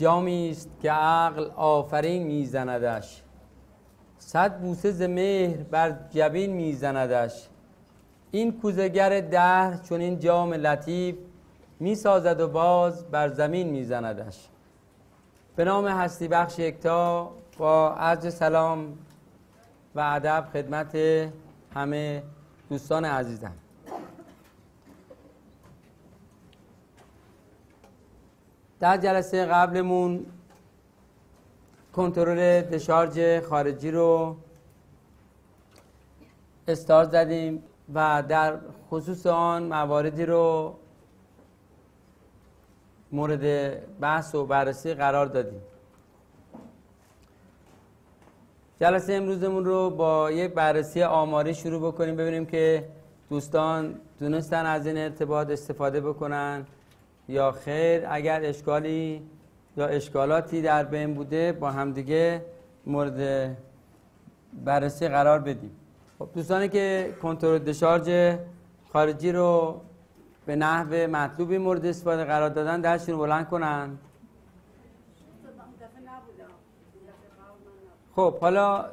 جامی است که عقل آفرین میزندش. صد بوسه ز مهر بر جبین میزندش. این کوزگر دهر چون این جام لطیف می‌سازد و باز بر زمین میزندش. به نام هستی بخش یکتا با عرض سلام و ادب خدمت همه دوستان عزیزم. در جلسه قبلمون کنترل دشارج خارجی رو استارت زدیم و در خصوص آن مواردی رو مورد بحث و بررسی قرار دادیم. جلسه امروزمون رو با یک بررسی آماری شروع بکنیم ببینیم که دوستان دونستن از این ارتباط استفاده بکنن. یا خیر اگر اشکالی یا اشکالاتی در بین بوده با همدیگه مورد بررسی قرار بدیم. خب دوستانی که کنترل دشارج خارجی رو به نحو مطلوبی مورد استفاده قرار دادن دستشون بلند کنن. خب حالا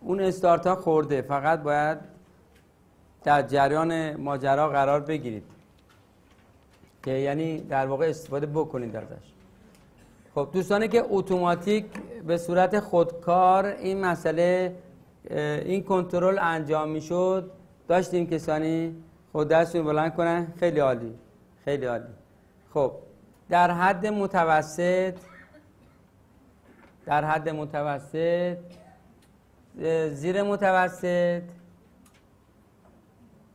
اون استارت ها خورده. فقط باید در جریان ماجرا قرار بگیرید. که یعنی در واقع استفاده بکنید ازش. خب دوستانی که اتوماتیک به صورت خودکار این مسئله این کنترل انجام می‌شد داشتیم کسانی خود دستشون بلند کنن خیلی عالی خیلی عالی. خب در حد متوسط در حد متوسط زیر متوسط.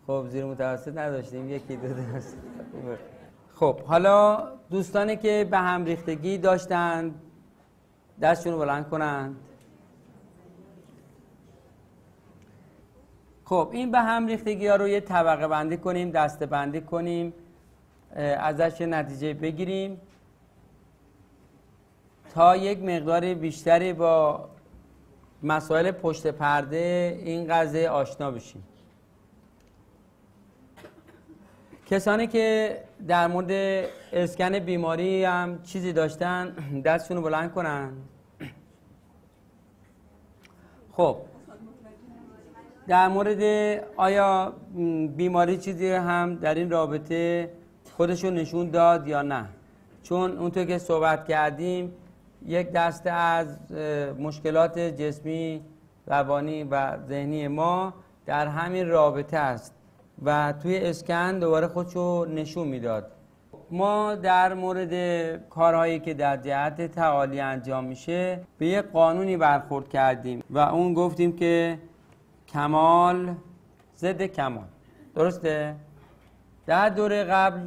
خب زیر متوسط نداشتیم یکی دو درصد خب حالا دوستانی که به هم ریختگی داشتند دستشون رو بلند کنند. خب این به هم ریختگی ها رو یه طبقه بندی کنیم دسته بندی کنیم ازش نتیجه بگیریم. تا یک مقدار بیشتری با مسائل پشت پرده این قضیه آشنا بشیم. کسانی که در مورد اسکن بیماری هم چیزی داشتن دستشون رو بلند کنن. خب. در مورد آیا بیماری چیزی هم در این رابطه خودشون نشون داد یا نه؟ چون اونطور که صحبت کردیم یک دسته از مشکلات جسمی روانی و ذهنی ما در همین رابطه است. و توی اسکن دوباره خودشو نشون می‌داد. ما در مورد کارهایی که در جهت تعالی انجام میشه به یک قانونی برخورد کردیم و اون گفتیم که کمال ضد کمال. درسته؟ در دوره قبل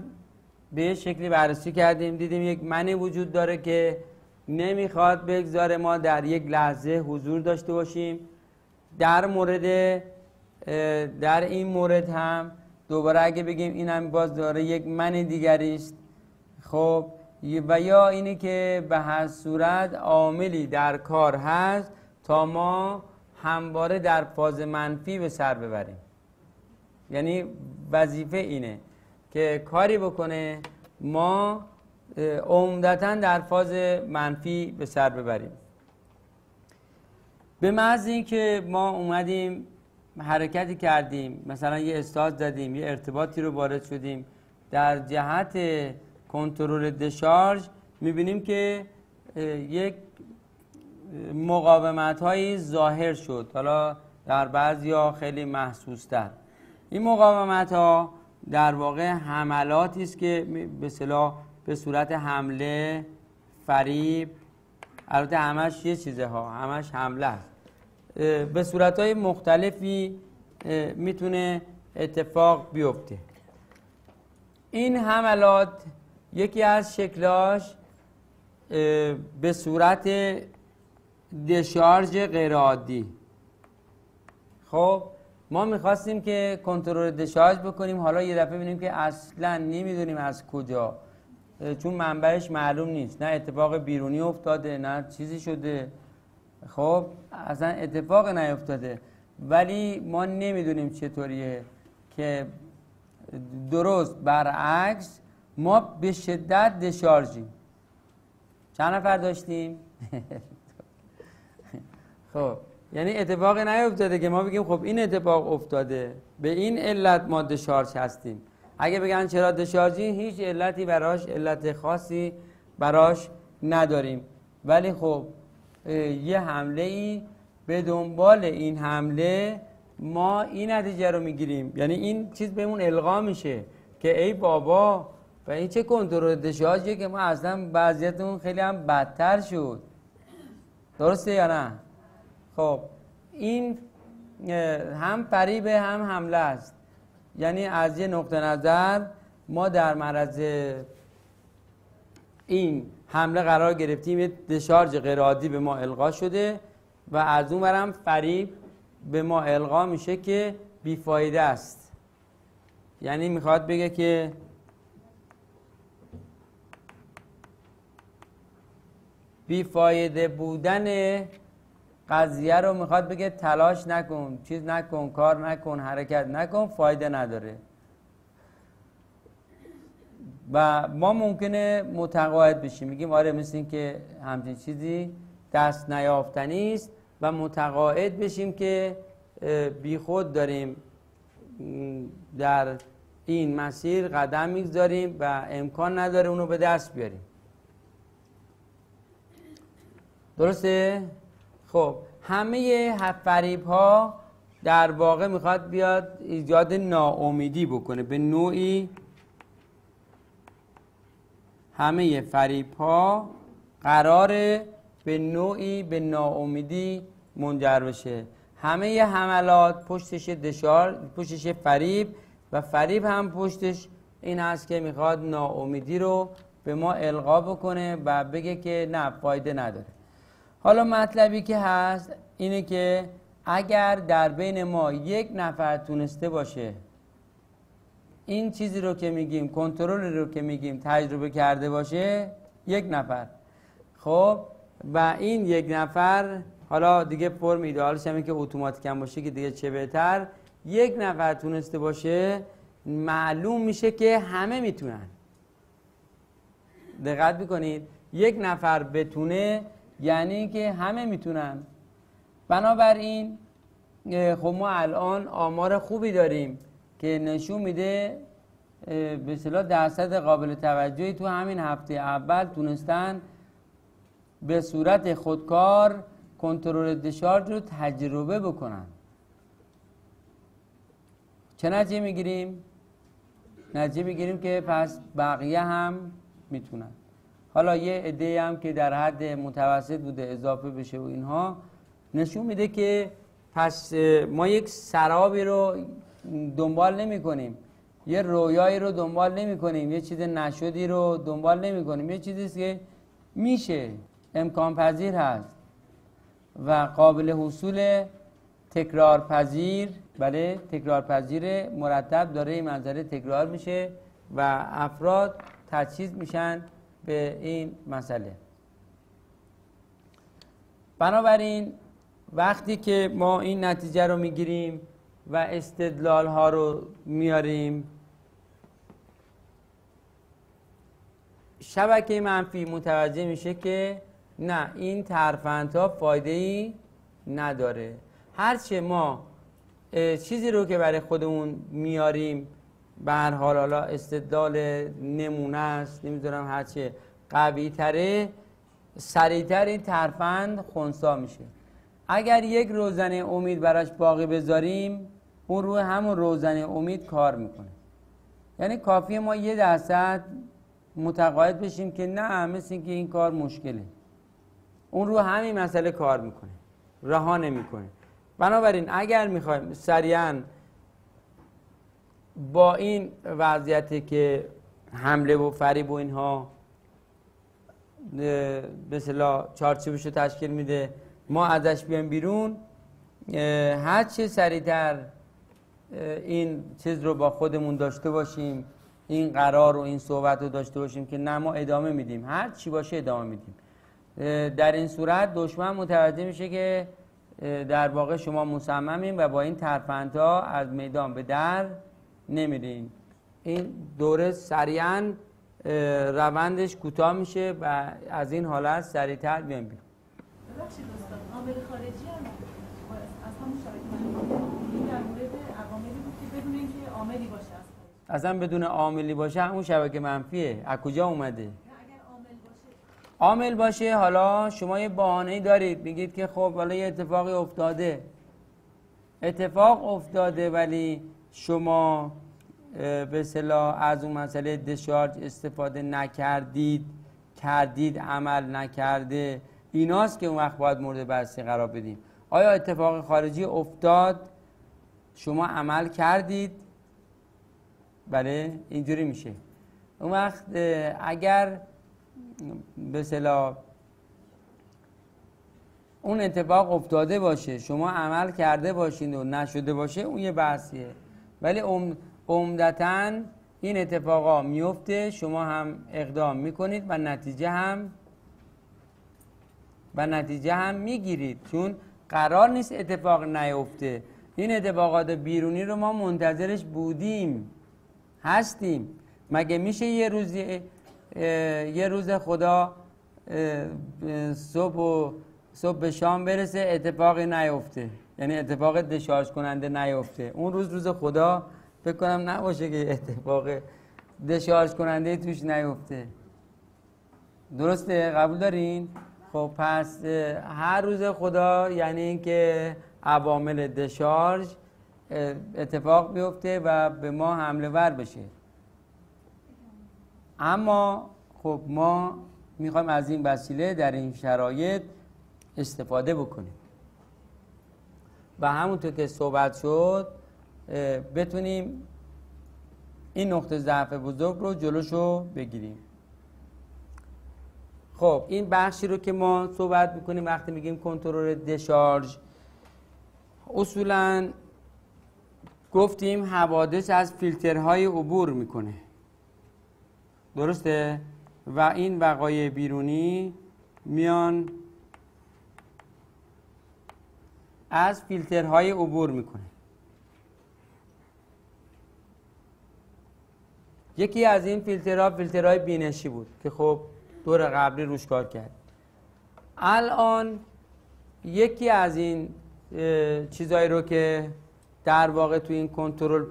به شکلی بررسی کردیم دیدیم یک منی وجود داره که نمی‌خواد بگذاره ما در یک لحظه حضور داشته باشیم. در مورد در این مورد هم دوباره اگه بگیم این هم باز داره یک من دیگری است خب و یا اینه که به هر صورت عاملی در کار هست تا ما همواره در فاز منفی به سر ببریم. یعنی وظیفه اینه که کاری بکنه ما عمدتا در فاز منفی به سر ببریم. به محض اینکه ما اومدیم حرکتی کردیم. مثلا یه استاد زدیم یه ارتباطی رو وارد شدیم. در جهت کنترل دشارژ می‌بینیم که یک مقاومت هایی ظاهر شد. حالا در بعضی ها خیلی محسوس تر این مقاومت ها در واقع حملاتی است که به صلاح به صورت حمله فریب البته همش یه چیزه ها همش حمله است. به صورت های مختلفی می‌تونه اتفاق بیفته. این حملات یکی از شکلاش به صورت دشارژ غیرعادی. خب ما می‌خواستیم که کنترل دشارژ بکنیم. حالا یه دفعه ببینیم که اصلا نمی‌دونیم از کجا. چون منبعش معلوم نیست. نه اتفاق بیرونی افتاده نه چیزی شده. خب اصلا اتفاق نیفتاده. ولی ما نمی‌دونیم چطوریه که درست برعکس ما به شدت دشارژیم چند نفر داشتیم؟ خب یعنی اتفاقی نیفتاده که ما بگیم خب این اتفاق افتاده. به این علت ما دشارج هستیم. اگه بگن چرا دشارجی هیچ علتی براش علت خاصی براش نداریم. ولی خب یه حمله ای به دنبال این حمله ما این نتیجه رو می‌گیریم. یعنی این چیز بهمون القا میشه که ای بابا و این چه کنترل دشارجیه که ما اصلا وضعیتمون خیلی هم بدتر شد. درسته یا نه؟ خب این هم فریب هم حمله است. یعنی از یه نقطه نظر ما در معرض این حمله قرار گرفتیم یه دشارج غیرعادی به ما القا شده و از اون برم فریب به ما القا میشه که بیفایده است. یعنی می‌خواد بگه که بیفایده بودن قضیه رو می‌خواد بگه تلاش نکن چیز نکن کار نکن حرکت نکن فایده نداره. و ما ممکنه متقاعد بشیم میگیم آره مثل این که همچین چیزی دست نیافتنی است و متقاعد بشیم که بیخود داریم در این مسیر قدم می‌گذاریم و امکان نداره اونو به دست بیاریم درسته؟ خب همه فریب ها در واقع می‌خواد بیاد ایجاد ناامیدی بکنه به نوعی همه فریب ها قراره به نوعی به ناامیدی منجر بشه. همه حملات پشتش دشار پشتش فریب و فریب هم پشتش این هست که می‌خواد ناامیدی رو به ما القا بکنه و بگه که نه فایده نداره. حالا مطلبی که هست اینه که اگر در بین ما یک نفر تونسته باشه این چیزی رو که میگیم کنترل رو که میگیم تجربه کرده باشه یک نفر. خب؟ و این یک نفر حالا دیگه فرم ایدئالش همه که اتوماتیک باشه که دیگه چه بهتر. یک نفر تونسته باشه معلوم میشه که همه می‌تونن. دقت می‌کنید یک نفر بتونه یعنی که همه می‌تونن. بنابراین خب ما الان آمار خوبی داریم. که نشون میده به صلاح درصد قابل توجهی تو همین هفته اول تونستن به صورت خودکار کنترل دشارج رو تجربه بکنن چه نتیجه می‌گیریم؟ نتیجه می‌گیریم که پس بقیه هم می‌تونن حالا یه عده هم که در حد متوسط بوده اضافه بشه و اینها نشون میده که پس ما یک سرابی رو دنبال نمی کنیم. یه رویایی رو دنبال نمی کنیم. یه چیز نشدی رو دنبال نمی کنیم. یه چیزی که میشه. امکان پذیر هست. و قابل حصول تکرار پذیر بله تکرار پذیر مرتب داره این منظره تکرار میشه و افراد تجهیز میشن به این مسئله. بنابراین وقتی که ما این نتیجه رو می‌گیریم و استدلال ها رو میاریم. شبکه منفی متوجه میشه که نه این ها فایده ای نداره. هرچه ما چیزی رو که برای خودمون میاریم به هر حال حالا استدلال نمونه است نمی‌دونم هرچه قوی تره سریعتر این ترفند خونسا میشه. اگر یک روزنه امید براش باقی بذاریم اون روی همون روزنه امید کار می‌کنه. یعنی کافیه ما یه درصد متقاعد بشیم که نه مثل اینکه این کار مشکله. اون رو همین مسئله کار می‌کنه. رها نمی‌کنه. بنابراین اگر می‌خوایم سریعا با این وضعیتی که حمله و فریب و اینها به صلاح چارچوبش رو تشکیل میده ما ازش بیایم بیرون هر چه سریعتر این چیز رو با خودمون داشته باشیم این قرار و این صحبت رو داشته باشیم که نه ما ادامه میدیم. هر چی باشه ادامه میدیم. در این صورت دشمن متوجه میشه که در واقع شما مصممین و با این ترفندها از میدان به در نمیرین. این دوره سریعا روندش کوتاه میشه و از این حالت سریعتر بیایم بیرون. ببخشید استاد عامل خارجی هم از همون شبکه این در مورد عواملی بود که بدون اینکه عاملی باشه از اصلا بدون عاملی باشه همون شبکه منفیه. از کجا اومده؟ عامل باشه. حالا شما یه بهانه‌ای دارید. میگید که خب حالا یه اتفاقی افتاده. اتفاق افتاده ولی شما به اصطلاح از اون مسئله دشارج استفاده نکردید کردید عمل نکرده. ایناست که اون وقت باید مورد بررسی قرار بدیم. آیا اتفاق خارجی افتاد؟ شما عمل کردید؟ بله اینجوری میشه. اون وقت اگر به اصطلاح اون اتفاق افتاده باشه شما عمل کرده باشین و نشده باشه اون یه بحثیه. ولی عمدتا این اتفاقا میفته شما هم اقدام می‌کنید و نتیجه هم و نتیجه هم می‌گیرید. چون قرار نیست اتفاق نیفته. این اتفاقات بیرونی رو ما منتظرش بودیم. هستیم. مگه میشه یه روزی یه روز خدا صبح و صبح به شام برسه اتفاقی نیفته. یعنی اتفاق دشارژ کننده نیفته. اون روز روز خدا فکر کنم نباشه که اتفاق دشارژ کننده توش نیفته. درسته؟ قبول دارین؟ خب پس هر روز خدا یعنی اینکه عوامل دشارژ اتفاق بیفته و به ما حمله ور بشه. اما خب ما می‌خوایم از این وسیله در این شرایط استفاده بکنیم. و همونطور که صحبت شد بتونیم این نقطه ضعف بزرگ رو جلوشو بگیریم. خب این بخشی رو که ما صحبت می‌کنیم وقتی میگیم کنترل دشارژ اصولا گفتیم حوادث از فیلترهای عبور می‌کنه. درسته؟ و این وقایع بیرونی میان از فیلترهای عبور می‌کنه. یکی از این فیلترها فیلترهای بینشی بود که خب دور قبلی روش کار کرد. الان یکی از این چیزایی رو که در واقع تو این کنترل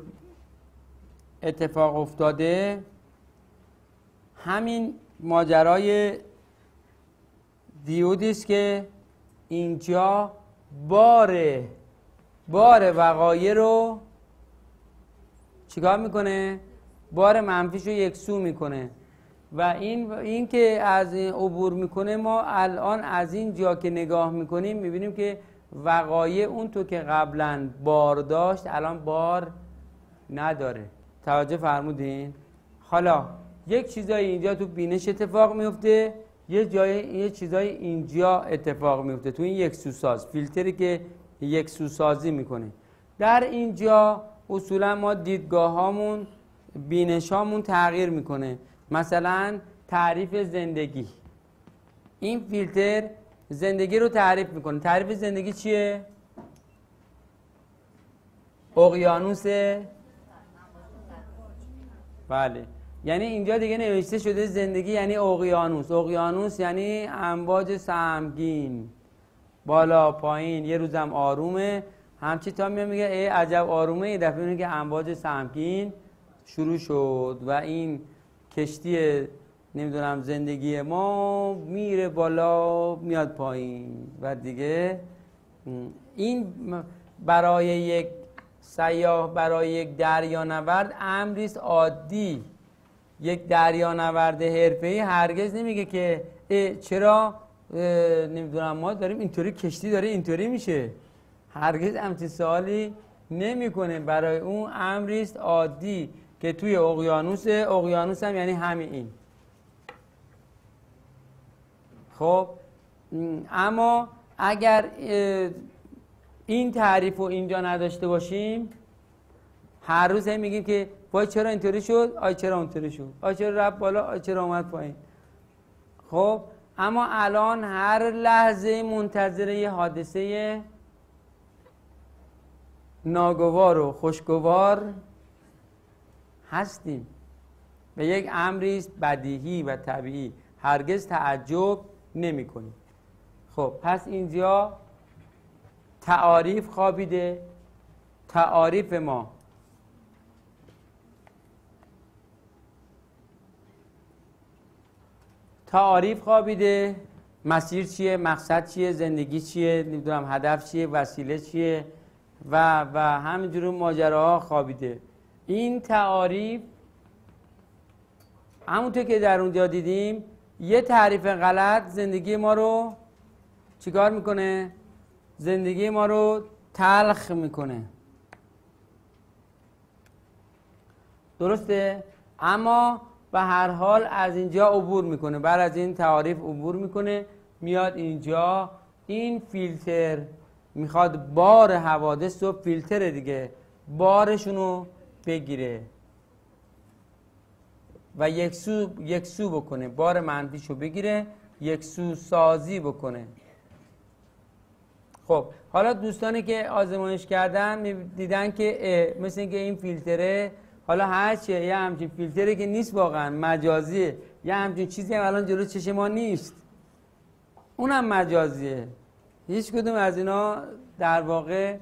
اتفاق افتاده همین ماجرای دیودی است که اینجا بار بار وقایع رو چیکار می‌کنه؟ بار منفیش رو یکسو می‌کنه. و این این که از این عبور می‌کنه ما الان از این جا که نگاه می‌کنیم می‌بینیم که وقایع اون تو که قبلا بار داشت الان بار نداره. توجه فرمودین؟ حالا یک چیزای اینجا تو بینش اتفاق میفته یه جای یه چیزای اینجا اتفاق میفته. تو این یک سوساز فیلتری که یک سوسازی می‌کنه. در اینجا اصولا ما دیدگاه هامون بینش هامون تغییر می‌کنه. مثلا تعریف زندگی. این فیلتر زندگی رو تعریف می‌کنه. تعریف زندگی چیه؟ اقیانوس. بله. یعنی اینجا دیگه نوشته شده زندگی یعنی اقیانوس. اقیانوس یعنی امواج سهمگین. بالا پایین. یه روزم آرومه. همچی تا میگه ای عجب آرومه. یه دفعه میگه امواج سهمگین شروع شد و این کشتی نمی‌دونم زندگی ما میره بالا میاد پایین. و دیگه این برای یک سیاه برای یک دریانورد امریست عادی. یک دریانورد حرفه‌ای هرگز نمیگه که چرا نمی‌دونم ما داریم اینطوری کشتی داره اینطوری میشه. هرگز همچین سوالی نمی‌کنه. برای اون امریست عادی که توی اقیانوس اقیانوس هم یعنی همین. این خب اما اگر این تعریف رو اینجا نداشته باشیم هر روز هم میگیم که وای چرا اینطوری شد؟ آی چرا اونطوری شد؟ آی چرا رفت بالا؟ آی چرا اومد پایین؟ خب اما الان هر لحظه منتظر یه حادثه ناگوار و خوشگوار هستیم. به یک امری بدیهی و طبیعی. هرگز تعجب نمی کنید خب پس اینجا تعاریف خوابیده. تعاریف ما. تعاریف خوابیده. مسیر چیه؟ مقصد چیه؟ زندگی چیه؟ نمی‌دونم هدف چیه؟ وسیله چیه؟ و و همینجور ماجراها خوابیده. این تعاریف همونطور که در اونجا دیدیم یه تعریف غلط زندگی ما رو چیکار می‌کنه؟ زندگی ما رو تلخ می‌کنه. درسته؟ اما به هر حال از اینجا عبور می‌کنه. بعد از این تعاریف عبور می‌کنه میاد اینجا. این فیلتر می‌خواد بار حوادث رو فیلتر دیگه. بارشون رو بگیره. و یک سو, یک سو بکنه. بار منفیشو بگیره یک سو سازی بکنه. خب حالا دوستانی که آزمایش کردن دیدن که مثل اینکه این فیلتره حالا هرچه یه همچین فیلتری که نیست واقعا مجازیه. یه همچین چیزی هم الان جلو چشم ما نیست. اونم مجازیه. هیچ کدوم از اینا در واقع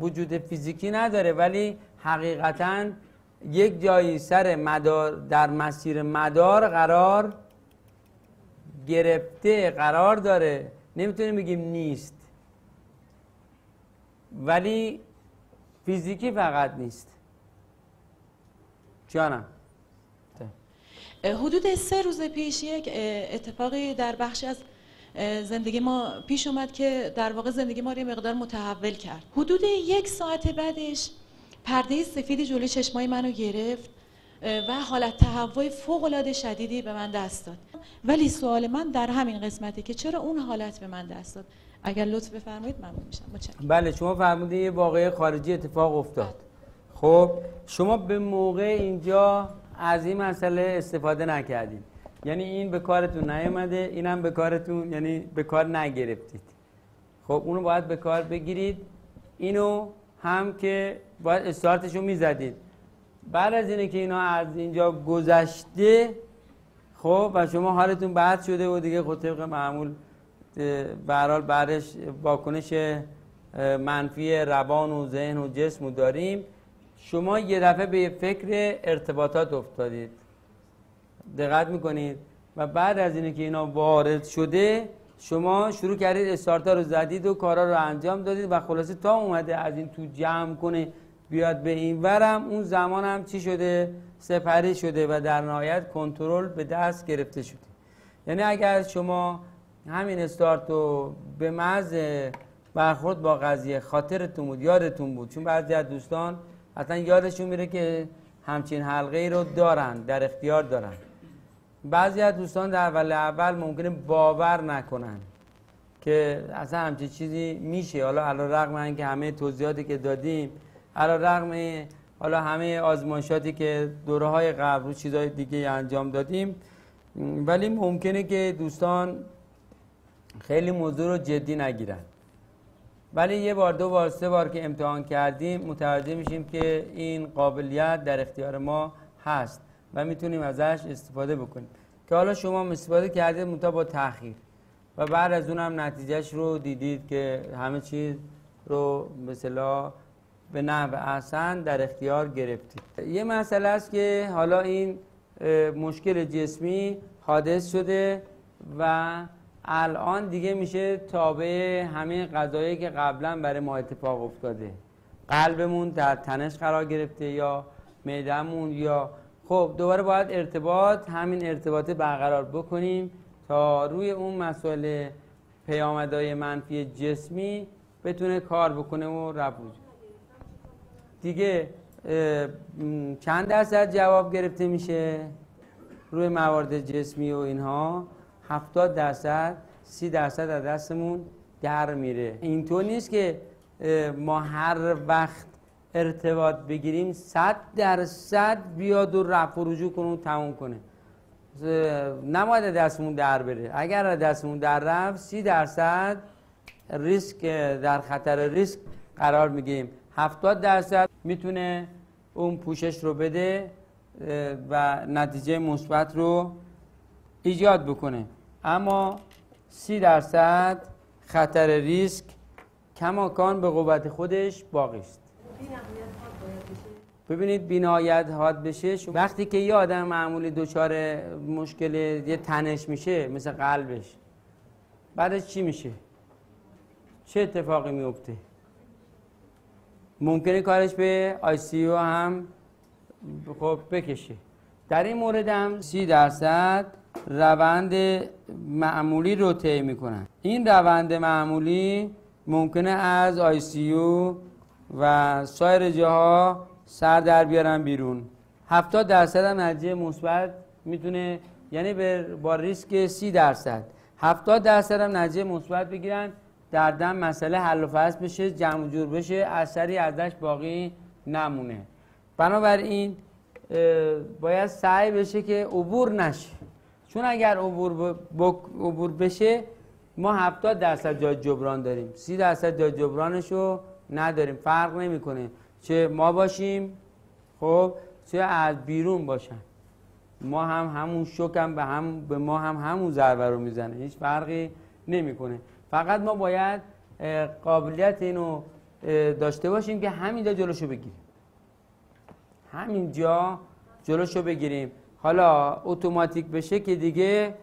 وجود فیزیکی نداره. ولی حقیقتا یک جایی سر مدار در مسیر مدار قرار گرفته قرار داره. نمی‌تونیم بگیم نیست. ولی فیزیکی فقط نیست. جانم. حدود سه روز پیش یک اتفاقی در بخشی از زندگی ما پیش اومد که در واقع زندگی ما رو یه مقدار متحول کرد. حدود یک ساعت بعدش پرده سفیدی جلوی چشمای منو گرفت و حالت تهوع فوق العاده شدیدی به من دست داد. ولی سوال من در همین قسمتی که چرا اون حالت به من دست داد؟ اگر لطف بفرمایید ممنون میشم. متشکرم. بله شما فرمودید یه واقعه خارجی اتفاق افتاد. خب شما به موقع اینجا از این مسئله استفاده نکردید یعنی این به کارتون نیومده اینم به کارتون یعنی به کار نگرفتید. خب اونو باید به کار بگیرید. اینو هم که باید استارتشو می‌زدید. بعد از اینه که اینا از اینجا گذشته خب و شما حالتون بد شده و دیگه خود طبق معمول برحال بعدش واکنش منفی روان و ذهن و جسم داریم. شما یه دفعه به فکر ارتباطات افتادید. دقت می‌کنید. و بعد از اینه که اینا وارد شده شما شروع کردید استارتا رو زدید و کارا رو انجام دادید و خلاصه تا اومده از این تو جمع کنه بیاد به این ورم اون زمان هم چی شده؟ سپری شده و در نهایت کنترل به دست گرفته شده. یعنی اگر شما همین استارت رو به محض برخورد با قضیه خاطرتون بود یادتون بود چون بعضی از دوستان اصلا یادشون میره که همچین حلقه ای رو دارن در اختیار دارن. بعضی از دوستان در اول اول ممکنه باور نکنن که اصلا همچین چیزی میشه. حالا علا رقم اینکه همه توضیحاتی که دادیم علا رقم حالا همه آزمایشاتی که دوره های قبل و چیزهای دیگه انجام دادیم. ولی ممکنه که دوستان خیلی موضوع رو جدی نگیرن. ولی یه بار دو بار سه بار که امتحان کردیم متوجه میشیم که این قابلیت در اختیار ما هست. و می‌تونیم ازش استفاده بکنیم. که حالا شما استفاده کردید منتها با تاخیر و بعد از اونم نتیجهش رو دیدید که همه چیز رو مثلا به نحو احسن در اختیار گرفتید. یه مسئله است که حالا این مشکل جسمی حادث شده و الان دیگه میشه تابع همه قضایی که قبلا برای ما اتفاق افتاده. قلبمون در تنش قرار گرفته یا معدهمون یا خب دوباره باید ارتباط همین ارتباط برقرار بکنیم تا روی اون مسئله پیامدهای منفی جسمی بتونه کار بکنه و رفع دیگه چند درصد جواب گرفته میشه روی موارد جسمی و اینها؟ هفتاد درصد سی درصد از دستمون در میره. اینطور نیست که ما هر وقت ارتباط بگیریم صد درصد بیاد و رفع و رجوع کنه و تموم کنه. نباید دستمون در بره. اگر دستمون در رفت سی درصد ریسک در خطر ریسک قرار میگیم هفتاد درصد می‌تونه اون پوشش رو بده و نتیجه مثبت رو ایجاد بکنه. اما سی درصد خطر ریسک کماکان به قوت خودش باقی است. ببینید بینایت حاد بشه شما- وقتی که یه آدم معمولی دچار مشکل یه تنش میشه مثل قلبش بعدش چی میشه؟ چه اتفاقی میفته؟ ممکنه کارش به آی سی هم خب بکشه. در این مورد هم سی درصد روند معمولی رو طی می‌کنن. این روند معمولی ممکنه از آی سی و سایر جاها سر در بیارن بیرون. 70 درصد هم نتیجه مثبت می‌تونه یعنی با ریسک 30 درصد. 70 درصد هم نتیجه مثبت بگیرن در دم مسئله حل و فصل بشه جمع جور بشه اثری ازش باقی نمونه. بنابراین باید سعی بشه که عبور نشه. چون اگر عبور, عبور بشه ما 70 درصد جای جبران داریم. 30 درصد جای جبرانش رو نداریم فرق نمی‌کنه. چه ما باشیم خب چه از بیرون باشن. ما هم همون شوک هم به هم به ما هم همون ضربه رو می‌زنه. هیچ فرقی نمی‌کنه. فقط ما باید قابلیت اینو داشته باشیم که همینجا جلوشو بگیریم. همینجا جلوشو بگیریم. حالا اتوماتیک بشه که دیگه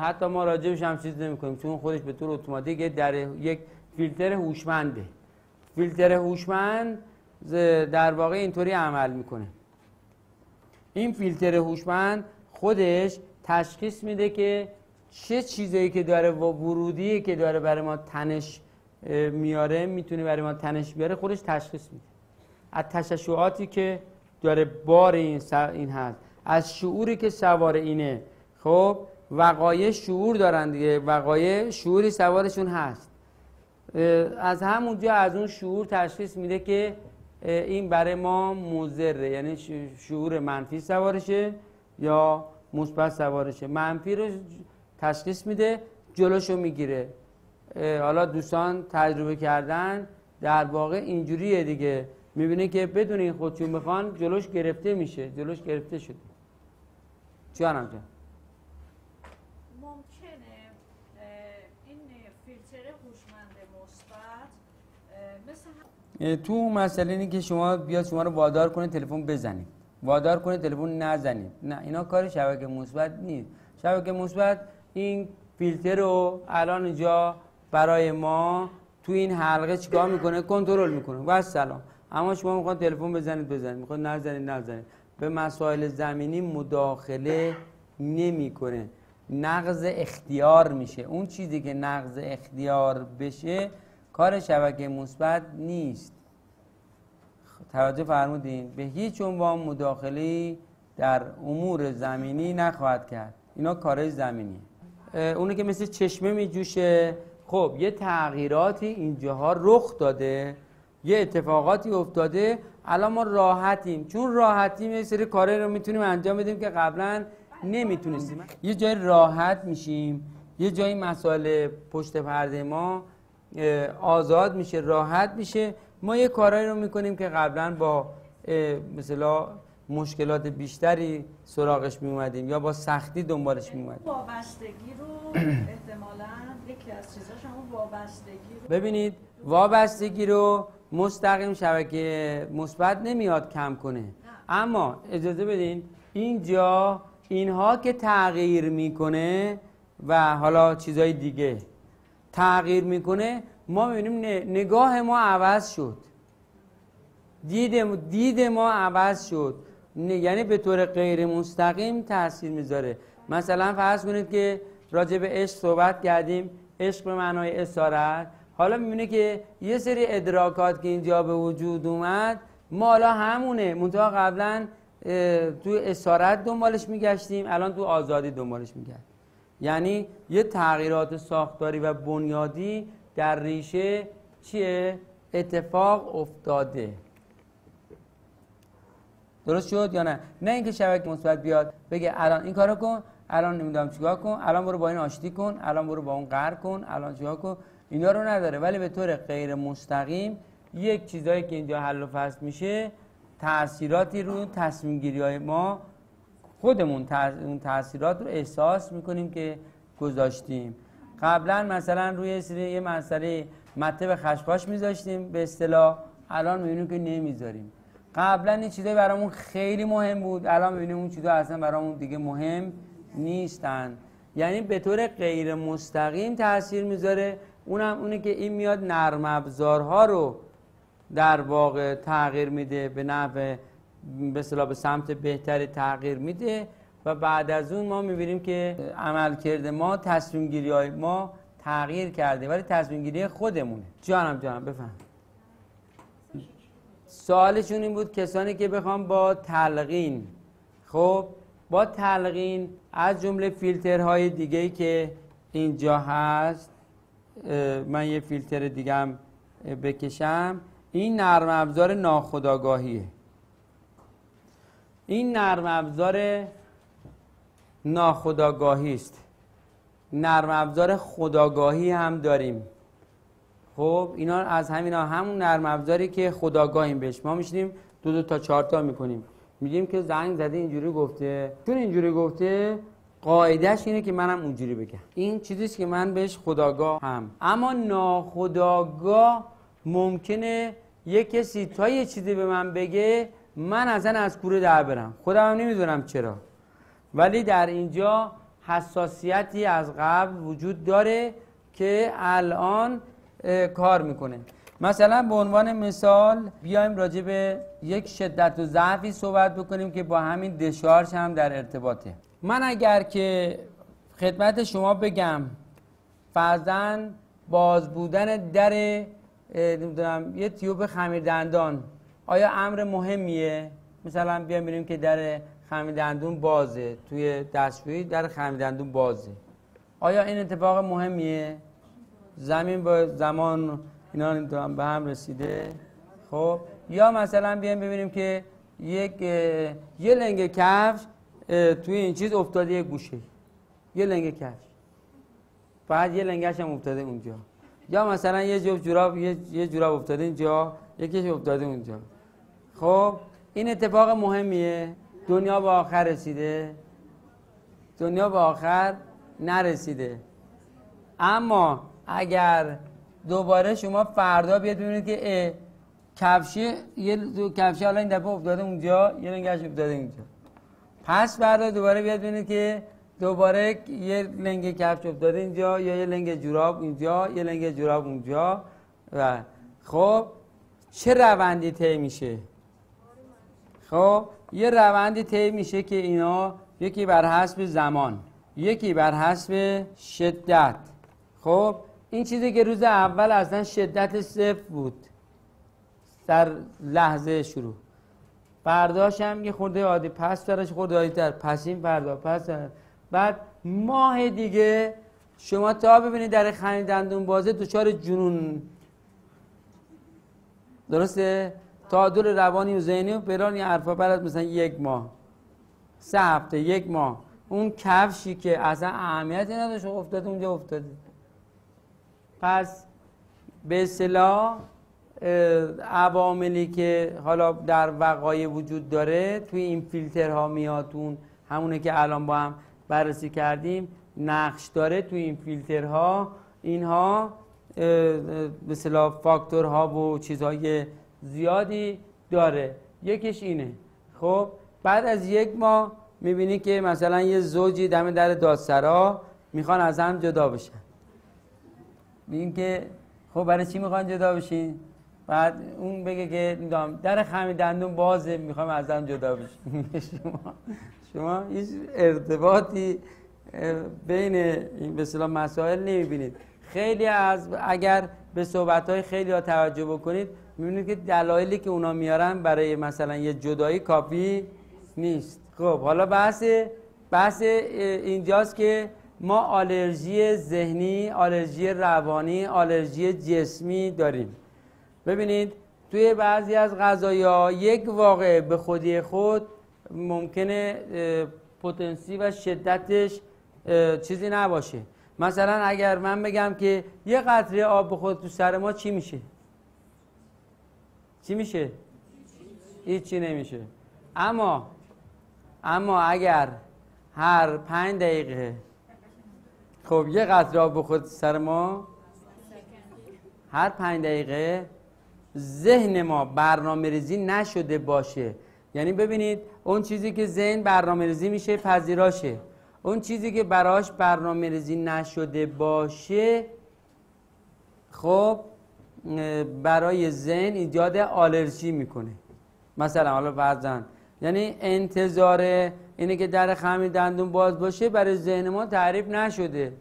حتی ما راجبش هم چیز نمی کنیم چون خودش به طور اتوماتیک در یک فیلتر هوشمنده. فیلتر هوشمند در واقع اینطوری عمل می‌کنه. این فیلتر هوشمند خودش تشخیص میده که چه چیزایی که داره و ورودی که داره برای ما تنش میاره می‌تونه برای ما تنش بیاره خودش تشخیص میده. از تشعشعاتی که داره بار این, این هست. از شعوری که سوار اینه. خب وقایع شعور دارن دیگه. وقایع شعوری سوارشون هست. از همونجا از اون شعور تشخیص میده که این برای ما مضره. یعنی شعور منفی سوارشه یا مثبت سوارشه. منفی رو تشخیص میده جلوشو می‌گیره. حالا دوستان تجربه کردن در واقع اینجوریه دیگه. می‌بینه که بدون این خودشون بخوان جلوش گرفته میشه. جلوش گرفته شده. جانم جان ممکنه اه، این فیلتر هوشمند مثبت اه، مثل هم- اه، تو مسئله اینه که شما بیاد شما رو وادار کنه تلفن بزنید. وادار کنه تلفن نزنید. نه اینا کار شبکه مثبت نیست. شبکه مثبت این فیلتر رو الان اینجا برای ما تو این حلقه چیکار می‌کنه؟ کنترل می‌کنه. و سلام اما شما می‌خواد تلفن بزنید بزنید. می‌خواد نزنید نزنید. به مسائل زمینی مداخله نمی‌کنه. نقض اختیار میشه. اون چیزی که نقض اختیار بشه کار شبکه مثبت نیست. توجه فرمودین. به هیچ عنوان مداخله در امور زمینی نخواهد کرد. اینا کارهای زمینی اونی که مثل چشمه میجوشه. خب یه تغییراتی اینجاها رخ داده. یه اتفاقاتی افتاده. الان ما راحتیم. چون راحتیم یه سری کارهای رو می‌تونیم انجام بدیم که قبلا نمی‌تونستیم. یه جای راحت میشیم. یه جایی مسائل پشت پرده ما آزاد میشه راحت میشه. ما یه کارهایی رو می‌کنیم که قبلا با مثلا مشکلات بیشتری سراغش میومدیم یا با سختی دنبالش میومدیم وابستگی رو احتمالا یکی از چیزاش همون وابستگی رو ببینید وابستگی رو مستقیم شبکه مثبت نمیاد کم کنه. اما اجازه بدین اینجا اینها که تغییر می‌کنه و حالا چیزای دیگه. تغییر می‌کنه ما می‌بینیم نگاه ما عوض شد. دید, دید ما عوض شد. یعنی به طور غیر مستقیم تاثیر می‌ذاره. مثلا فرض کنید که راجع به عشق صحبت کردیم عشق به معنای اسارت. حالا می‌بینه که یه سری ادراکات که اینجا به وجود اومد ما حالا همونه. منتها قبلا تو اسارت دنبالش میگشتیم الان تو آزادی دنبالش میگشت یعنی یه تغییرات ساختاری و بنیادی در ریشه چیه؟ اتفاق افتاده. درست شد یا نه؟ نه اینکه شبکه مثبت بیاد بگه الان این کارو کن الان نمی‌دونم چیکار کن الان برو با این آشتی کن الان برو با اون قهر کن الان چیکار کن؟ اینا رو نداره. ولی به طور غیر مستقیم یک چیزایی که اینجا حل و فصل میشه تاثیراتی رو تصمیم گیری های ما خودمون اون تاثیرات رو احساس می‌کنیم که گذاشتیم. قبلا مثلا روی سری یه مسئله مطب خشخاش میذاشتیم به اصطلاح الان می‌بینیم که نمی‌ذاریم. قبلا این چیزای برامون خیلی مهم بود الان می‌بینیم اون چیزا اصلا برامون دیگه مهم نیستن. یعنی به طور غیر مستقیم تاثیر می‌ذاره. اونم اونه که این میاد نرم افزارها رو در واقع تغییر میده به نحو به به سمت بهتر تغییر میده و بعد از اون ما می‌بینیم که عمل کرده ما تصمیم گیری های ما تغییر کرده ولی تصمیم گیری خودمونه. جانم جانم بفهم. سوالشون این بود کسانی که بخوام با تلقین خب با تلقین از جمله فیلترهای دیگه که اینجا هست من یه فیلتر دیگه هم بکشم. این نرم ابزار ناخداگاهیه این نرم ابزار ناخداگاهی است. نرم ابزار خداگاهی هم داریم. خب اینا از همینا همون نرم افزاری که خداگاهیم بهش. ما میشیم دو دو تا چهار تا می‌کنیم. میگیم که زنگ زده اینجوری گفته. چون اینجوری گفته قاعدش اینه که منم اونجوری بگم. این چیزیست که من بهش خداگاه هم اما ناخداگاه ممکنه یه کسی تا یه چیزی به من بگه من اصلا از کوره در برم. خودم نمی‌دونم چرا. ولی در اینجا حساسیتی از قبل وجود داره که الان کار می‌کنه. مثلا به عنوان مثال بیایم راجع به یک شدت و ضعفی صحبت بکنیم که با همین دشارش هم در ارتباطه. من اگر که خدمت شما بگم فرزن باز بودن در نمی‌دونم یه تیوب خمیر دندان آیا امر مهمیه؟ مثلا بیایم ببینیم که در خمیر دندون بازه. توی دستشویی در خمیر دندون بازه. آیا این اتفاق مهمیه؟ زمین با زمان اینا به هم رسیده. خب یا مثلا بیایم ببینیم که یک یه لنگ کفش توی این چیز افتاده یه گوشه. یه لنگ کفش. بعد یه لنگش هم افتاده اونجا. یا مثلا یه جوراب یه جوراب افتاده اینجا یکیش افتاده اونجا. خب این اتفاق مهمیه. دنیا به آخر رسیده. دنیا به آخر نرسیده. اما اگر دوباره شما فردا بیاد ببینید که کفشی یه کفشی حالا این دفعه افتاده اونجا یه لنگش افتاده اینجا. پس فردا دوباره بیاد ببینید که دوباره یه لنگ کفش افتاده اینجا یا یه لنگ جوراب اینجا یه لنگ جوراب اونجا. و خب چه روندی طی میشه؟ خب یه روندی طی میشه که اینا یکی بر حسب زمان یکی بر حسب شدت. خب این چیزی که روز اول اصلا شدت صفر بود. در لحظه شروع. برداشت هم یه خورده عادی پس درش خورده عادی تر. پسین فردا پس بعد ماه دیگه شما تا ببینید در خنی دندون بازه دچار جنون. درسته؟ تعادل روانی و ذهنی و فلان یه حرفا بعد مثلا یک ماه سه هفته یک ماه. اون کفشی که اصلا اهمیتی نداشت افتاده اونجا افتاده. پس به اصطلاح عواملی که حالا در وقایع وجود داره توی این فیلترها میادون همونه که الان با هم بررسی کردیم نقش داره توی این فیلترها. اینها به اصطلاح فاکتورها و چیزهای زیادی داره. یکیش اینه. خب بعد از یک ماه می‌بینی که مثلا یه زوجی دم در دادسرا می‌خوان از هم جدا بشن. میگیم که خب برای چی می‌خوان جدا بشین؟ بعد اون بگه که در خمی دندون بازه می‌خوام از هم جدا بشین شما شما هیچ ارتباطی بین این به مسائل نمی‌بینید. خیلی از اگر به صحبت های خیلی ها توجه بکنید می‌بینید که دلایلی که اونا میارن برای مثلا یه جدایی کافی نیست. خب حالا بحث بحث اینجاست که ما آلرژی ذهنی، آلرژی روانی، آلرژی جسمی داریم. ببینید توی بعضی از غذایا یک واقع به خودی خود ممکنه پتانسی و شدتش چیزی نباشه. مثلا اگر من بگم که یه قطره آب خود تو سر ما چی میشه؟ چی میشه؟ هیچی نمیشه. اما اما اگر هر پنج دقیقه خب یه قطره آب سر ما هر پنج دقیقه ذهن ما برنامه ریزی نشده باشه. یعنی ببینید اون چیزی که ذهن برنامه ریزی میشه پذیراشه. اون چیزی که براش برنامه ریزی نشده باشه خب برای ذهن ایجاد آلرژی می‌کنه. مثلا حالا فرضاً یعنی انتظار اینه که در خمیر دندون باز باشه برای ذهن ما تعریف نشده.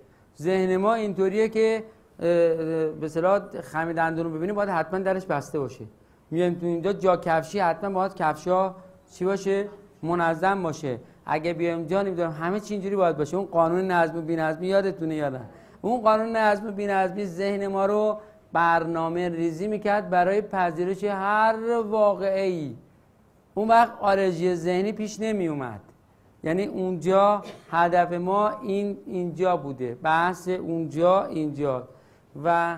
ذهن ما اینطوریه که به اصطلاح خمیر دندون رو ببینیم باید حتما درش بسته باشه. میایم تو اینجا جا کفشی حتما باید کفشا چی باشه؟ منظم باشه. اگه بیایم اینجا نمی‌دونم همه چی اینجوری باید باشه. اون قانون نظم و بی‌نظمی یادتونه یا نه؟ اون قانون نظم و بی‌نظمی ذهن ما رو برنامه ریزی می‌کرد برای پذیرش هر واقعی اون وقت آرژی ذهنی پیش نمی اومد یعنی اونجا هدف ما این اینجا بوده. بحث اونجا اینجا. و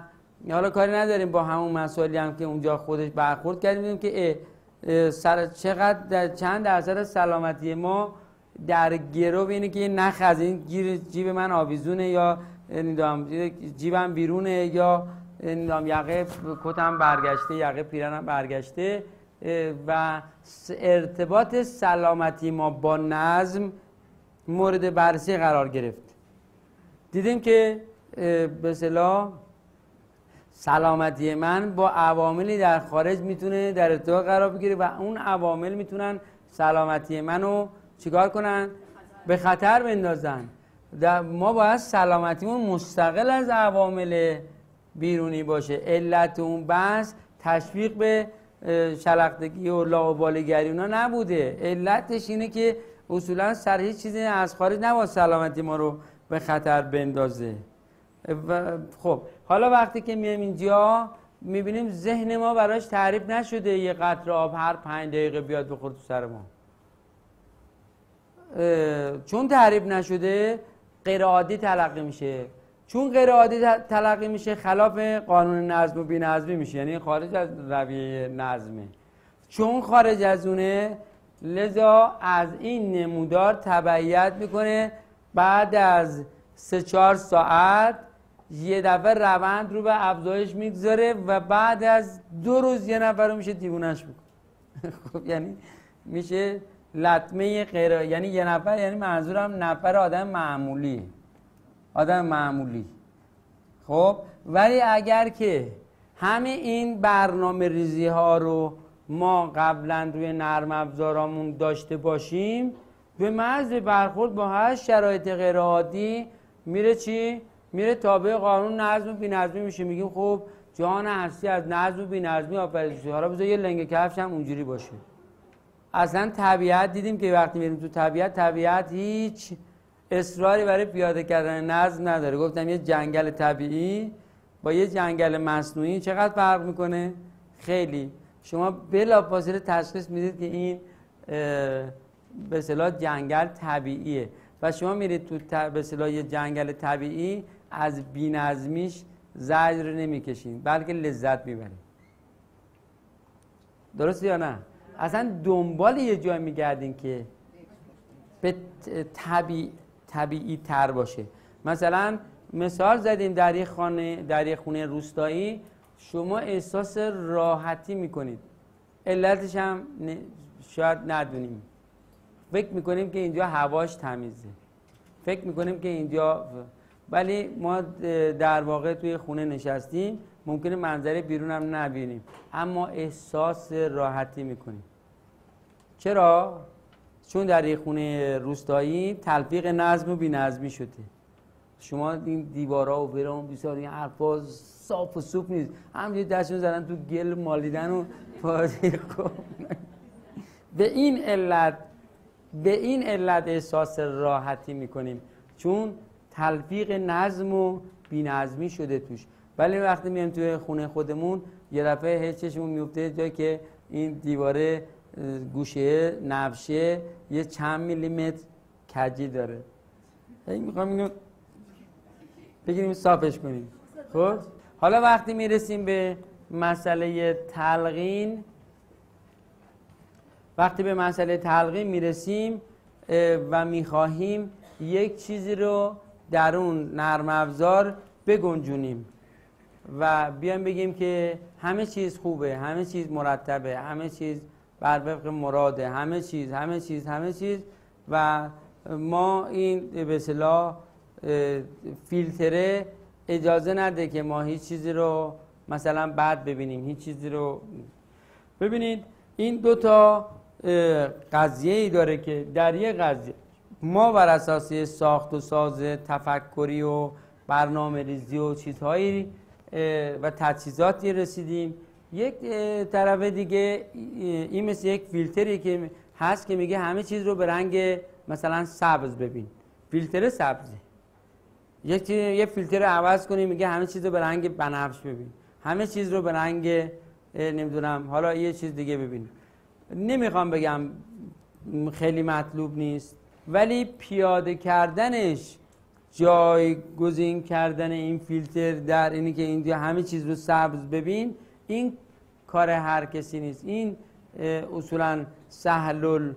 حالا کاری نداریم با همون مسائلی هم که اونجا خودش برخورد کردیم. که اه، سر چقدر در چند درصد سلامتی ما در گرو اینه که نخ از این گیر جیب من آویزونه یا جیبم بیرونه یا نمی‌دونم یقه کتم برگشته یقه پیرنم برگشته و ارتباط سلامتی ما با نظم مورد بررسی قرار گرفت. دیدیم که به اصطلاح سلامتی من با عواملی در خارج می‌تونه در ارتباط قرار بگیره و اون عوامل می‌تونن سلامتی منو چیکار کنن؟ به خطر بندازن. ما باید سلامتیمون مستقل از عوامل بیرونی باشه. علت اون بحث تشویق به شلختگی و لاوبالیگری اونا نبوده. علتش اینه که اصولا سر هیچ چیزی از خارج نباید سلامتی ما رو به خطر بندازه. خب حالا وقتی که میایم اینجا می‌بینیم ذهن ما براش تعریف نشده یه قطره آب هر پنج دقیقه بیاد بخور تو سر ما. چون تعریف نشده غیر تلقی میشه. چون غیر عادی تلقی میشه خلاف قانون نظم و بی‌نظمی میشه. یعنی خارج از رویه نظمه. چون خارج از اونه لذا از این نمودار تبعیت می‌کنه. بعد از سه چهار ساعت یه دفعه روند رو به افزایش می‌گذاره و بعد از دو روز یه نفر رو میشه دیوونش می‌کنه. خب یعنی میشه لطمه غیر یعنی یه نفر یعنی منظورم نفر آدم معمولی آدم معمولی. خب؟ ولی اگر که همه این برنامه ریزی ها رو ما قبلا روی نرم افزارامون داشته باشیم به محض برخورد با هر شرایط غیر عادی میره چی؟ میره تابع قانون نظم و بی‌نظمی میشه. میگیم خب جهان هستی از نظم و بی‌نظمی آفریده حالا بذار یه لنگ کفش هم اونجوری باشه. اصلا طبیعت دیدیم که وقتی میریم تو طبیعت طبیعت هیچ اصراری برای پیاده کردن نظم نداره. گفتم یه جنگل طبیعی با یه جنگل مصنوعی چقدر فرق می‌کنه؟ خیلی. شما بلافاصله تشخیص می‌دید که این به اصطلاح جنگل طبیعیه. و شما میرید تو به اصطلاح یه جنگل طبیعی از بی‌نظمیش زجر نمی‌کشین بلکه لذت می‌برید. درست یا نه؟ اصلا دنبال یه جای میگردین که به طبیع طبیعی تر باشه. مثلا مثال زدیم در یه خانه در یه خونه روستایی. شما احساس راحتی می‌کنید. علتش هم شاید ندونیم. فکر می‌کنیم که اینجا هواش تمیزه. فکر می‌کنیم که اینجا ولی ما در واقع توی خونه نشستیم. ممکنه منظره بیرون هم نبینیم. اما احساس راحتی می‌کنیم. چرا؟ چون در یه خونه روستایی تلفیق نظم و بی‌نظمی شده. شما این دیوارا و برام بیسار این حرفا صاف و سوپ نیست. همینجوری دستشون زدن تو گل مالیدن و بازی کن به این علت به این علت احساس راحتی می‌کنیم. چون تلفیق نظم و بینظمی شده توش. ولی وقتی میایم توی خونه خودمون یه دفعه هیچ چشمون میفته جایی که این دیواره گوشه نبشه یه چند میلیمتر کجی داره. هی می‌خوام اینو بگیریم صافش کنیم. خب؟ حالا وقتی می‌رسیم به مسئله تلقین وقتی به مسئله تلقین می‌رسیم و می‌خواهیم یک چیزی رو در اون نرم افزار بگنجونیم. و بیایم بگیم که همه چیز خوبه همه چیز مرتبه همه چیز بر وفق مراده. همه چیز همه چیز همه چیز. و ما این به اصطلاح فیلتره اجازه نده که ما هیچ چیزی رو مثلا بد ببینیم. هیچ چیزی رو ببینید. این دو تا قضیه ای داره که در یک قضیه ما بر اساس ساخت و ساز تفکری و برنامه ریزی و چیزهایی و تجهیزاتی رسیدیم. یک طرف دیگه این مثل یک فیلتری که هست که میگه همه چیز رو به رنگ مثلا سبز ببین. فیلتر سبزه. یک یه فیلتر رو عوض کنی میگه همه چیز رو به رنگ بنفش ببین. همه چیز رو به رنگ نمی‌دونم حالا یه چیز دیگه ببین. نمی‌خوام بگم خیلی مطلوب نیست ولی پیاده کردنش جایگزین کردن این فیلتر در اینی که اینجا همه چیز رو سبز ببین این کار هر کسی نیست. این اصولا سهل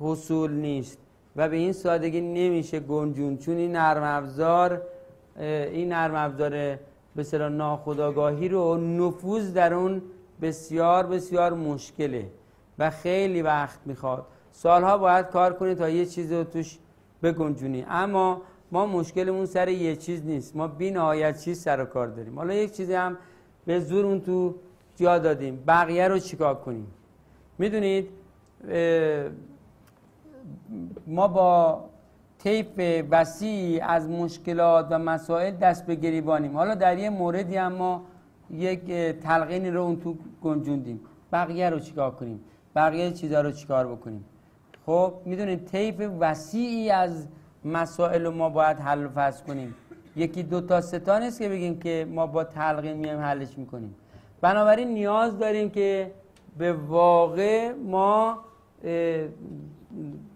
حصول نیست و به این سادگی نمیشه گنجون. چون این نرم افزار این نرم افزار به اصطلاح ناخودآگاهی رو نفوذ در اون بسیار بسیار مشکله و خیلی وقت می‌خواد. سالها باید کار کنی تا یه چیزی رو توش بگنجونی. اما ما مشکلمون سر یه چیز نیست. ما بی نهایت چیز سر و کار داریم. حالا یک چیزی هم به زور اون تو جا دادیم. بقیه رو چیکار کنیم؟ می‌دونید ما با طیف وسیعی از مشکلات و مسائل دست به گریبانیم. حالا در یه موردی هم ما یک تلقینی رو اون تو گنجوندیم. بقیه رو چیکار کنیم؟ بقیه چیزها رو چیکار بکنیم؟ خب می‌دونید طیف وسیعی از مسائل رو ما باید حل و فصل کنیم. یکی دو تا سه تا نیست که بگیم که ما با تلقین میایم حلش می‌کنیم. بنابراین نیاز داریم که به واقع ما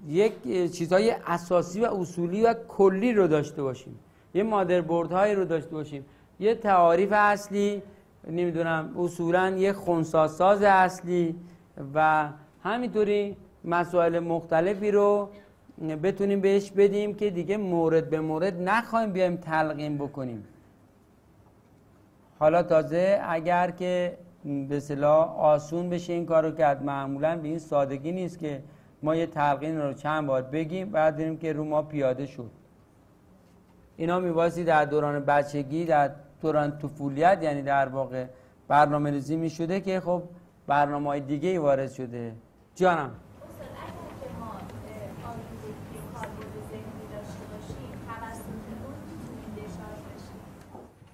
یک چیزهای اساسی و اصولی و کلی رو داشته باشیم. یه مادربردهایی رو داشته باشیم. یه تعاریف اصلی نمی‌دونم اصولا یه خونساساز اصلی و همینطوری مسائل مختلفی رو بتونیم بهش بدیم که دیگه مورد به مورد نخواهیم بیایم تلقین بکنیم. حالا تازه اگر که به اصطلاح آسون بشه این کارو کرد معمولا به این سادگی نیست که ما یه تلقین رو چند بار بگیم بعد دیدیم که رو ما پیاده شد. اینا میبایستی در دوران بچگی در دوران طفولیت یعنی در واقع برنامه ریزی می شده. که خب برنامه های دیگه ای وارد شده جانم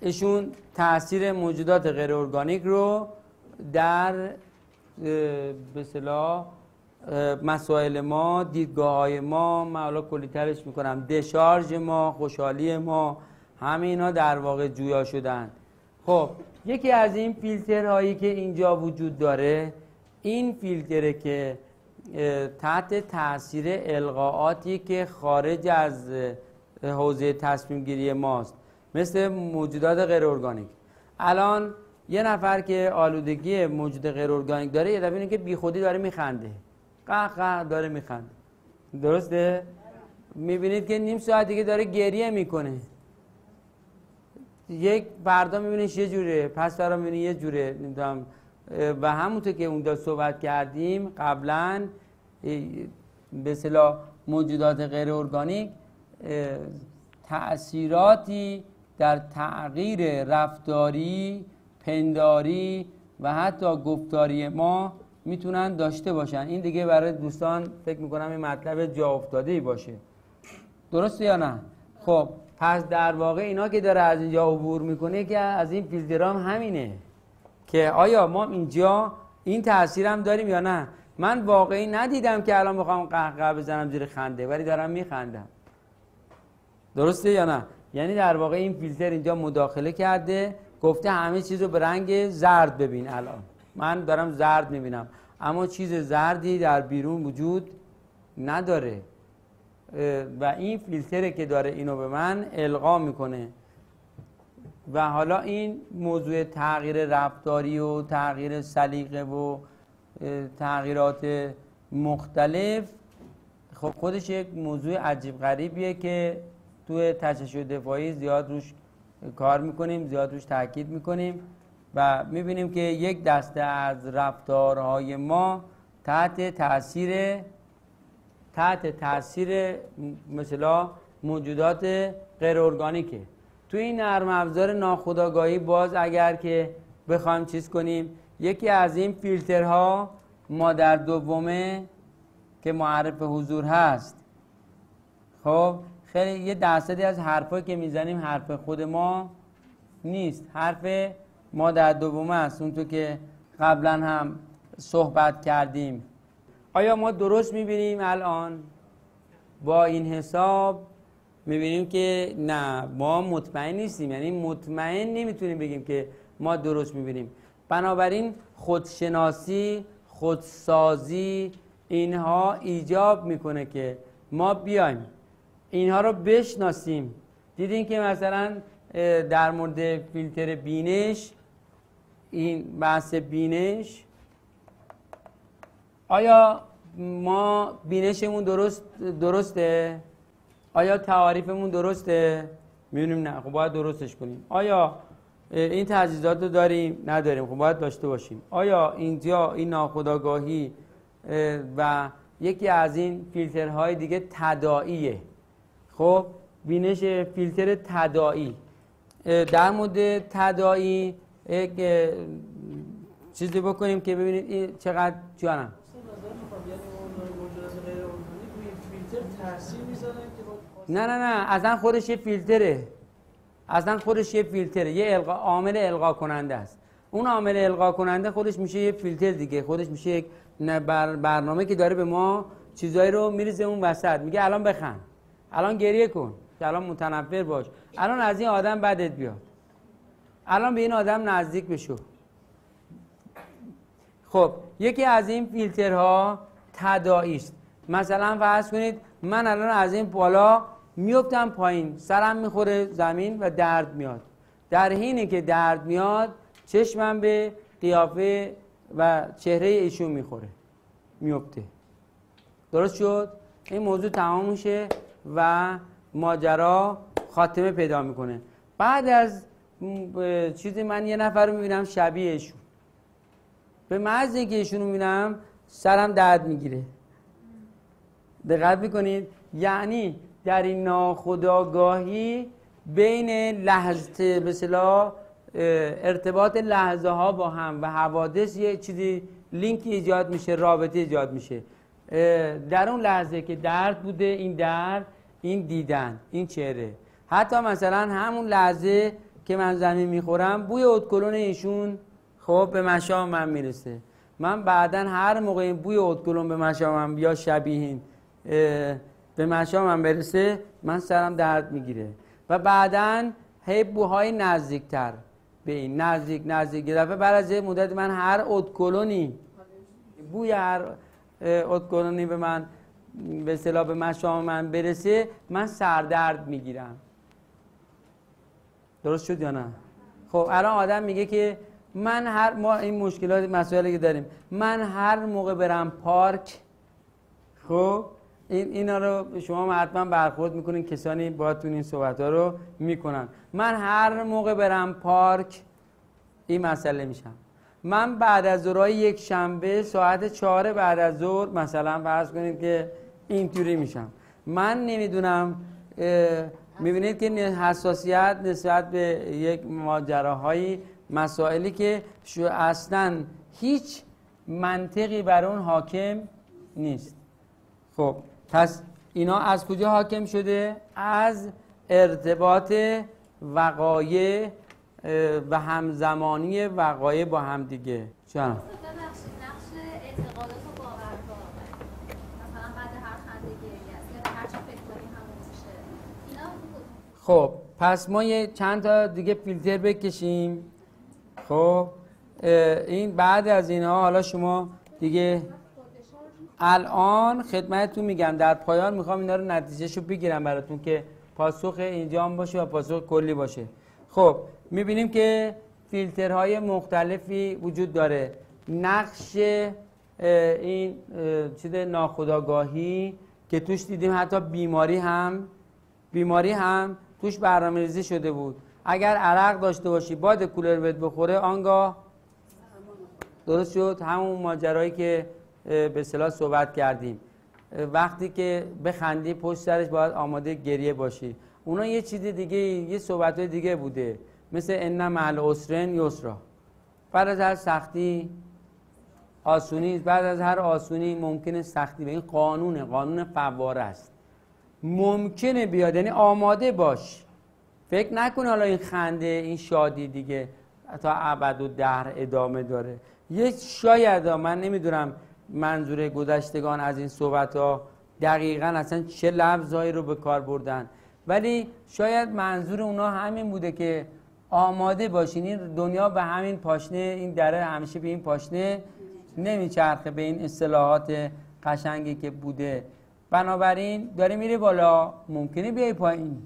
ایشون تاثیر موجودات غیر ارگانیک رو در به مسائل ما دیدگاه های ما من حالا کلیترش می‌کنم. دشارژ ما خوشحالی ما همه اینا در واقع جویا شدن. خب یکی از این فیلترهایی که اینجا وجود داره این فیلتره که تحت تاثیر القاعاتی که خارج از حوزه تصمیم گیری ماست. مثل موجودات غیر ارگانیک. الان یه نفر که آلودگی موجود غیر ارگانیک داره یه دفعه اینه که بیخودی داره میخنده. قه قه داره میخنده. درسته؟ می‌بینید که نیم ساعت دیگه داره گریه می‌کنه. یک فردا میبینیش یه جوره پس فردا می‌بینی یه جوره. نمی‌دونم. و همونطور که اونجا صحبت کردیم قبلا به اصطلاح موجودات غیر ارگانیک تأثیراتی در تغییر رفتاری پنداری و حتی گفتاری ما می‌تونن داشته باشن. این دیگه برای دوستان فکر می‌کنم این مطلب جا افتاده باشه. درسته یا نه؟ خب پس در واقع اینا که داره از اینجا عبور می‌کنه که از این فیلترام همینه که آیا ما اینجا این تاثیر هم داریم یا نه؟ من واقعی ندیدم که الان بخوام قهقه بزنم زیر خنده ولی دارم میخندم. درسته یا نه؟ یعنی در واقع این فیلتر اینجا مداخله کرده گفته همه چیز رو به رنگ زرد ببین الان. من دارم زرد می‌بینم. اما چیز زردی در بیرون وجود نداره. و این فیلتره که داره اینو به من القا می‌کنه. و حالا این موضوع تغییر رفتاری و تغییر سلیقه و تغییرات مختلف خب خودش یک موضوع عجیب غریبیه که توی تششع دفاعی زیاد روش کار می‌کنیم زیاد روش تاکید می‌کنیم و می‌بینیم که یک دسته از رفتارهای ما تحت تاثیر تحت تاثیر مثلا موجودات غیر ارگانیکه. تو این نرم افزار ناخودآگاهی باز اگر که بخوایم چیز کنیم یکی از این فیلترها مادر دومه که معرف حضور هست. خب؟ خیلی یه درصدی از حرفایی که می‌زنیم حرف خود ما نیست. حرف مادر دومه است اونطور که قبلا هم صحبت کردیم. آیا ما درست می‌بینیم الان؟ با این حساب می‌بینیم که نه ما مطمئن نیستیم. یعنی مطمئن نمی‌تونیم بگیم که ما درست می‌بینیم. بنابراین خودشناسی خودسازی اینها ایجاب می‌کنه که ما بیایم. اینها رو بشناسیم. دیدین که مثلا در مورد فیلتر بینش این بحث بینش. آیا ما بینشمون درست درسته؟ آیا تعاریفمون درسته؟ می‌بینیم نه. خب باید درستش کنیم. آیا این تجهیزات رو داریم؟ نداریم. خب باید داشته باشیم. آیا اینجا این ناخودآگاهی و یکی از این فیلترهای دیگه تداعیه؟ خب بینش فیلتر تداعی در مورد تداعی یک چیزی بکنیم که ببینید این چقدر جانم. نه نه نه اصلا خودش یه فیلتره. اصلا خودش یه فیلتره. یه القا عامل القا کننده است. اون عامل القا کننده خودش میشه یه فیلتر دیگه. خودش میشه یک بر برنامه که داره به ما چیزایی رو میریزه اون وسط. میگه الان بخند. الان گریه کن. الان متنفر باش. الان از این آدم بدت بیاد. الان به این آدم نزدیک بشو. خب یکی از این فیلترها تداعی است. مثلا فرض کنید من الان از این بالا میفتم پایین. سرم می‌خوره زمین و درد میاد. در حینی که درد میاد چشمم به قیافه و چهره ایشون می‌خوره. میفته. درست شد؟ این موضوع تمام میشه. و ماجرا خاتمه پیدا می‌کنه. بعد از چیزی من یه نفر رو می‌بینم شبیه ایشون. به محض اینکه ایشون رو می‌بینم سرم درد می‌گیره. دقت می‌کنید یعنی در این ناخداگاهی بین لحظه مثلا ارتباط لحظه ها با هم و حوادث یه چیزی لینک ایجاد میشه رابطه ایجاد میشه. در اون لحظه که درد بوده این درد این دیدن این چهره. حتی مثلا همون لحظه که من زمین می‌خورم بوی ادکلون ایشون خب به مشام من می‌رسه. من بعدا هر موقع این بوی ادکلون به مشامم یا شبیهین به مشامم برسه من سرم درد می‌گیره. و بعدا هی بوهای نزدیکتر به این نزدیک نزدیک دفعه بعد از مدت من هر ادکلونی بوی هر ادکلونی به من به اصطلاح به مشام من برسه من سردرد می‌گیرم. درست شد یا نه؟ خب الان آدم میگه که من هر ما این مشکلات مسائلی که داریم من هر موقع برم پارک خب این اینا رو شما حتما برخورد می‌کنین کسانی باهاتون این صحبت ها رو می‌کنن. من هر موقع برم پارک این مسئله میشم. من بعد از ظهرهای یک شنبه ساعت چهار بعد از ظهر مثلا فرض کنید که اینطوری میشم من نمی‌دونم می‌بینید که حساسیت نسبت به یک ماجراهایی مسائلی که شو اصلا هیچ منطقی بر اون حاکم نیست خب پس اینا از کجا حاکم شده؟ از ارتباط وقایع و همزمانی وقایع با هم دیگه. اینا خب پس ما یه چند تا دیگه فیلتر بکشیم. خب این بعد از اینها حالا شما دیگه الان خدمتتون میگم. در پایان می‌خوام اینا رو نتیجهشو بگیرم براتون که پاسخ اینجا هم باشه و پاسخ کلی باشه. خب می‌بینیم که فیلترهای مختلفی وجود داره. نقش این چیز ناخداگاهی که توش دیدیم حتی بیماری هم بیماری هم توش برنامه ریزی شده بود. اگر عرق داشته باشی باد کولر بهت بخوره آنگاه درست شد. همون ماجرایی که به اصطلاح صحبت کردیم. وقتی که بخندی پشت سرش باید آماده گریه باشی. اونا یه چیز دیگه یه صحبت دیگه بوده. مثل ان مع العسرن یسرا. بعد از هر سختی آسونی. بعد از هر آسونی ممکنه سختی به این قانونه. قانون فواره است. ممکنه بیاد. یعنی آماده باش. فکر نکن حالا این خنده این شادی دیگه تا ابد و دهر ادامه داره. یه شاید من نمی‌دونم منظور گذشتگان از این صحبت ها دقیقا اصلا چه لفظهایی رو به کار بردن. ولی شاید منظور اونا همین بوده که آماده باشین. این دنیا به همین پاشنه این دره همیشه به این پاشنه نمیچرخه به این اصطلاحات قشنگی که بوده. بنابراین داره میره بالا. ممکنه بیای پایین.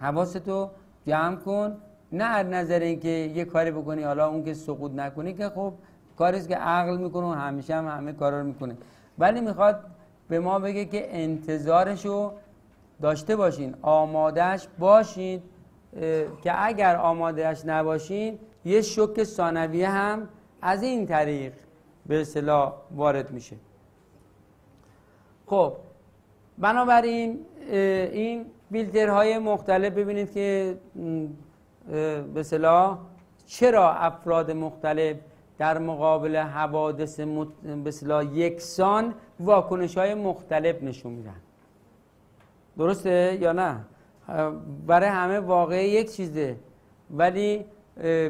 حواستو جمع کن. نه از نظر اینکه یه کاری بکنی حالا اون که سقوط نکنی که خب کاری است که عقل می‌کنه و همیشه هم همه کارا رو می‌کنه. ولی می‌خواد به ما بگه که انتظارشو داشته باشین. آمادهش باشین. که اگر آمادهش نباشین یه شوک ثانویه هم از این طریق به اصطلاح وارد میشه. خب بنابراین این فیلترهای مختلف ببینید که به اصطلاح چرا افراد مختلف در مقابل حوادث مت- به یکسان واکنش های مختلف نشون میدن؟ درسته یا نه؟ برای همه واقعه یک چیزه. ولی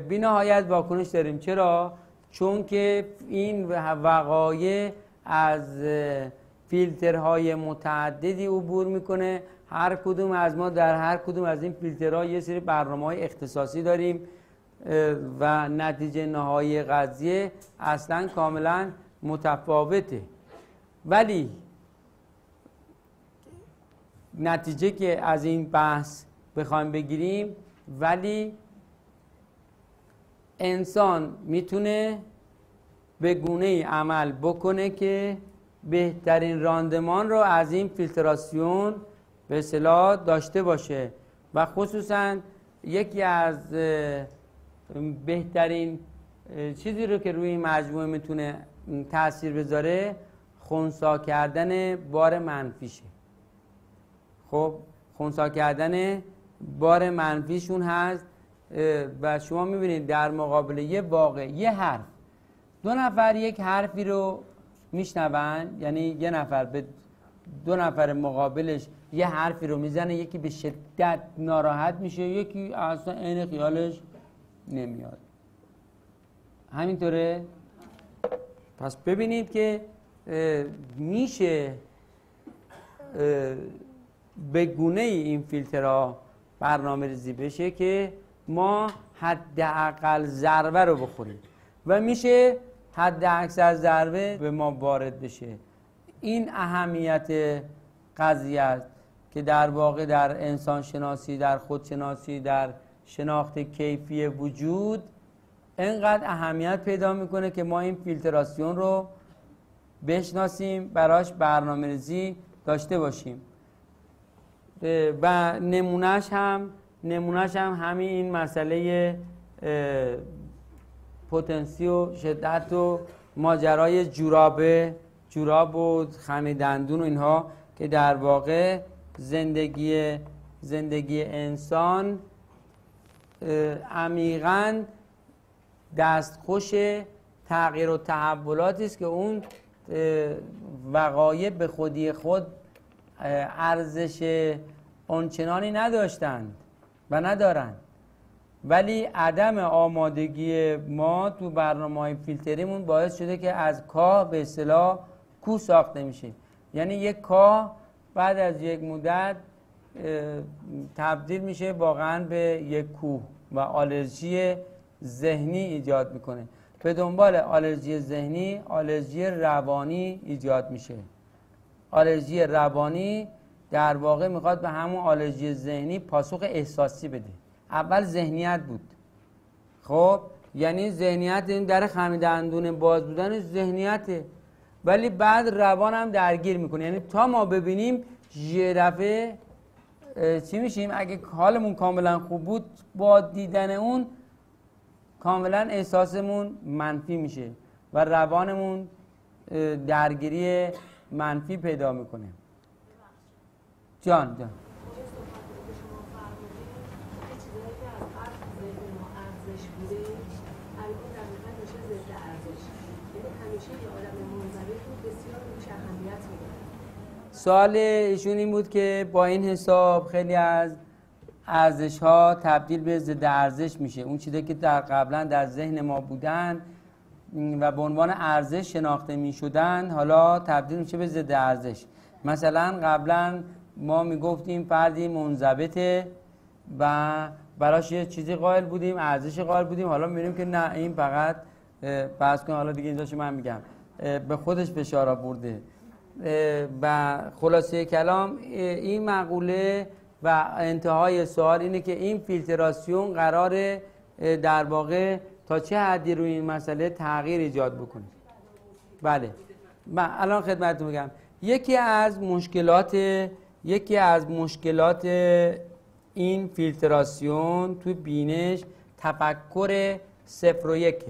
بی نهایت واکنش داریم. چرا؟ چون که این وقایع از فیلترهای متعددی عبور می‌کنه. هر کدوم از ما در هر کدوم از این فیلترها یه سری برنامه های اختصاصی داریم و نتیجه نهایی قضیه اصلا کاملا متفاوته. ولی نتیجه که از این بحث بخوایم بگیریم ولی انسان می‌تونه به گونه عمل بکنه که بهترین راندمان رو از این فیلتراسیون به اصطلاح داشته باشه و خصوصا یکی از بهترین چیزی رو که روی این مجموعه می‌تونه تاثیر بذاره خونسا کردن بار منفیشه. خب خونسا کردن بار منفیشون هست و شما می‌بینید در مقابل یه واقع یه حرف. دو نفر یک حرفی رو میشنون یعنی یه نفر به دو نفر مقابلش یه حرفی رو می‌زنه یکی به شدت ناراحت میشه یکی اصلا عین خیالش نمیاد. همینطوره؟ پس ببینید که میشه به گونه ای این فیلترها برنامه ریزی بشه که ما حداقل ضربه رو بخوریم. و میشه حد اکثر ضربه به ما وارد بشه. این اهمیت قضیه است که در واقع در انسان شناسی در خودشناسی در شناخت کیفی وجود انقدر اهمیت پیدا می‌کنه که ما این فیلتراسیون رو بشناسیم براش برنامه ریزی داشته باشیم. و نمونهش هم نمونهش هم همین مسئله اه، پتانسی و شدت و ماجرای جورابه جوراب و خمه دندون و اینها که در واقع زندگی زندگی انسان عمیقاً دستخوش تغییر و تحولاتی است که اون وقایع به خودی خود ارزش آنچنانی نداشتند و ندارند. ولی عدم آمادگی ما تو برنامه های فیلتریمون باعث شده که از کاه به اصطلاح کوه ساخته میشه یعنی یک کاه بعد از یک مدت تبدیل میشه واقعا به یک کوه و آلرژی ذهنی ایجاد می‌کنه. به دنبال آلرژی ذهنی آلرژی روانی ایجاد میشه. آلرژی روانی در واقع می‌خواد به همون آلرژی ذهنی پاسخ احساسی بده. اول ذهنیت بود. خب؟ یعنی ذهنیت این در خمیدندون باز بودن ذهنیته. ولی بعد روان هم درگیر می‌کنه. یعنی تا ما ببینیم یه دفعه چی میشیم؟ اگه حالمون کاملا خوب بود با دیدن اون کاملا احساسمون منفی میشه و روانمون درگیری منفی پیدا می‌کنه. جان جان. سوال ایشون این بود که با این حساب خیلی از ارزش ها تبدیل به ضد ارزش میشه. اون چیزی که در قبلا در ذهن ما بودن و به عنوان ارزش شناخته می شدن حالا تبدیل میشه به ضد ارزش. مثلا قبلا ما می‌گفتیم فردی منضبطه و براش یه چیزی قائل بودیم ارزش قائل بودیم. حالا می‌بینیم که نه این فقط فرض کن حالا دیگه اینجاشو من میگم به خودش فشار آورده. و خلاصه کلام این مقوله و انتهای سوال اینه که این فیلتراسیون قراره اه، در واقع تا چه حدی روی این مسئله تغییر ایجاد بکنه بله. من الان خدمتتون میگم. یکی از مشکلات یکی از مشکلات این فیلتراسیون تو بینش تفکر صفر و یکه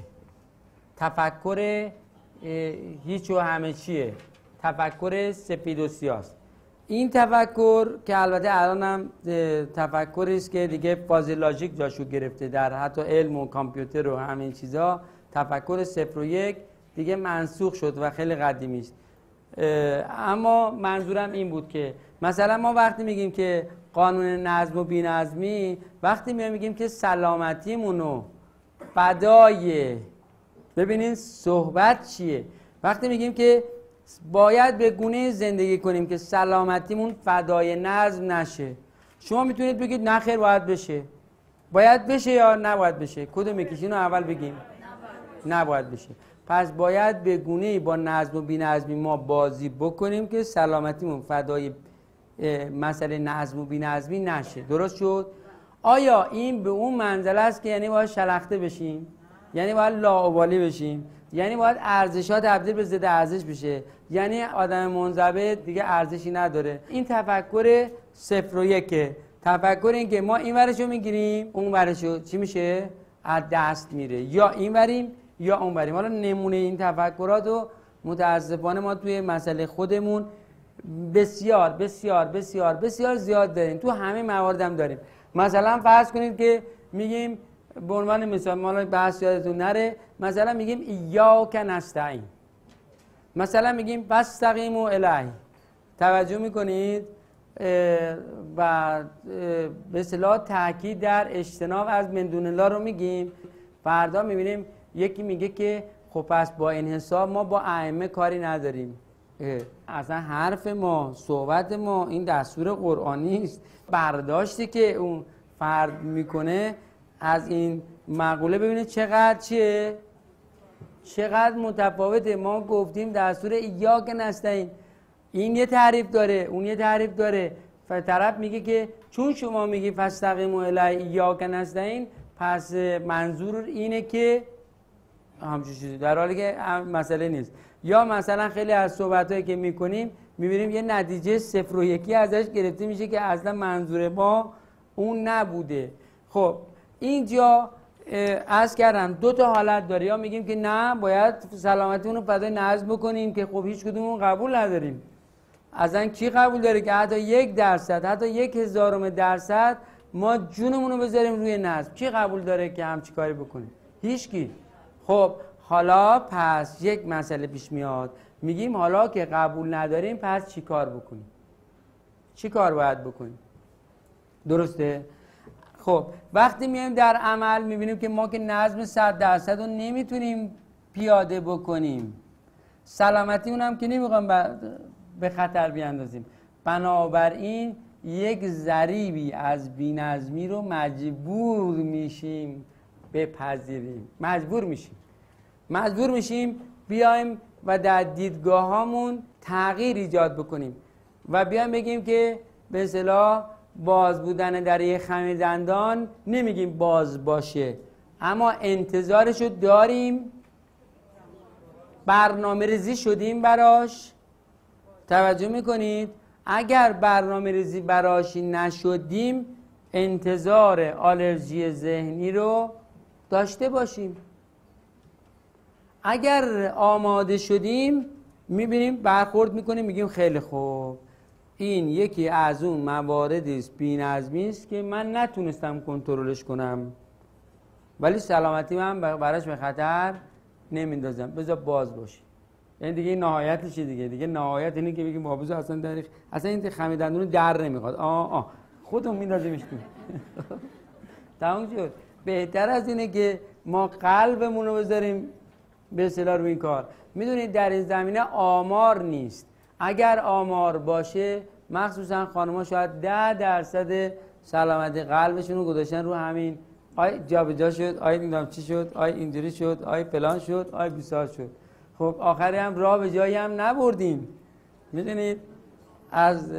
تفکر هیچ و همه چیه. تفکر سپید و سیاست. این تفکر که البته الان هم تفکری است که دیگه فازی جاشو گرفته در حتی علم و کامپیوتر و همین چیزا تفکر صفر و یک دیگه منسوخ شد و خیلی قدیمی است. اما منظورم این بود که مثلا ما وقتی میگیم که قانون نظم و بینظمی وقتی میایم میگیم که سلامتیمون رو فدای ببینین صحبت چیه؟ وقتی میگیم که باید به گونه زندگی کنیم که سلامتیمون فدای نظم نشه. شما می‌تونید بگید نه خیر باید بشه. باید بشه یا نباید بشه؟ کدوم یکیش؟ اینو اول بگیم. نباید بشه. پس باید به گونه با نظم و بینظمی ما بازی بکنیم که سلامتیمون فدای مسئله نظم و بینظمی نشه. درست شد؟ آیا این به اون منزله است که یعنی باید شلخته بشیم؟ یعنی باید لاابالی بشیم؟ یعنی باید ارزش ها تبدیل به ضد ارزش بشه. یعنی آدم منضبط دیگه ارزشی نداره. این تفکر صفر و یکه تفکر این که ما این ورشو می‌گیریم اون ورشو چی میشه؟ از دست میره. یا این وریم یا اون وریم. حالا نمونه این تفکرات رو متاسفانه ما توی مسئله خودمون بسیار بسیار بسیار بسیار زیاد داریم. تو همه موارد هم داریم. مثلا فرض کنید که میگیم به عنوان مثال مالا بحث یادتون نره. مثلا میگیم ایاک نستعین. مثلا میگیم فاستقیم و الهی توجه می‌کنید؟ و به اصطلاح تاکید در اجتناب از مندون الله رو میگیم. فردا می‌بینیم یکی میگه که خب پس با این حساب ما با ائمه کاری نداریم. اصلا حرف ما صحبت ما این دستور قرآنی است. برداشتی که اون فرد می‌کنه از این مقوله ببینید چقدر چیه؟ چقدر متفاوته. ما گفتیم دستور ایاک نستعین. این یه تعریف داره اون یه تعریف داره. و طرف میگه که چون شما میگی فاستقیم الی ایاک نستعین پس منظور اینه که همچین چیزی. در حالی که مسئله نیست. یا مثلا خیلی از صحبت که می‌کنیم می‌بینیم یه نتیجه صفر و یکی ازش گرفته میشه که اصلا منظور ما اون نبوده. خب اینجا از کردم دو تا حالت داره. یا میگیم که نه باید سلامتیمون رو فدای نظم بکنیم که خب هیچ کدومون قبول نداریم. اصلا کی قبول داره که حتی یک درصد حتی یک هزارم درصد ما جونمون رو بذاریم روی نظم؟ کی قبول داره که همچی کاری بکنیم؟ هیچکی. خب حالا پس یک مسئله پیش میاد. میگیم حالا که قبول نداریم پس چی کار بکنیم؟ چی کار باید بکنیم؟ درسته؟ خب وقتی میایم در عمل می‌بینیم که ما که نظم صد درصد رو نمی‌تونیم پیاده بکنیم. سلامتی اونم که نمی‌خوام به خطر بیاندازیم. بنابراین یک ذریبی از بینظمی رو مجبور میشیم بپذیریم. مجبور میشیم. مجبور میشیم بیایم و در دیدگاه هامون تغییر ایجاد بکنیم و بیایم بگیم که به اصطلاح باز بودن در یک خمیر دندان نمیگیم باز باشه. اما انتظارشو داریم. برنامه ریزی شدیم براش. توجه می‌کنید؟ اگر برنامه ریزی براش نشدیم انتظار آلرژی ذهنی رو داشته باشیم. اگر آماده شدیم می‌بینیم برخورد می‌کنیم میگیم خیلی خوب. این یکی از اون مواردی است بی‌نظمی است که من نتونستم کنترلش کنم. ولی سلامتی من براش به خطر نمیندازم بذار باز باشی. یعنی دیگه نهایتش دیگه؟ دیگه نهایت اینه که بگیم بابوز اصلا در اصلا این خمیردندون در نمی‌خواد. آه آه. خودمون میندازیمش تو. تموم شد. بهتر از اینه که ما قلبمون رو بذاریم به اصطلاح روی این کار. می‌دونید در این زمینه آمار نیست. اگر آمار باشه مخصوصا خانم‌ها شاید ده درصد سلامتی قلبشون رو گذاشتن رو همین. آی جابجا شد آی نمی‌دونم چی شد آی اینجوری شد آی فلان شد آی بیسار شد. خب آخری هم راه به جایی هم نبردیم می‌دونید؟ از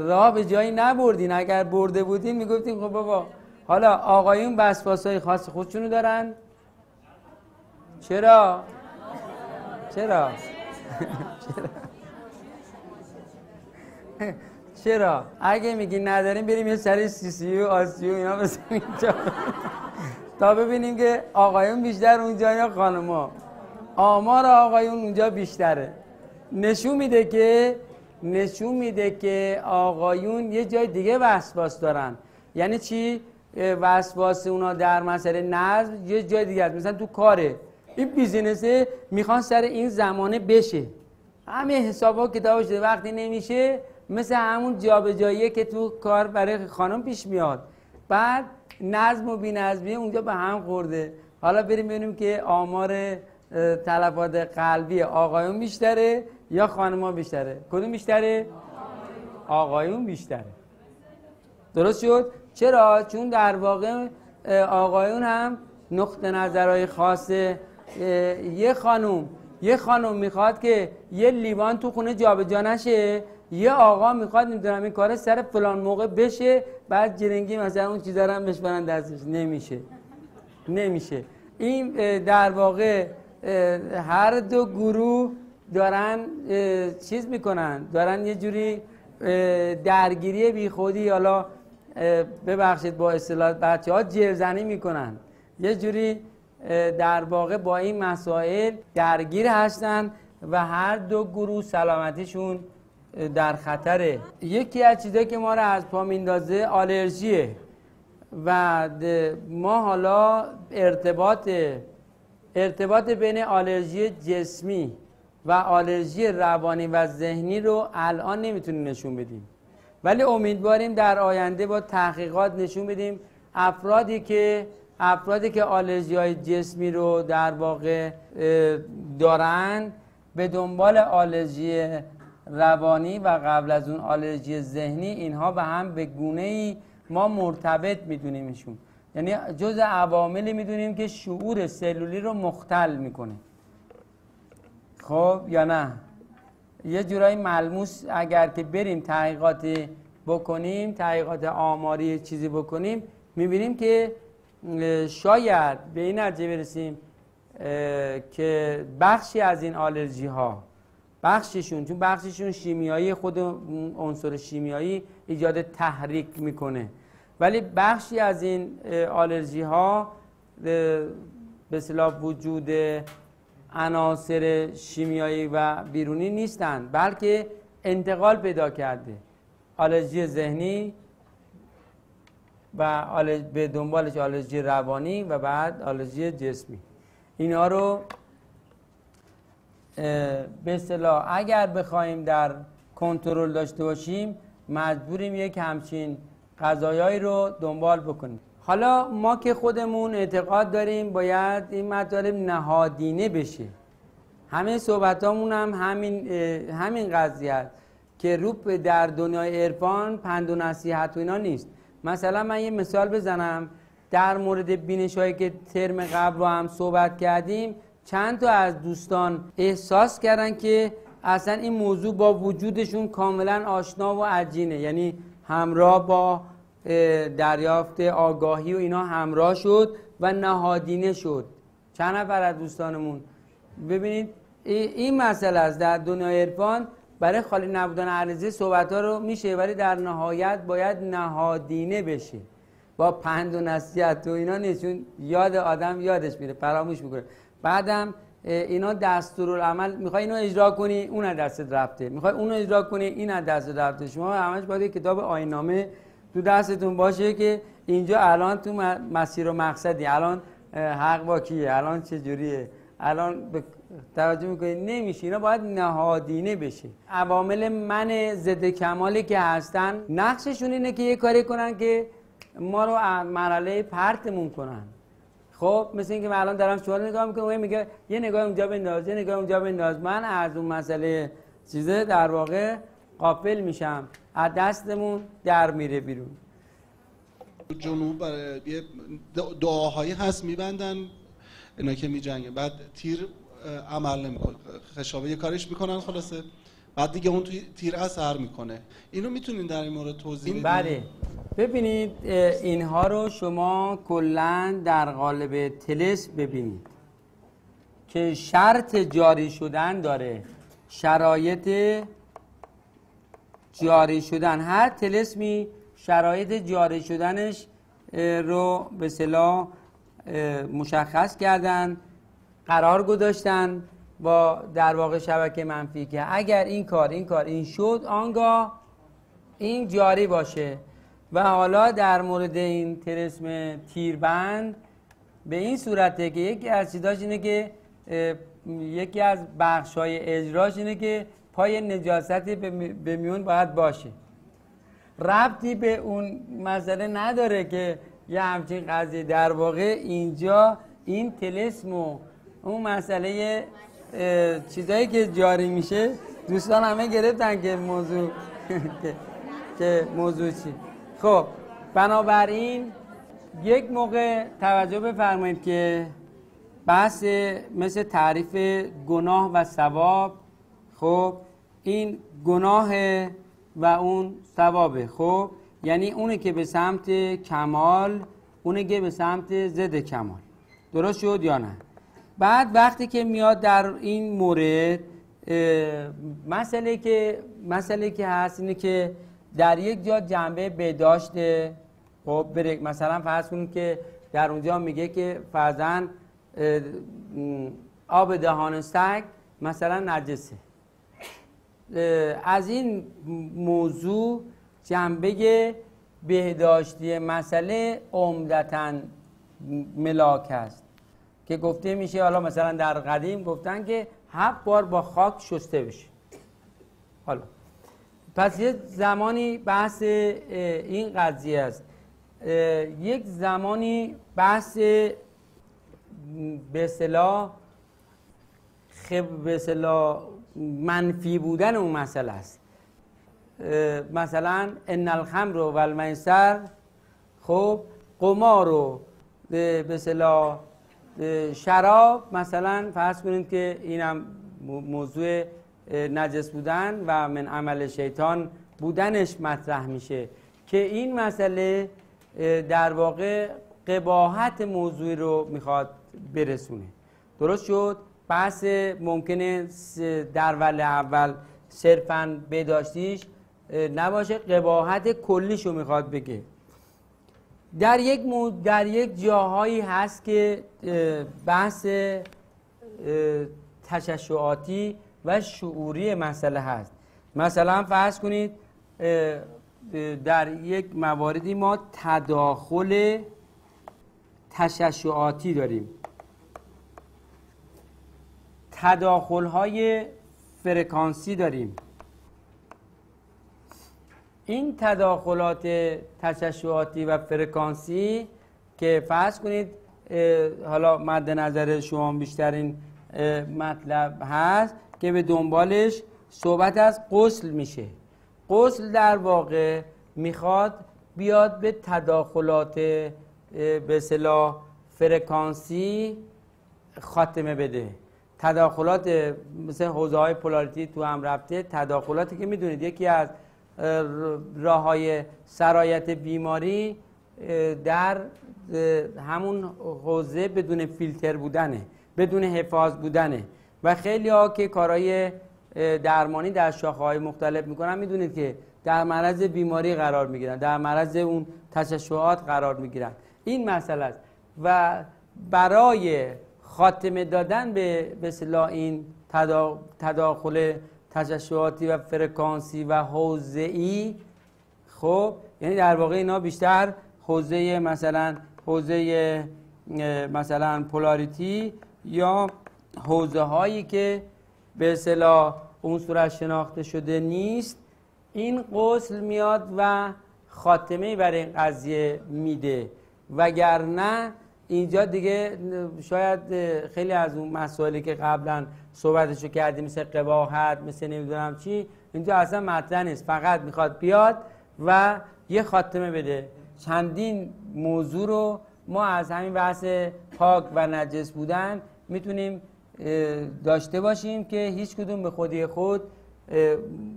راه به جایی نبردین. اگر برده بودین می‌گفتین خب بابا حالا آقایون های خاص خودشونو دارن. چرا؟ چرا؟ اگه میگی نداریم بریم یه سری سی سی و آسیو اینا بزنیم تا ببینیم که آقایون بیشتر اونجا یا خانما آمار آقایون اونجا بیشتره. نشون میده که نشون میده که آقایون یه جای دیگه وسواس دارن. یعنی چی؟ وسواس اونا در مسئله نظم یه جای دیگه هست مثلا تو کاره. این بیزینسه می‌خوان سر این زمانه بشه. همه حسابا کتاب شده. وقتی نمیشه مثل همون جابجاییه که تو کار برای خانم پیش میاد. بعد نظم و بینظمی اونجا به هم خورده. حالا بریم ببینیم که آمار تلفات قلبی آقایون بیشتره یا خانما بیشتره. کدوم بیشتره؟ آقایون بیشتره. درست شد؟ چرا؟ چون در واقع آقایون هم نقطه نظرهای خاصه یه خانوم یه خانم می‌خواد که یه لیوان تو خونه جابجا نشه. یه آقا می‌خواد نمی‌دونم این کار سر فلان موقع بشه بعد جرنگی مثلا اون چیزا رو هم بشبرن دستش. نمیشه. نمیشه. این در واقع هر دو گروه دارن چیز می‌کنن. دارن یه جوری درگیری بیخودی حالا ببخشید با اصطلاح بچه ها جرزنی می‌کنن. یه جوری در واقع با این مسائل درگیر هستن و هر دو گروه سلامتیشون در خطره. یکی از چیزایی که ما رو از پا میندازه آلرژیه و ما حالا ارتباط ارتباط بین آلرژی جسمی و آلرژی روانی و ذهنی رو الان نمی‌تونیم نشون بدیم. ولی امیدواریم در آینده با تحقیقات نشون بدیم افرادی که افرادی که آلرژی های جسمی رو در واقع دارن به دنبال آلرژی روانی و قبل از اون آلرژی ذهنی اینها به هم به گونه ای ما مرتبط میدونیمشون. یعنی جز عواملی می‌دونیم که شعور سلولی رو مختل می‌کنه. خب یا نه؟ یه جورایی ملموس اگر که بریم تحقیقات بکنیم تحقیقات آماری چیزی بکنیم می‌بینیم که شاید به این نتیجه برسیم که بخشی از این آلرژی ها بخششون چون بخششون شیمیایی خود عنصر شیمیایی ایجاد تحریک می‌کنه. ولی بخشی از این آلرژی ها به اصطلاح وجود عناصر شیمیایی و بیرونی نیستند بلکه انتقال پیدا کرده. آلرژی ذهنی و به دنبالش آلرژی روانی و بعد آلرژی جسمی. اینا رو به اصطلاح اگر بخوایم در کنترل داشته باشیم مجبوریم یک همچین غذایایی رو دنبال بکنیم. حالا ما که خودمون اعتقاد داریم باید این مطالب نهادینه بشه. همه صحبت هم همین, همین قضیه که روپ در دنیای ارفان پند و نصیحت و اینا نیست. مثلا من یه مثال بزنم. در مورد بینش هایی که ترم قبل رو هم صحبت کردیم چند تا از دوستان احساس کردن که اصلا این موضوع با وجودشون کاملا آشنا و عجینه. یعنی همراه با دریافت آگاهی و اینا همراه شد و نهادینه شد. چند نفر از دوستانمون؟ ببینید این مسئله است. در دنیای عرفان برای خالی نبودن عرضه صحبت ها رو میشه ولی در نهایت باید نهادینه بشه. با پند و نصیحت و اینا نیست. یاد آدم یادش میره فراموش می‌کنه. بعدم اینا دستورالعمل می‌خوای اینو اجرا کنی اون از دستت رفته. می‌خوای اونو اجرا کنی این از دستت رفته. شما همش باید کتاب آینامه تو دستتون باشه که اینجا الان تو مسیر و مقصدی. الان حق با کیه؟ الان چه جوریه؟ الان به توجه می‌کنید نمیشه. اینا باید نهادینه بشه. عوامل من ضد کمالی که هستن نقششون اینه که یه کاری کنن که ما رو مرحله پرتمون کنن. خب مثل اینکه من الان دارم شما نگاه می‌کنم میگه یه نگاه اونجا بنداز یه نگاه اونجا بنداز. من از اون مسئله چیزه در واقع قافل میشم. از دستمون در میره بیرون. جنوب برای دعاهایی هست میبندن اینا که میجنگه بعد تیر عمل نمی‌کنه خشابه یه کارش می‌کنن خلاصه. بعد دیگه اون توی تیر اثر می‌کنه. اینو می‌تونین در این مورد توضیح بدین؟ بله. ببینید اینها رو شما کلا در قالب تلس ببینید که شرط جاری شدن داره. شرایط جاری شدن. هر تلسمی شرایط جاری شدنش رو به صلاح مشخص کردن قرار گذاشتن. با در واقع شبکه منفی که اگر این کار این کار این شد آنگاه این جاری باشه. و حالا در مورد این ترسم تیربند به این صورته که یکی از چیزاش اینه که یکی از بخش های اجراش اینه که پای نجاستی به میون باید باشه. ربطی به اون مسئله نداره که یه همچین قضیه. در واقع اینجا این تلسم و اون مسئله چیزایی که جاری میشه دوستان همه گرفتن که موضوع که موضوع چی. خب بنابراین یک موقع توجه بفرمایید که بحث مثل تعریف گناه و ثواب خب این گناه و اون ثوابه خب یعنی اونه که به سمت کمال اونه که به سمت ضد کمال. درست شد یا نه؟ بعد وقتی که میاد در این مورد مسئله که مسئله که هست اینه که در یک جا جنبه بداشته خب مثلا فرض کنید که در اونجا میگه که فرزن آب دهان سگ مثلا نجسه از این موضوع جنبه بهداشتی مسئله عمدتا ملاک است که گفته میشه حالا مثلا در قدیم گفتن که هفت بار با خاک شسته بشه. حالا. پس یه زمانی بحث این قضیه است. یک زمانی بحث به اصطلاح به منفی بودن اون مسئله است. مثلا ان الخمر و المیسر خب قمار و به اصطلاح شراب مثلا فرض کنید که اینم موضوع نجس بودن و من عمل شیطان بودنش مطرح میشه. که این مسئله در واقع قباحت موضوع رو می‌خواد برسونه. درست شد؟ بحث ممکنه در ول اول صرفا بداشتیش نباشه قباحت کلیش رو می‌خواد بگه. در یک, در یک جاهایی هست که بحث تششعاتی و شعوری مسئله هست. مثلا فرض کنید در یک مواردی ما تداخل تششعاتی داریم. تداخل های فرکانسی داریم. این تداخلات تششعاتی و فرکانسی که فرض کنید حالا مد نظر شما بیشترین مطلب هست که به دنبالش صحبت از قسل میشه. قسل در واقع می‌خواد بیاد به تداخلات به صلاح فرکانسی خاتمه بده. تداخلات مثل حوزه های پولاریتی تو هم رفته تداخلاتی که می‌دونید یکی از راه های سرایت بیماری در همون حوزه بدون فیلتر بودنه بدون حفاظ بودنه. و خیلی ها که کارهای درمانی در شاخه های مختلف می‌کنن می‌دونید که در معرض بیماری قرار می‌گیرن در معرض اون تشعشعات قرار می‌گیرن. این مسئله است. و برای خاتمه دادن به اصطلاح این تدا- تداخل تشعشعاتی و فرکانسی و حوزه‌ای خب یعنی در واقع اینا بیشتر حوزه مثلا حوزه مثلا پولاریتی یا حوزه هایی که به اصطلاح اون صورت شناخته شده نیست این غسل میاد و خاتمه برای این قضیه میده. وگرنه اینجا دیگه شاید خیلی از اون مسائلی که قبلا صحبتشو کردیم مثل قباحت مثل نمی‌دونم چی. اینجا اصلا مطرح نیست. فقط می‌خواد بیاد و یه خاتمه بده. چندین موضوع رو ما از همین بحث پاک و نجس بودن می‌تونیم داشته باشیم که هیچ کدوم به خودی خود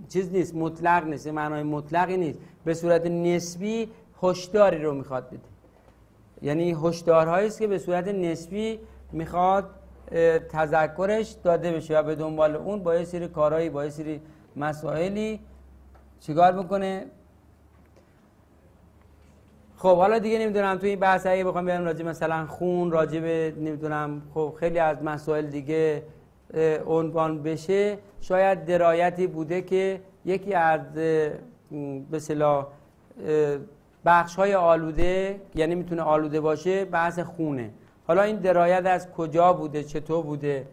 چیز نیست مطلق نیست. معنای مطلقی نیست. به صورت نسبی هشداری رو می‌خواد بده. یعنی هشدارهایی است که به صورت نسبی می‌خواد تذکرش داده بشه و به دنبال اون با یه سری کارهایی با یه سری مسائلی چیکار بکنه؟ خب حالا دیگه نمی‌دونم توی این بحث اگه بخوام بیارم راجع مثلا خون راجع به نمی‌دونم خب خیلی از مسائل دیگه عنوان بشه. شاید درایتی بوده که یکی از به اصطلاح بخش های آلوده یعنی می‌تونه آلوده باشه بحث خونه. حالا این درایت از کجا بوده چطور بوده؟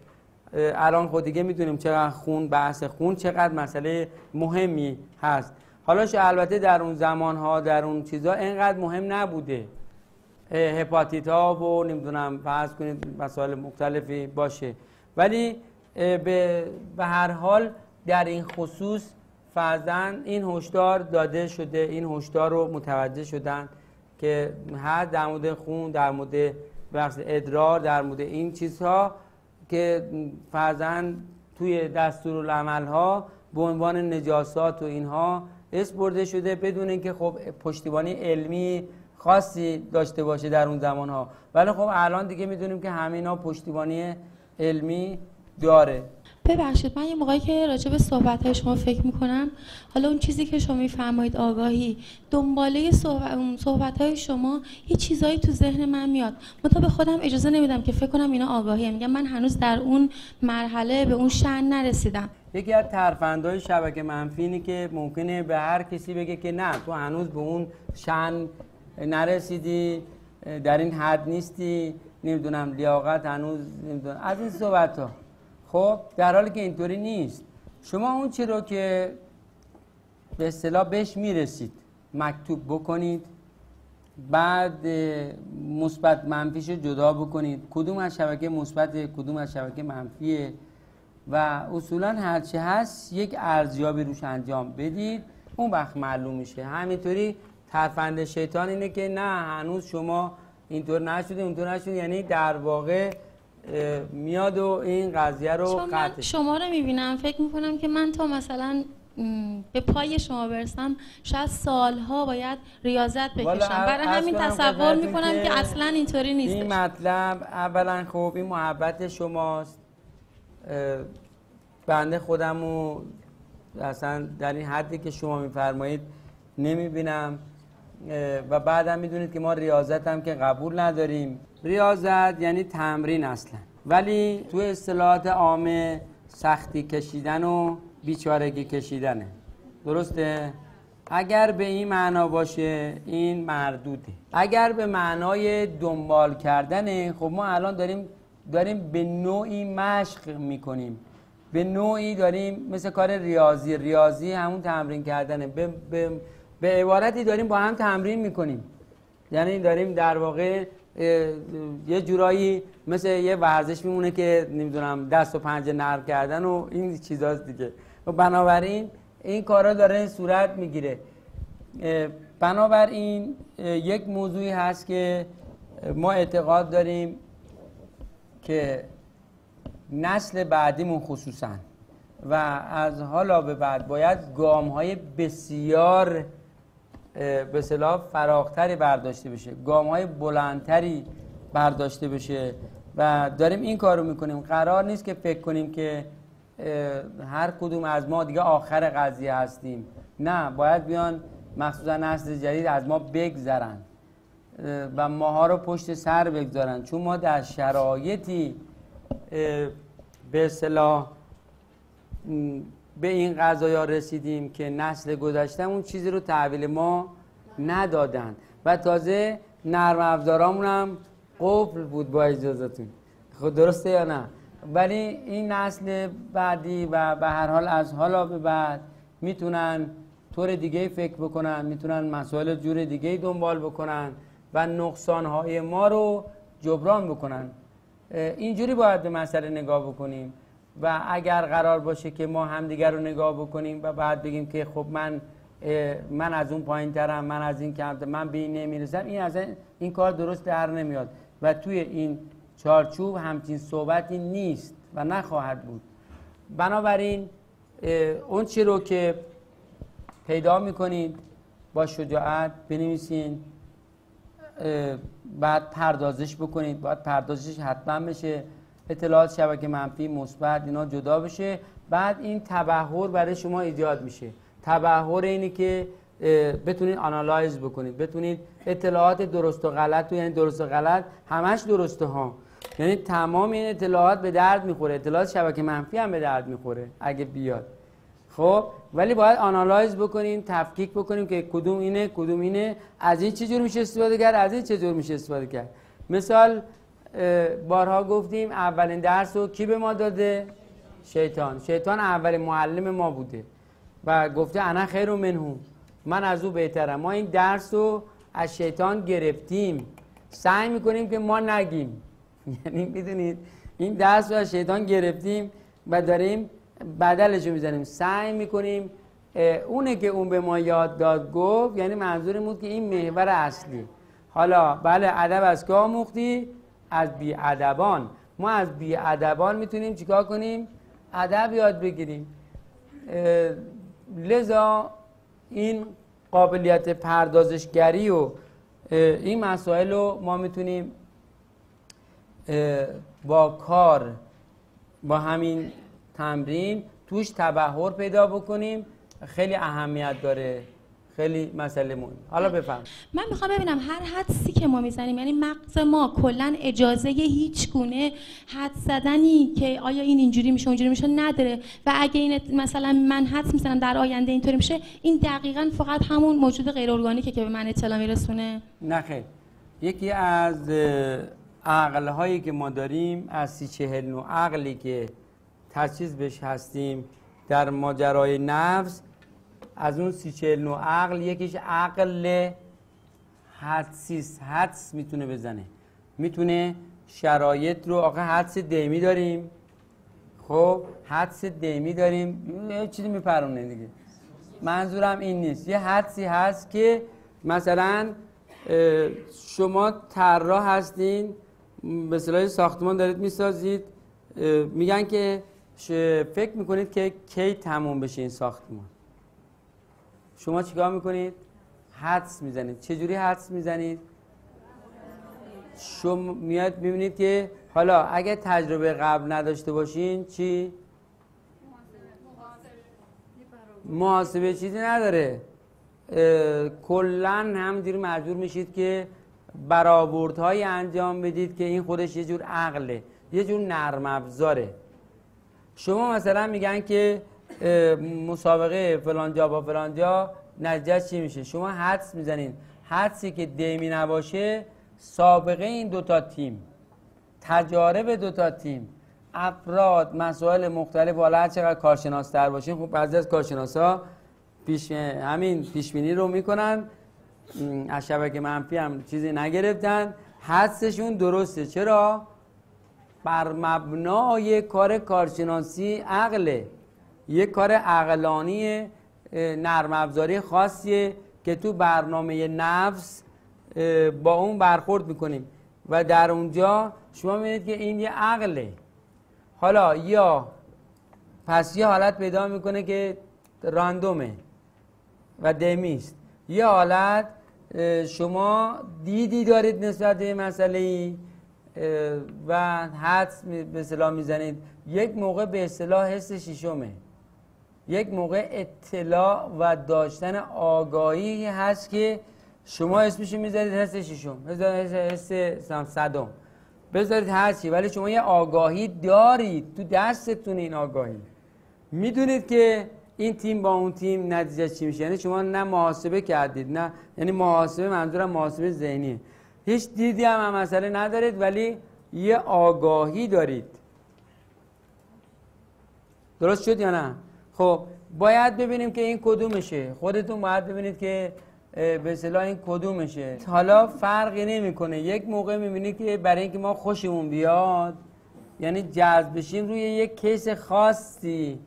الان خود دیگه می‌دونیم چقدر خون بحث خون چقدر مسئله مهمی هست. حالا البته در اون زمان ها در اون چیزا اینقدر مهم نبوده. هپاتیت ها و نمی‌دونم فرض کنید مسائل مختلفی باشه. ولی به, به هر حال در این خصوص فرزن این هشدار داده شده این هشدار رو متوجه شدن که هر در مورد خون در مورد بحث ادرار در مورد این چیزها که فرزن توی دستورالعمل ها به عنوان نجاسات و اینها اسم برده شده بدون اینکه خب پشتیبانی علمی خاصی داشته باشه در اون زمان ها ولی خب الان دیگه می‌دونیم که همینا پشتیبانی علمی داره. ببخشید من یه موقعی که راجع به صحبت های شما فکر می‌کنم حالا اون چیزی که شما میفرمایید آگاهی. دنباله صحبت های شما یه چیزایی تو ذهن من میاد. منتها به خودم اجازه نمیدم که فکر کنم اینا آگاهیه. میگم من هنوز در اون مرحله به اون شن نرسیدم. یکی از ترفندهای شبکه منفی اینه که ممکنه به هر کسی بگه که نه تو هنوز به اون شن نرسیدی در این حد نیستی نمی‌دونم لیاقت هنوز نمی‌دونم. از این صحبت ها خب در حالی که اینطوری نیست. شما اون چی رو که به اصطلاح بهش می‌رسید مکتوب بکنید بعد مثبت منفیش رو جدا بکنید. کدوم از شبکه مثبت کدوم از شبکه منفیه؟ و اصولا هرچی هست یک ارزیابی روش انجام بدید. اون وقت معلوم میشه. همینطوری ترفند شیطان اینه که نه هنوز شما اینطور نشده اونطور نشده یعنی در واقع میاد و این قضیه رو قطعش شما رو می‌بینم فکر می‌کنم که من تا مثلا به پای شما برسم شاید سالها باید ریاضت بکشم. برای همین تصور می‌کنم که که اصلا اینطوری نیست. این مطلب اولا خب این محبت شماست. بنده خودم رو اصلا در این حدی که شما میفرمایید نمی‌بینم. و بعدم می‌دونید که ما ریاضت هم که قبول نداریم. ریاضت یعنی تمرین اصلا. ولی تو اصطلاحات عامه سختی کشیدن و بیچارگی کشیدنه. درسته؟ اگر به این معنا باشه این مردوده. اگر به معنای دنبال کردنه خب ما الان داریم داریم به نوعی مشق می‌کنیم. به نوعی داریم مثل کار ریاضی ریاضی همون تمرین کردنه. به, به, به عبارتی داریم با هم تمرین می‌کنیم. یعنی داریم در واقع یه جورایی مثل یه ورزش میمونه که نمی‌دونم دست و پنجه نرم کردن و این چیزاست دیگه. و بنابراین این کارا داره صورت می‌گیره. بنابراین یک موضوعی هست که ما اعتقاد داریم که نسل بعدیمون خصوصا و از حالا به بعد باید گام های بسیار به اصطلاح فراختری برداشته بشه. گام های بلندتری برداشته بشه. و داریم این کارو می‌کنیم. قرار نیست که فکر کنیم که هر کدوم از ما دیگه آخر قضیه هستیم. نه باید بیان مخصوصا نسل جدید از ما بگذرن. و ماها رو پشت سر بگذارن. چون ما در شرایطی به اصطلاح م، به این قضایا رسیدیم که نسل گذشتمون چیزی رو تحویل ما ندادن. و تازه نرم افزارامون هم قفل بود با اجازتون خود درسته یا نه؟ ولی این نسل بعدی و به هر حال از حالا به بعد می‌تونن طور دیگه فکر بکنن می‌تونن مسائل جور دیگه دنبال بکنن و نقصانهای ما رو جبران بکنن. اینجوری باید به مسئله نگاه بکنیم. و اگر قرار باشه که ما همدیگر رو نگاه بکنیم و بعد بگیم که خب من من از اون پایین ترم من از این کمتر من به این نمی‌رسم این از این- کار درست در نمیاد. و توی این چارچوب همچین صحبتی نیست و نخواهد بود. بنابراین اون چی رو که پیدا می‌کنید با شجاعت بنویسین بعد پردازش بکنید باید پردازش حتما بشه. اطلاعات شبکه منفی مثبت اینا جدا بشه. بعد این تبهر برای شما ایجاد میشه. تبهر اینی که بتونید آنالایز بکنید. بتونید اطلاعات درست و غلط تو یعنی درست و غلط همش درسته ها. یعنی تمام این اطلاعات به درد می‌خوره. اطلاعات شبکه منفی هم به درد می‌خوره اگه بیاد. خب؟ ولی باید آنالایز بکنیم تفکیک بکنیم که کدوم اینه کدوم اینه. از این چجور میشه استفاده کرد؟ از این چجور میشه استفاده کرد؟ مثال بارها گفتیم اولین درس رو کی به ما داده؟ شیطان. شیطان اولین معلم ما بوده. و گفته انا خیر منهو من از او بهترم. ما این درس رو از شیطان گرفتیم. سعی می‌کنیم که ما نگیم. یعنی می‌دونید این درس رو از شیطان گرفتیم و داریم بدلش رو می‌زنیم. سعی می‌کنیم اونه که اون به ما یاد داد گفت یعنی منظورم بود که این محور اصلی. حالا بله ادب از که آموختی از بی ادبان ما از بی ادبان می‌تونیم چیکار کنیم؟ ادب یاد بگیریم. لذا این قابلیت پردازشگری و این مسائل رو ما می‌تونیم با کار با همین تمرین توش تبهر پیدا بکنیم. خیلی اهمیت داره. خیلی مسئله مهم. حالا بفهم. من می‌خوام ببینم هر حدسی که ما می‌زنیم یعنی مغز ما کلا اجازه هیچ گونه حد زدنی که آیا این اینجوری میشه اونجوری میشه نداره. و اگه این مثلا من حدس می‌زنم در آینده اینطوری میشه این دقیقا فقط همون موجود غیر ارگانیکه که به من اطلاع میرسونه. نه خیر. یکی از عقل هایی که ما داریم از سی چهل نوع عقلی که تجهیز بهش هستیم در ماجرای نفس از اون سی چهل نوع عقل یکیش عقل حدسیست حدس می‌تونه بزنه. می‌تونه شرایط رو آقا حدس دیمی داریم. خب حدس دیمی داریم. یه چیزی میپرونه دیگه. منظورم این نیست. یه حدسی هست که مثلا شما طراح هستین به اصطلاح ساختمان دارید می‌سازید. میگن که فکر می‌کنید که کی تموم بشه این ساختمان. شما چیکار می‌کنید؟ حدس می‌زنید. چجوری حدس می‌زنید؟ شما میاد می‌بینید که حالا اگه تجربه قبل نداشته باشین چی؟ محاسبه چیزی نداره. کلا همینجوری مجبور میشید که برآوردهایی انجام بدید که این خودش یه جور عقله یه جور نرم افزاره. شما مثلا میگن که مسابقه فلان جا با فلان جا نتیجه چی میشه؟ شما حدس می‌زنید حدسی که دیمی نباشه سابقه این دوتا تیم. تجارب دوتا تیم. افراد مسائل مختلف حالا هر چقدر کارشناس تر باشین خب بعضی از کارشناس ها پیش همین پیش بینی رو می‌کنن. از شبکه منفی هم چیزی نگرفتن. حدسشون درسته. چرا؟ بر مبنای کار کارشناسی عقله. یک کار عقلانی نرم افزاری خاصیه که تو برنامه نفس با اون برخورد می‌کنیم. و در اونجا شما می‌بینید که این یه عقله. حالا یا پس یه حالت پیدا می‌کنه که راندومه و دمیست. یه حالت شما دیدی دارید نسبت به مسئله ای و حدس اصطلاح می‌زنید. یک موقع به اصطلاح حس شیشمه یک موقع اطلاع و داشتن آگاهی هست که شما اسمشو می‌ذارید حس شیشم بذارید حس صدم. بذارید هر چی ولی شما یه آگاهی دارید. تو دستتون این آگاهی. می‌دونید که این تیم با اون تیم نتیجه چی میشه. یعنی شما نه محاسبه کردید نه یعنی محاسبه منظورم محاسبه ذهنیه. هیچ دیدی هم مسئله ندارید ولی یه آگاهی دارید. درست شد یا نه؟ خب باید ببینیم که این کدومشه. خودتون باید ببینید که به اصطلاح این کدومشه. حالا فرقی نمی‌کنه. یک موقع می‌بینید که برای اینکه ما خوشمون بیاد یعنی جذب بشیم روی یک کیس خاصی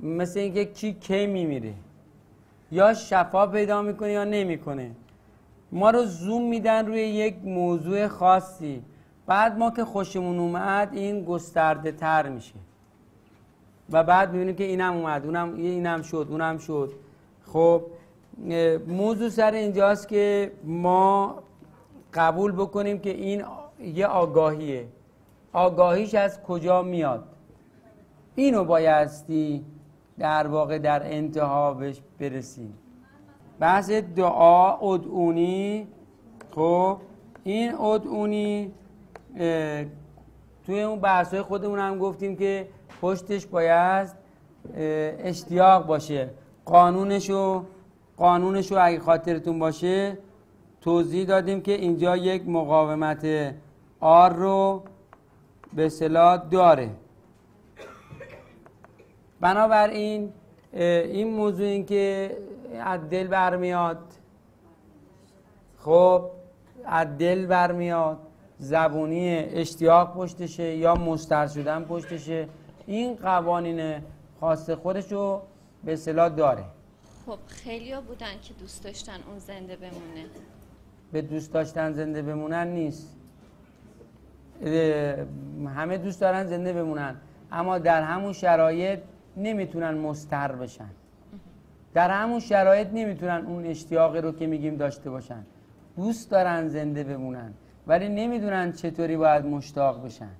مثل اینکه کی کی میمیره. یا شفا پیدا می‌کنه یا نمی‌کنه. ما رو زوم میدن روی یک موضوع خاصی. بعد ما که خوشمون اومد این گسترده تر میشه. و بعد می‌بینیم که اینم اومد اونم اینم شد اونم شد. خب موضوع سر اینجاست که ما قبول بکنیم که این یه آگاهیه. آگاهیش از کجا میاد؟ اینو بایستی در واقع در انتها بهش برسیم. بحث دعا ادعونی. خب این ادعونی توی اون بحث های خودمون هم گفتیم که پشتش باید اشتیاق باشه. قانونشو قانونشو اگه خاطرتون باشه توضیح دادیم که اینجا یک مقاومت آر رو به اصطلاح داره. بنابراین این موضوع این که از دل برمیاد. خب از دل برمیاد. زبونی اشتیاق پشتشه یا مستر شدن پشتشه. این قوانین خاص خودشو به اصطلاح داره. خب خیلیا بودن که دوست داشتن اون زنده بمونه. به دوست داشتن زنده بمونن نیست. همه دوست دارن زنده بمونن. اما در همون شرایط نمی‌تونن مستر بشن. در همون شرایط نمی‌تونن اون اشتیاقی رو که میگیم داشته باشن. دوست دارن زنده بمونن ولی نمی‌دونن چطوری باید مشتاق بشن.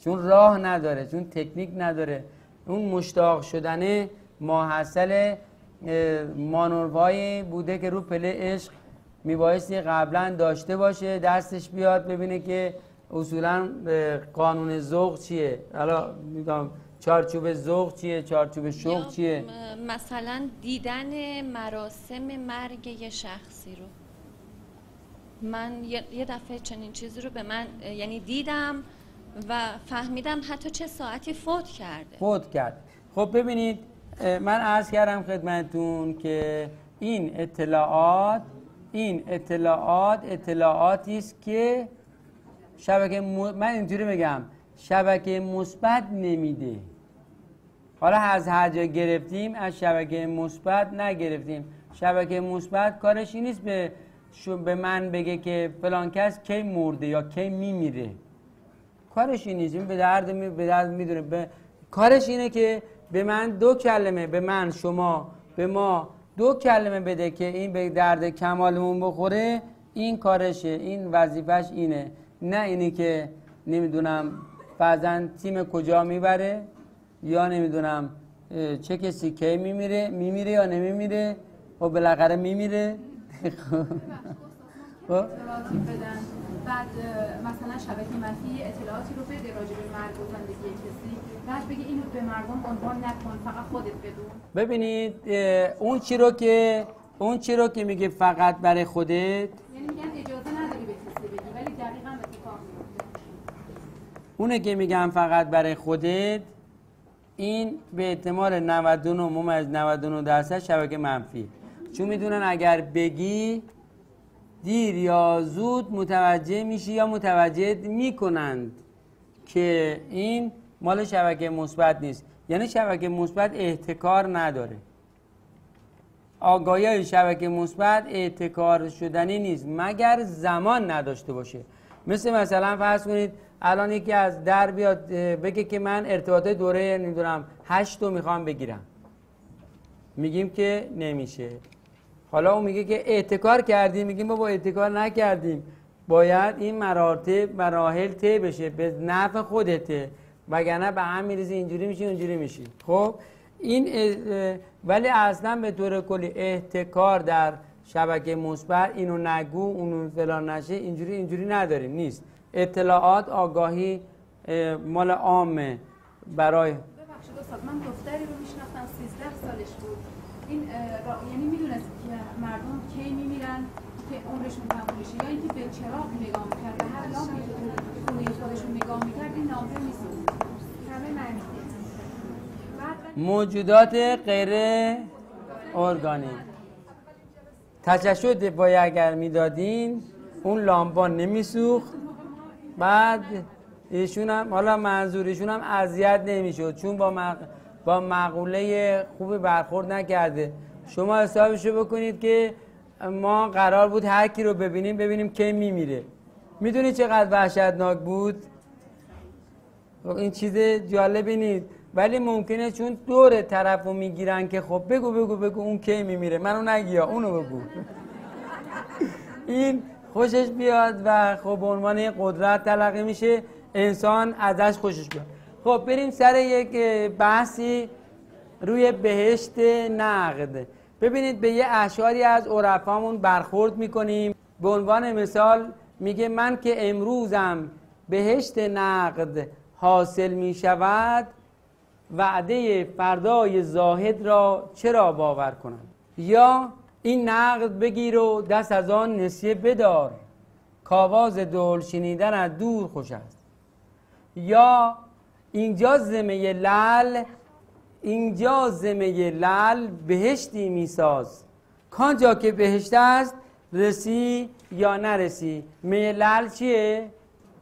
چون راه نداره چون تکنیک نداره. اون مشتاق شدن ماحصل مانوروایی بوده که رو پله عشق میبایستی قبلا داشته باشه دستش بیاد ببینه که اصولا قانون ذوق چیه. حالا میگم چارچوب ذوق چیه چارچوب شوق چیه؟ مثلا دیدن مراسم مرگ یه شخصی رو. من یه دفعه چنین چیزی رو به من یعنی دیدم و فهمیدم حتی چه ساعتی فوت کرده. فوت کرد. خب ببینید من عرض کردم خدمتتون که این اطلاعات این اطلاعات اطلاعاتی است که شبکه م- من اینجوری بگم شبکه مثبت نمیده. حالا از هر جا گرفتیم از شبکه مثبت نگرفتیم. شبکه مثبت کارش این نیست به به من بگه که فلان کس کی مرده یا کی میمیره. کارش این نیست. به درد می به درد می‌دونه. به کارش اینه که به من دو کلمه به من شما به ما دو کلمه بده که این به درد کمالمون بخوره. این کارشه. این وظیفش اینه. نه اینی که نمی‌دونم بعضا تیم کجا می‌بره یا نمی‌دونم چه کسی کی میمیره میمیره یا نمیمیره. و بالاخره میمیره. خب. بعد مثلا شبکه منفی اطلاعاتی رو بده راجع به مرگ و زندگی کسی. بعد بگه اینو به مردم عنوان نکن فقط خودت بدون. ببینید اون چی رو که اون چی رو که میگه فقط برای خودت؟ یعنی میگن اجازه نداری به کسی بگی ولی دقیقا اتفاق میفته. اونه که میگم فقط برای خودت این به احتمال 99 ممیز 99 درصد شبکه منفی. چون می‌دونن اگر بگی دیر یا زود متوجه میشی یا متوجه می‌کنند که این مال شبکه مثبت نیست. یعنی شبکه مثبت احتکار نداره. آگاهی شبکه مثبت اعتکار شدنی نیست مگر زمان نداشته باشه. مثل مثلا فرض کنید الان یکی از در بیاد بگه که من ارتباط دوره نمی‌دونم هشت رو می‌خوام بگیرم. میگیم که نمیشه. حالا اون میگه که احتکار کردیم میگیم ما با نکردیم. باید این مراتب مراحل طی بشه. به نفع خودته. وگرنه به هم میریزی اینجوری میشی اونجوری میشی. خب؟ این ولی اصلا به طور کلی احتکار در شبکه مثبت اینو نگو اونو فلان نشه اینجوری اینجوری نداریم نیست. اطلاعات آگاهی اه، مال عامه برای ببخشید استاد من دختری رو میشناختم 13 سالش بود. این یعنی می‌دونست مردم کی میمیرن که عمرشون تموم میشه یا اینکه به چراغ نگاه می‌کرد به هر تو خونه خودشون نگاه می‌کرد این لامپه میسوزید همه موجودات غیر ارگانیک. تششد بای اگر می‌دادین اون لامپا نمیسوخت. بعد ایشون هم حالا منظورشون هم اذیت نمی‌شد چون با مق... با مقوله خوبی برخورد نکرده. شما حسابشو بکنید که ما قرار بود هر کی رو ببینیم ببینیم کی میمیره. می‌دونی چقدر وحشتناک بود؟ خب این چیز جالبی نیست. ولی ممکنه چون دور طرف رو می‌گیرن که خب بگو بگو بگو اون کی میمیره. منو نگیا اونو بگو. این خوشش بیاد و خب به عنوان قدرت تلقی میشه انسان ازش خوشش بیاد. خب بریم سر یک بحثی روی بهشت نقد. ببینید به یه اشعاری از عرفامون برخورد می‌کنیم. به عنوان مثال میگه من که امروزم بهشت نقد حاصل می‌شود وعده فردای زاهد را چرا باور کنم؟ یا این نقد بگیر و دست از آن نسیه بدار کاواز دول شنیدن از دور خوش است. یا اینجا زمه لل اینجا زمه لل بهشتی میساز. کانجا که بهشت است رسی یا نرسی؟ می لل چیه؟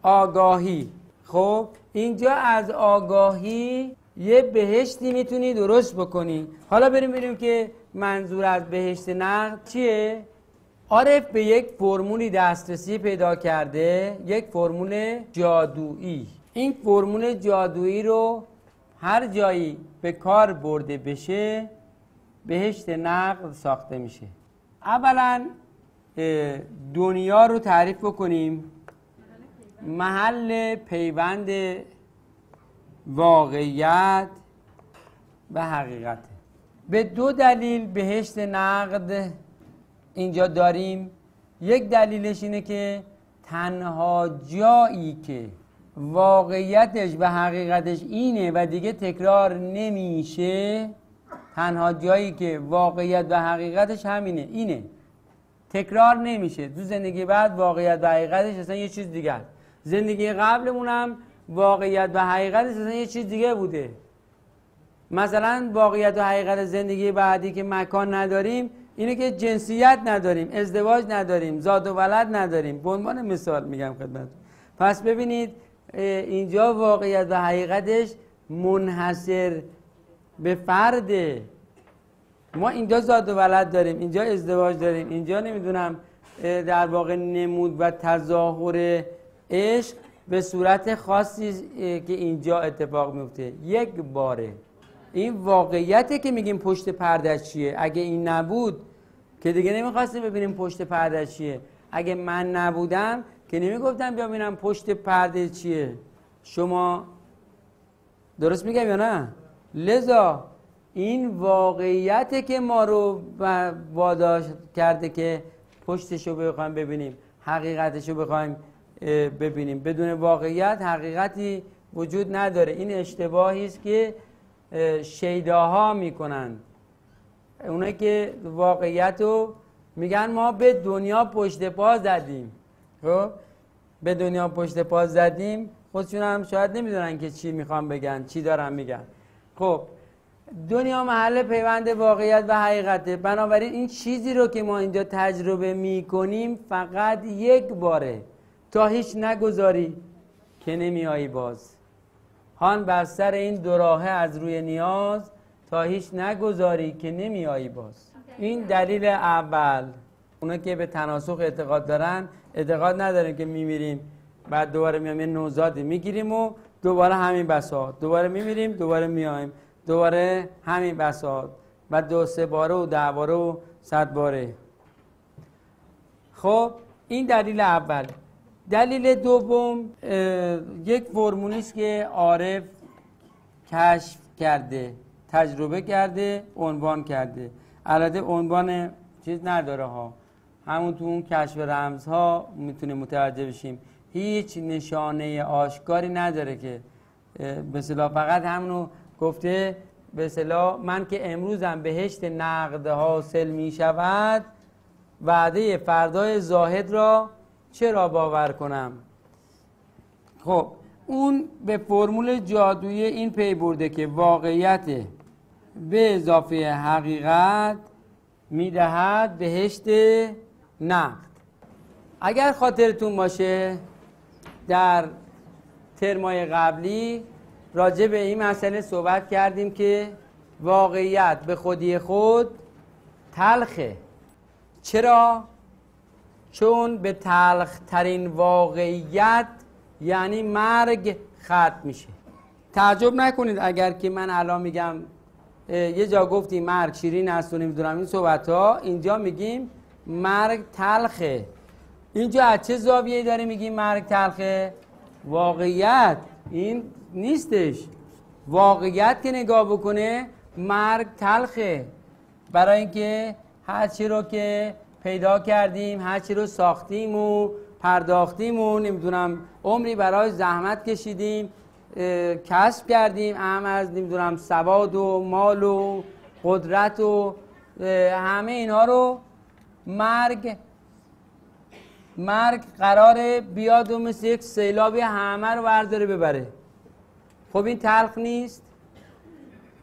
آگاهی. خب اینجا از آگاهی یه بهشتی می‌تونی درست بکنی. حالا بریم ببینیم که منظور از بهشت نقد چیه؟ عارف به یک فرمولی دسترسی پیدا کرده یک فرمول جادویی. این فرمول جادویی رو هر جایی به کار برده بشه بهشت نقد ساخته میشه. اولا دنیا رو تعریف بکنیم. محل پیوند واقعیت و حقیقت. به دو دلیل بهشت نقد اینجا داریم. یک دلیلش اینه که تنها جایی که واقعیتش و حقیقتش اینه و دیگه تکرار نمیشه. تنها جایی که واقعیت و حقیقتش همینه اینه. تکرار نمیشه. تو زندگی بعد واقعیت و حقیقتش اصلا یه چیز دیگه است. زندگی قبلمون هم واقعیت و حقیقتش اصلا یه چیز دیگه بوده. مثلا واقعیت و حقیقت زندگی بعدی که مکان نداریم اینه که جنسیت نداریم ازدواج نداریم زاد و ولد نداریم. به عنوان مثال میگم خدمت پس ببینید اینجا واقعیت و حقیقتش منحصر به فرده ما اینجا زاد و ولد داریم اینجا ازدواج داریم اینجا نمی‌دونم در واقع نمود و تظاهر عشق به صورت خاصی که اینجا اتفاق میفته یک باره. این واقعیته که میگیم پشت پرده چیه؟ اگه این نبود که دیگه نمی‌خواستیم ببینیم پشت پرده چیه. اگه من نبودم که نمی‌گفتم بیا ببینم پشت پرده چیه. شما درست میگم یا نه؟ لذا این واقعیته که ما رو واداش کرده که پشتش رو بخوایم ببینیم حقیقتش رو بخوایم ببینیم. بدون واقعیت حقیقتی وجود نداره. این اشتباهی است که اه، شیداها می‌کنند. اونایی که واقعیت رو میگن ما به دنیا پشت پا زدیم. خب؟ به دنیا پشت پا زدیم. خودشون هم شاید نمی‌دونن که چی می‌خوام بگن چی دارن میگن. خب دنیا محل پیوند واقعیت و حقیقته. بنابراین این چیزی رو که ما اینجا تجربه می‌کنیم فقط یک باره. تا هیچ نگذاری که نمیایی باز. هان بر سر این دو راهه از روی نیاز تا هیچ نگذاری که نمیایی باز. این دلیل اول. اونا که به تناسخ اعتقاد دارن اعتقاد نداریم که میمیریم. بعد دوباره میایم یه نوزادی می‌گیریم و دوباره همین بساط دوباره میمیریم دوباره میایم. دوباره همین بساط و دو سه باره و ده باره و صد باره. خب این دلیل اول. دلیل دوم یک فرمولی که عارف کشف کرده تجربه کرده عنوان کرده. البته عنوان چیز نداره ها. همون تو اون کشف رمزها می‌تونیم متوجه بشیم. هیچ نشانه آشکاری نداره که به فقط همونو گفته به من که امروزم بهشت نقد حاصل می شود وعده فردای زاهد را چرا باور کنم؟ خب اون به فرمول جادویی این پی برده که واقعیت به اضافه حقیقت می‌دهد بهشت نقد. اگر خاطرتون باشه در ترمای قبلی راجع به این مسئله صحبت کردیم که واقعیت به خودی خود تلخه. چرا؟ چون به تلخ ترین واقعیت یعنی مرگ ختم میشه. تعجب نکنید اگر که من الان میگم یه جا گفتی مرگ شیرین است و نمی‌دونم این صحبت ها اینجا میگیم مرگ تلخه. اینجا از چه زاویه داره میگیم مرگ تلخه؟ واقعیت این نیستش. واقعیت که نگاه بکنه مرگ تلخه. برای اینکه هر چی رو که پیدا کردیم هر چی رو ساختیم و پرداختیم و نمی‌دونم عمری برای زحمت کشیدیم کسب کردیم هم از نمی‌دونم سواد و مال و قدرت و همه اینها رو مرگ. مرگ قراره بیاد و مثل یک سیلابی همه رو برداره ببره. خب این تلخ نیست؟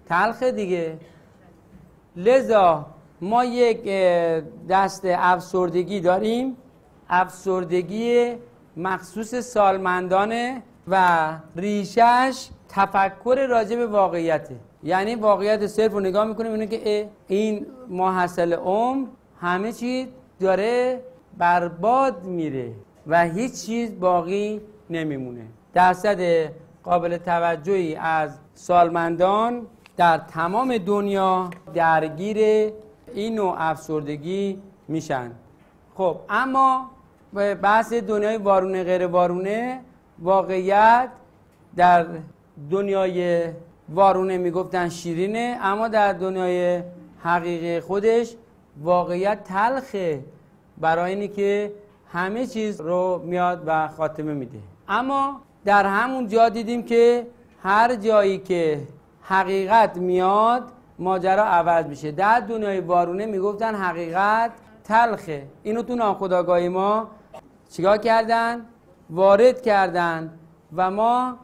تلخه دیگه. لذا ما یک دست افسردگی داریم. افسردگی مخصوص سالمندانه و ریشش تفکر راجع به واقعیته. یعنی واقعیت صرف رو نگاه می‌کنیم اینه که این ماحصل عمر همه چیز داره برباد میره و هیچ چیز باقی نمیمونه. درصد قابل توجهی از سالمندان در تمام دنیا درگیر این نوع افسردگی میشن. خب اما بحث دنیای وارونه غیر وارونه واقعیت در دنیای وارونه می‌گفتن شیرینه اما در دنیای حقیقی خودش واقعیت تلخه برای اینی که همه چیز رو میاد و خاتمه میده. اما در همون جا دیدیم که هر جایی که حقیقت میاد ماجرا عوض میشه. در دنیای وارونه می‌گفتن حقیقت تلخه. اینو تو ناخودآگاهی ما چیکار کردن؟ وارد کردن و ما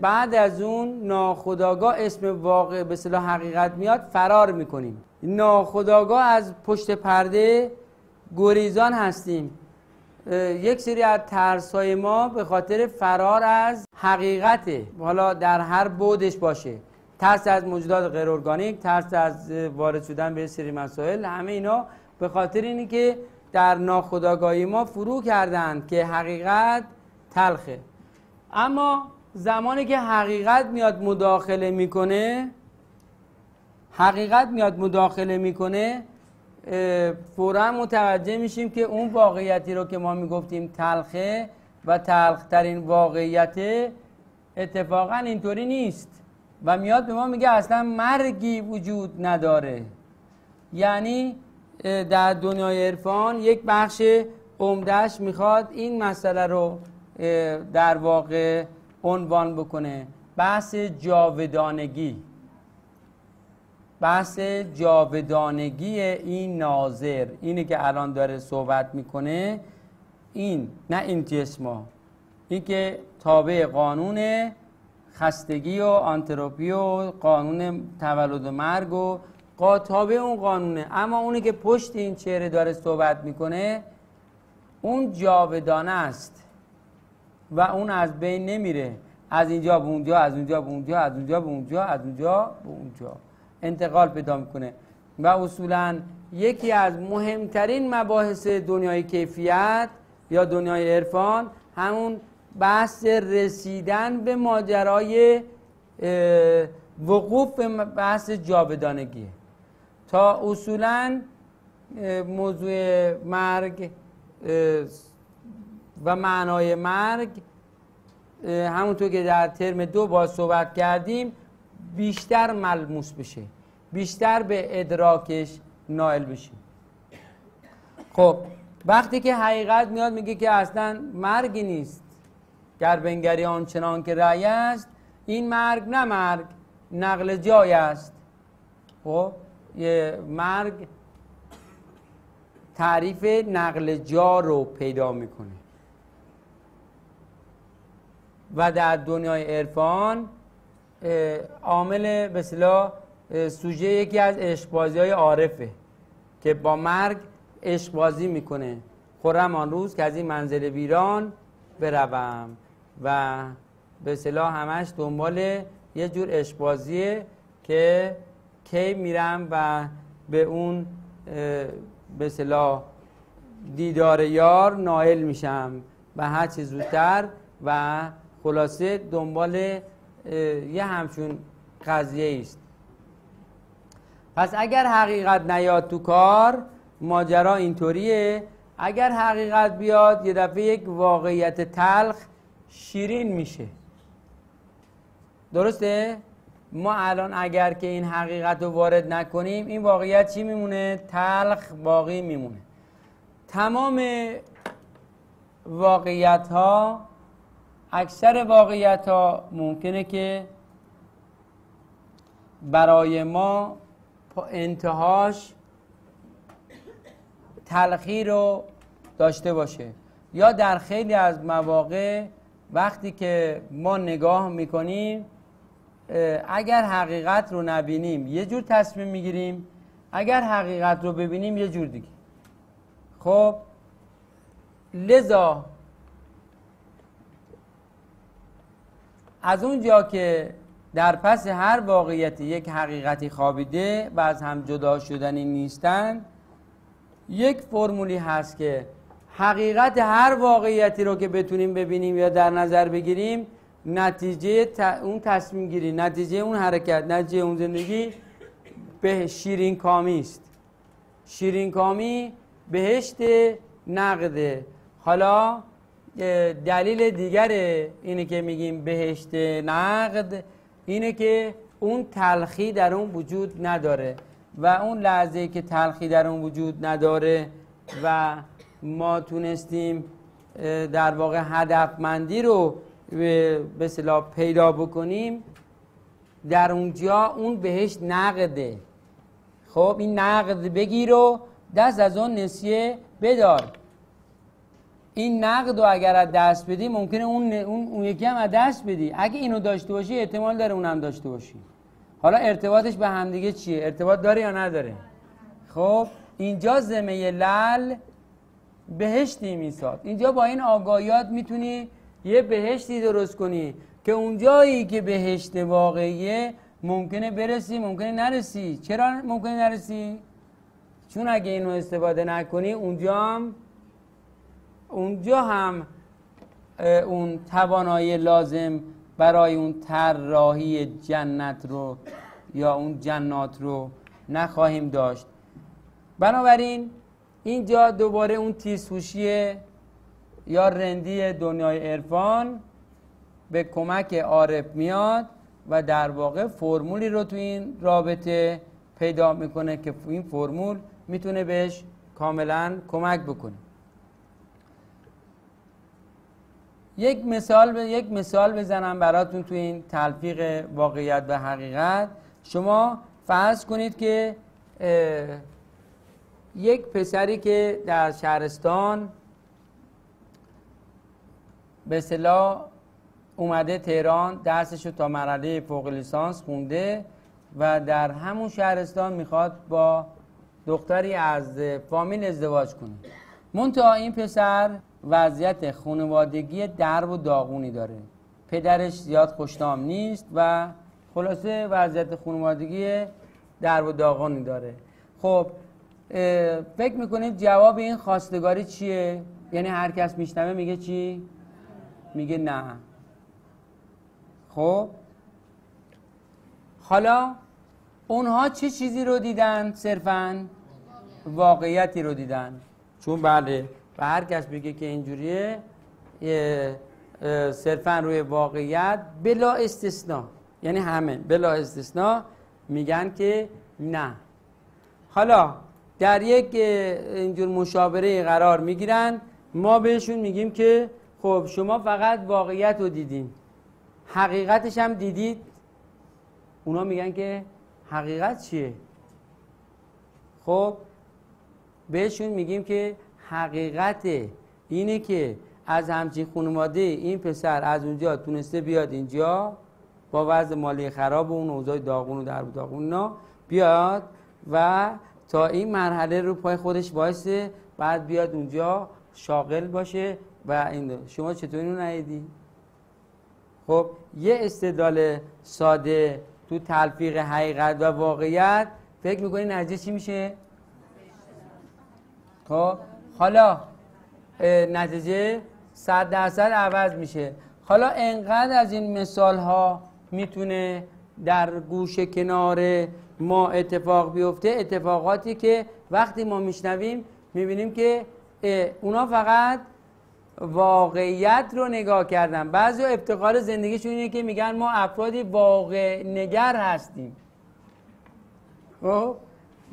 بعد از اون ناخودآگاه اسم واقع به اصطلاح حقیقت میاد فرار می‌کنیم. ناخودآگاه از پشت پرده گریزان هستیم. یک سری از ترس های ما به خاطر فرار از حقیقته حالا در هر بودش باشه. ترس از موجودات غیر ارگانیک ترس از وارد شدن به سری مسائل همه اینا به خاطر اینی که در ناخودآگاهی ما فرو کردند که حقیقت تلخه. اما زمانی که حقیقت میاد مداخله می‌کنه حقیقت میاد مداخله می‌کنه فورا متوجه میشیم که اون واقعیتی رو که ما می‌گفتیم تلخه و تلخترین واقعیت اتفاقا اینطوری نیست و میاد به ما میگه اصلا مرگی وجود نداره. یعنی در دنیای عرفان یک بخش عمدهش می‌خواد این مسئله رو در واقع عنوان بکنه. بحث جاودانگی. بحث جاودانگی این ناظر اینی که الان داره صحبت می‌کنه این نه این جسما این که تابع قانون خستگی و آنتروپی و قانون تولد و مرگ و تابع اون قانونه. اما اونی که پشت این چهره داره صحبت می‌کنه اون جاودانه است و اون از بین نمیره. از اینجا به اونجا از اونجا به اونجا از اونجا به اونجا از اونجا به اونجا. انتقال پیدا می‌کنه. و اصولا یکی از مهمترین مباحث دنیای کیفیت یا دنیای عرفان همون بحث رسیدن به ماجرای وقوف به بحث جاودانگیه تا اصولا موضوع مرگ و معنای مرگ همونطور که در ترم دو با صحبت کردیم بیشتر ملموس بشه. بیشتر به ادراکش نائل بشیم خب وقتی که حقیقت میاد میگه که اصلا مرگی نیست. گر بنگری آنچنان که رأی است این مرگ نه مرگ نقل جای است. خب یه مرگ تعریف نقل جا رو پیدا می‌کنه. و در دنیای عرفان عامل به اصطلاح سوژه یکی از عشقبازی های عارفه که با مرگ عشقبازی می‌کنه. خورم آن روز که از این منزل ویران بروم و به اصطلاح همش دنبال یه جور عشقبازیه که کی میرم و به اون به اصطلاح دیدار یار نائل میشم و هر چه زودتر و خلاصه دنبال یه همچون قضیه است پس اگر حقیقت نیاد تو کار ماجرا اینطوریه اگر حقیقت بیاد یه دفعه یک واقعیت تلخ شیرین میشه درسته؟ ما الان اگر که این حقیقت رو وارد نکنیم این واقعیت چی میمونه؟ تلخ باقی میمونه تمام واقعیت ها اکثر واقعیت ها ممکنه که برای ما انتهاش تلخی رو داشته باشه یا در خیلی از مواقع وقتی که ما نگاه می‌کنیم اگر حقیقت رو نبینیم یه جور تصمیم می‌گیریم اگر حقیقت رو ببینیم یه جور دیگه. خب لذا از اونجا که در پس هر واقعیتی یک حقیقتی خوابیده و از هم جدا شدنی نیستن یک فرمولی هست که حقیقت هر واقعیتی رو که بتونیم ببینیم یا در نظر بگیریم نتیجه اون تصمیم گیری نتیجه اون حرکت نتیجه اون زندگی به شیرین کامی است. شیرین کامی بهشت نقده. حالا دلیل دیگر اینه که میگیم بهشت نقد اینه که اون تلخی در اون وجود نداره و اون لحظه که تلخی در اون وجود نداره و ما تونستیم در واقع هدفمندی رو به اصطلاح پیدا بکنیم در اونجا اون بهش نقده. خب این نقد بگیر و دست از اون نسیه بدار. این نقد رو اگر از دست بدی ممکنه اون, اون, اون یکی هم از دست بدی. اگه اینو داشته باشی احتمال داره اونم داشته باشی. حالا ارتباطش به همدیگه چیه؟ ارتباط داره یا نداره؟ خب اینجا زمه لل بهشتی میساد اینجا با این آگاهیات می‌تونی یه بهشتی درست کنی که اونجایی که بهشت واقعیه ممکنه برسی ممکنه نرسی. چرا ممکنه نرسی؟ چون اگه اینو استفاده نکنی اونجا هم اونجا هم اون توانایی لازم برای اون طراحی جنت رو یا اون جنات رو نخواهیم داشت. بنابراین اینجا دوباره اون تیزهوشی یا رندی دنیای عرفان به کمک عارف میاد و در واقع فرمولی رو تو این رابطه پیدا می‌کنه که این فرمول می‌تونه بهش کاملا کمک بکنه. یک مثال به یک مثال بزنم براتون تو این تلفیق واقعیت و حقیقت. شما فرض کنید که یک پسری که در شهرستان به اصطلاح اومده تهران درسش رو تا مرحله فوق لیسانس خونده و در همون شهرستان می‌خواد با دختری از فامیل ازدواج کنه. منتها این پسر وضعیت خانوادگی درب و داغونی داره. پدرش زیاد خوشنام نیست و خلاصه وضعیت خانوادگی درب و داغونی داره. خب فکر می‌کنید جواب این خواستگاری چیه؟ یعنی هر کس میشنوه میگه چی؟ میگه نه. خب حالا اونها چه چیزی رو دیدن؟ صرفا واقعیتی رو دیدن. چون بله و هر کس بگه که اینجوریه صرفا روی واقعیت بلا استثناء. یعنی همه بلا استثناء میگن که نه. حالا در یک اینجور مشاوره قرار می‌گیرن ما بهشون میگیم که خب شما فقط واقعیت رو دیدین. حقیقتش هم دیدید. اونا میگن که حقیقت چیه؟ خب بهشون میگیم که حقیقت اینه که از همچین خانواده این پسر از اونجا تونسته بیاد اینجا با وضع مالی خراب و اون اوضاع داغون و در داغون بیاد و تا این مرحله رو پای خودش وایسه بعد بیاد اونجا شاغل باشه و این. شما چطور اینو ندیدی؟ خب یه استدلال ساده تو تلفیق حقیقت و واقعیت فکر می‌کنی نتیجه چی میشه؟ خب حالا نتیجه صد درصد عوض میشه. حالا انقدر از این مثال ها می‌تونه در گوش کنار ما اتفاق بیفته؟ اتفاقاتی که وقتی ما میشنویم می‌بینیم که اونا فقط واقعیت رو نگاه کردن. بعضی افتخار زندگیشون اینه که میگن ما افرادی واقع نگر هستیم. خب؟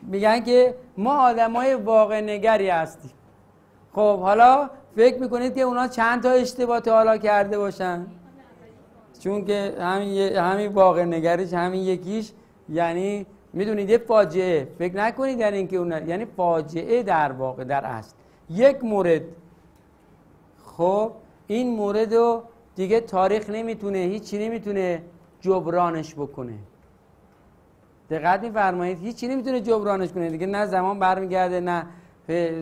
میگن که ما آدمای واقع نگری هستیم. خب حالا فکر می‌کنید که اونا چند تا اشتباه تا حالا کرده باشن؟ چون که همین, همین واقع نگریش همین یکیش یعنی می‌دونید یه فاجعه. فکر نکنید در اینکه اون یعنی فاجعه در واقع در اصل. یک مورد. خب این مورد رو دیگه تاریخ نمی‌تونه هیچی نمی‌تونه جبرانش بکنه. دقت میفرمایید؟ هیچی نمی‌تونه جبرانش کنه. دیگه نه زمان برمیگرده نه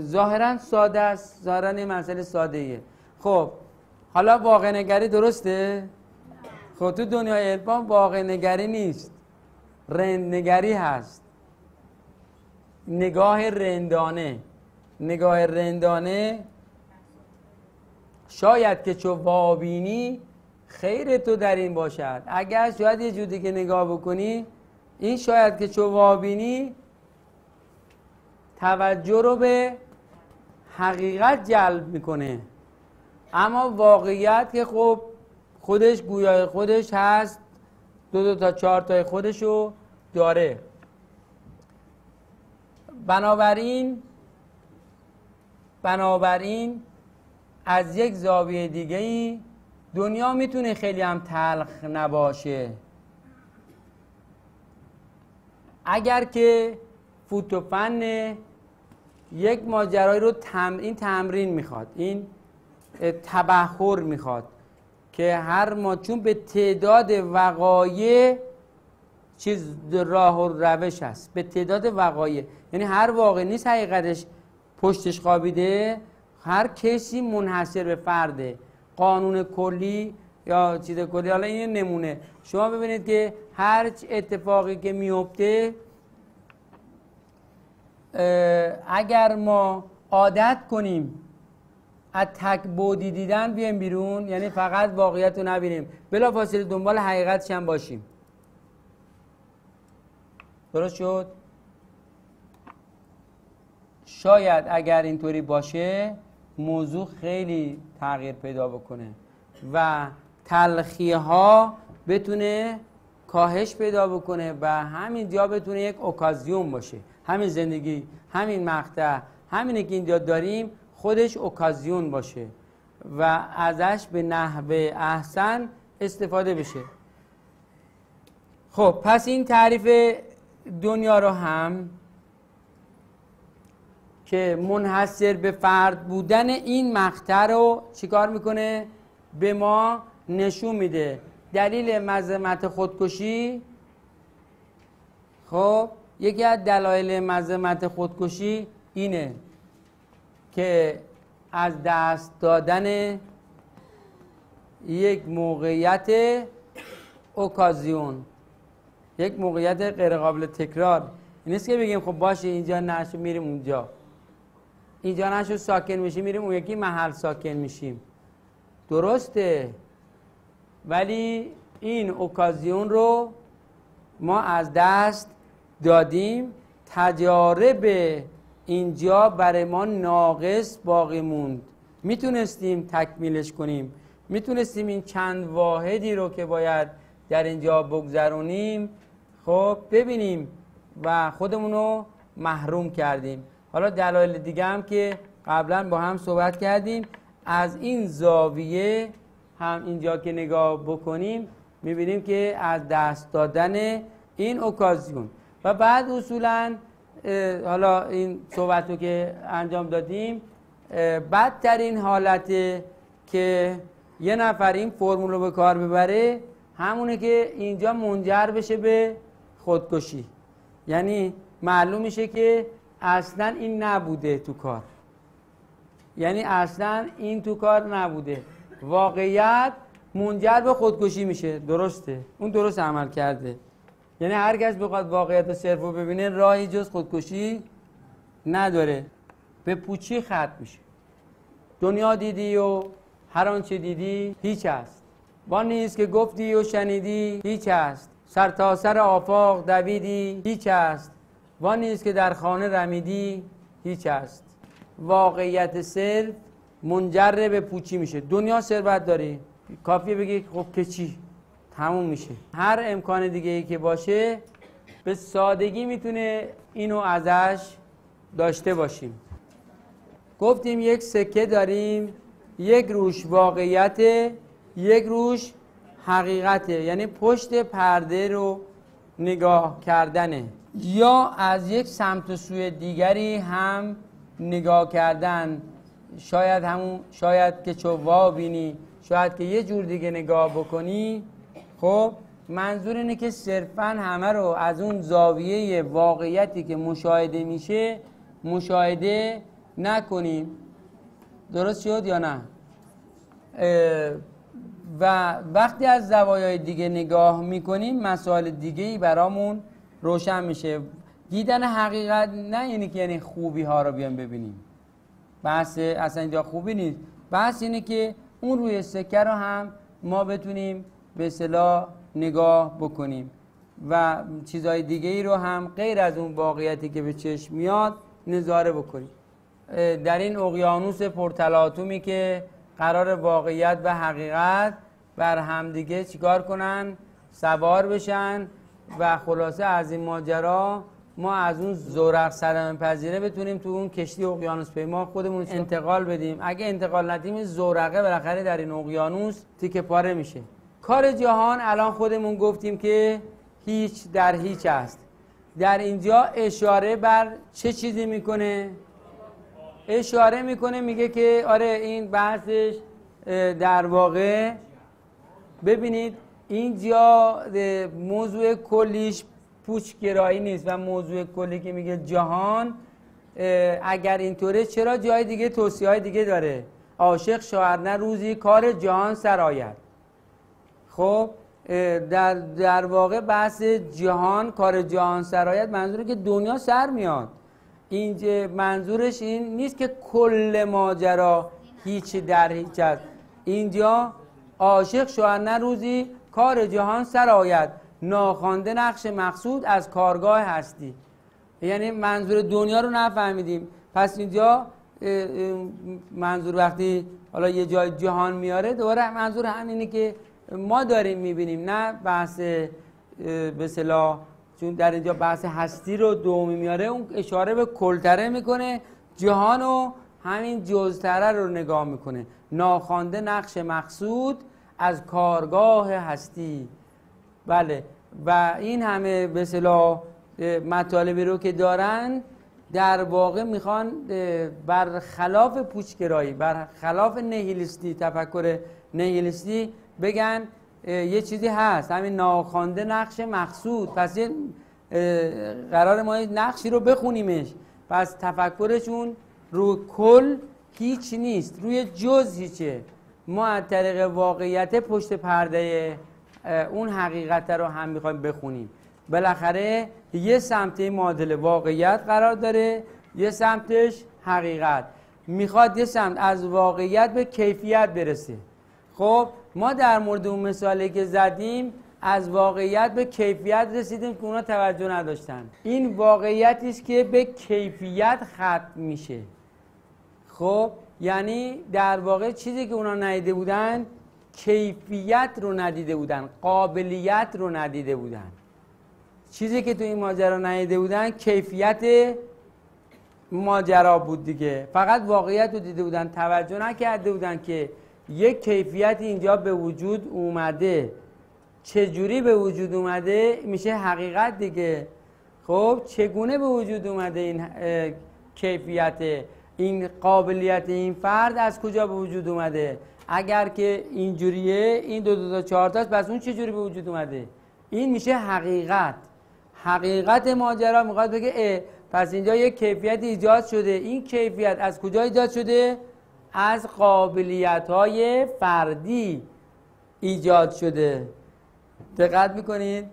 ظاهرا ساده است. ظاهرا یه مسئله ساده ایه خب حالا واقع نگری درسته؟ خب تو دنیای علم واقع نگری نیست. رند نگری هست. نگاه رندانه. نگاه رندانه شاید که چو وابینی خیر تو در این باشد. اگر شاید یه جور دیگه نگاه بکنی این شاید که چو وابینی توجه رو به حقیقت جلب می‌کنه. اما واقعیت که خب خودش گویای خودش هست دو دو تا چهار تای خودشو داره. بنابراین بنابراین از یک زاویه دیگه ای دنیا می‌تونه خیلی هم تلخ نباشه. اگر که فوتوفن یک ماجرایی رو تم... این تمرین می‌خواد این تبخور می‌خواد که هر ما چون به تعداد وقایع چیز راه و روش هست به تعداد وقایع یعنی هر واقع نیست حقیقتش پشتش خوابیده هر کسی منحصر به فرده قانون کلی یا چیز کلی حالا این نمونه. شما ببینید که هر اتفاقی که میفته اگر ما عادت کنیم از تک بودی دیدن بیایم بیرون یعنی فقط واقعیت رو نبینیم. بلا فاصله دنبال حقیقتش هم باشیم. درست شد؟ شاید اگر اینطوری باشه موضوع خیلی تغییر پیدا بکنه و تلخی ها بتونه کاهش پیدا بکنه و همین جا بتونه یک اوکازیون باشه. همین زندگی همین مقطع همینه که اینجا داریم خودش اوکازیون باشه و ازش به نحوه احسن استفاده بشه. خب پس این تعریف دنیا رو هم که منحصر به فرد بودن این مقطع رو چیکار می‌کنه؟ به ما نشون میده. دلیل مذمت خودکشی؟ خب یکی از دلایل مذمت خودکشی اینه که از دست دادن یک موقعیت اوکازیون یک موقعیت غیر قابل تکرار. نیست که بگیم خب باشه اینجا نشو میریم اونجا. اینجا نشو ساکن میشیم میریم اون یکی محل ساکن میشیم. درسته. ولی این اوکازیون رو ما از دست دادیم تجارب اینجا برای ما ناقص باقی موند. می‌تونستیم تکمیلش کنیم. می‌تونستیم این چند واحدی رو که باید در اینجا بگذرونیم خب ببینیم و خودمون رو محروم کردیم. حالا دلایل دیگه هم که قبلا با هم صحبت کردیم. از این زاویه هم اینجا که نگاه بکنیم می‌بینیم که از دست دادن این اوکازیون. و بعد اصولا حالا این صحبت رو که انجام دادیم بدترین حالته که یه نفر این فرمول رو به کار ببره همونه که اینجا منجر بشه به خودکشی. یعنی معلوم میشه که اصلا این نبوده تو کار. یعنی اصلا این تو کار نبوده. واقعیت منجر به خودکشی میشه. درسته؟ اون درست عمل کرده. یعنی هر کس بخواد واقعیت صرف رو ببینه راهی جز خودکشی نداره. به پوچی ختم میشه. دنیا دیدی و هر آنچه دیدی هیچ است. با نیست که گفتی و شنیدی هیچ است. سر تا سر آفاق دویدی هیچ است. وان نیست که در خانه رمیدی هیچ است. واقعیت صرف منجر به پوچی میشه. دنیا ثروت داری کافیه بگی خب که چی؟ تموم میشه. هر امکان دیگه ای که باشه به سادگی می‌تونه اینو ازش داشته باشیم. گفتیم یک سکه داریم یک روش واقعیت یک روش حقیقته یعنی پشت پرده رو نگاه کردنه. یا از یک سمت و سوی دیگری هم نگاه کردن. شاید همون شاید که چوا بینی شاید که یه جور دیگه نگاه بکنی خب منظور اینه که صرفا همه رو از اون زاویه واقعیتی که مشاهده میشه مشاهده نکنیم. درست شد یا نه؟ و وقتی از زوایای دیگه نگاه می‌کنیم مسائل دیگه ای برامون روشن میشه. دیدن حقیقت نه یعنی که یعنی خوبی ها رو بیان ببینیم. بحث اصلا اینجا خوبی نیست. بحث اینه که اون روی سکه رو هم ما بتونیم به اصطلاح نگاه بکنیم. و چیزهای دیگه ای رو هم غیر از اون واقعیتی که به چشم میاد نظاره بکنیم. در این اقیانوس پرتلاتومی که قرار واقعیت و حقیقت بر همدیگه چیکار کنن؟ سوار بشن و خلاصه از این ماجرا ما از اون زورق سرم پذیره بتونیم تو اون کشتی اقیانوس پیما خودمون انتقال بدیم. اگه انتقال ندیم زورقه بالاخره در این اقیانوس تیکه پاره میشه. کار جهان الان خودمون گفتیم که هیچ در هیچ است. در اینجا اشاره بر چه چیزی می‌کنه؟ اشاره می‌کنه میگه که آره این بحثش در واقع ببینید اینجا موضوع کلیش پوچگرایی نیست و موضوع کلی که میگه جهان اگر اینطوره چرا جای دیگه توصیه های دیگه داره؟ عاشق شوهر نه روزی کار جهان سرایت خب در, در واقع بحث جهان کار جهان سرایت منظوره که دنیا سر میاد. اینجا منظورش این نیست که کل ماجرا هیچ در هیچ است اینجا عاشق شوهر روزی کار جهان سرایت. ناخوانده نقش مقصود از کارگاه هستی. یعنی منظور دنیا رو نفهمیدیم. پس اینجا منظور وقتی حالا یه جای جهان میاره دوباره منظور همینه که ما داریم می‌بینیم نه بحث به صلاح چون در اینجا بحث هستی رو دومی میاره اون اشاره به کلتره می‌کنه جهان و همین جزتره رو نگاه می‌کنه. ناخوانده نقش مقصود از کارگاه هستی. بله. و این همه به صلاح مطالبی رو که دارن در واقع می‌خوان بر خلاف پوچگرایی بر خلاف نهیلیستی تفکر نهیلیستی بگن یه چیزی هست. همین ناخوانده نقش مقصود. پس قرار ما نقشی رو بخونیمش. پس تفکرشون رو کل هیچ نیست. روی جز هیچه. ما از طریق واقعیت پشت پرده اون حقیقت رو هم می‌خوایم بخونیم. بالاخره یه سمت معادله واقعیت قرار داره یه سمتش حقیقت. می‌خواد یه سمت از واقعیت به کیفیت برسه. خب ما در مورد اون مثالی که زدیم از واقعیت به کیفیت رسیدیم که اونا توجه نداشتن. این واقعیتی است که به کیفیت ختم میشه. خب یعنی در واقع چیزی که اونا ندیده بودن کیفیت رو ندیده بودن قابلیت رو ندیده بودن. چیزی که تو این ماجرا ندیده بودن کیفیت ماجرا بود دیگه. فقط واقعیت رو دیده بودن توجه نکرده بودن که یک کیفیت اینجا به وجود اومده. چجوری به وجود اومده؟ میشه حقیقت دیگه. خب چگونه به وجود اومده این کیفیت این قابلیت این فرد از کجا به وجود اومده؟ اگر که اینجوریه این دو دو تا چهار تاست پس اون چجوری به وجود اومده؟ این میشه حقیقت. حقیقت ماجرا می‌خواد بگه پس اینجا یک کیفیت ایجاد شده. این کیفیت از کجا ایجاد شده؟ از قابلیت های فردی ایجاد شده. دقت می‌کنید؟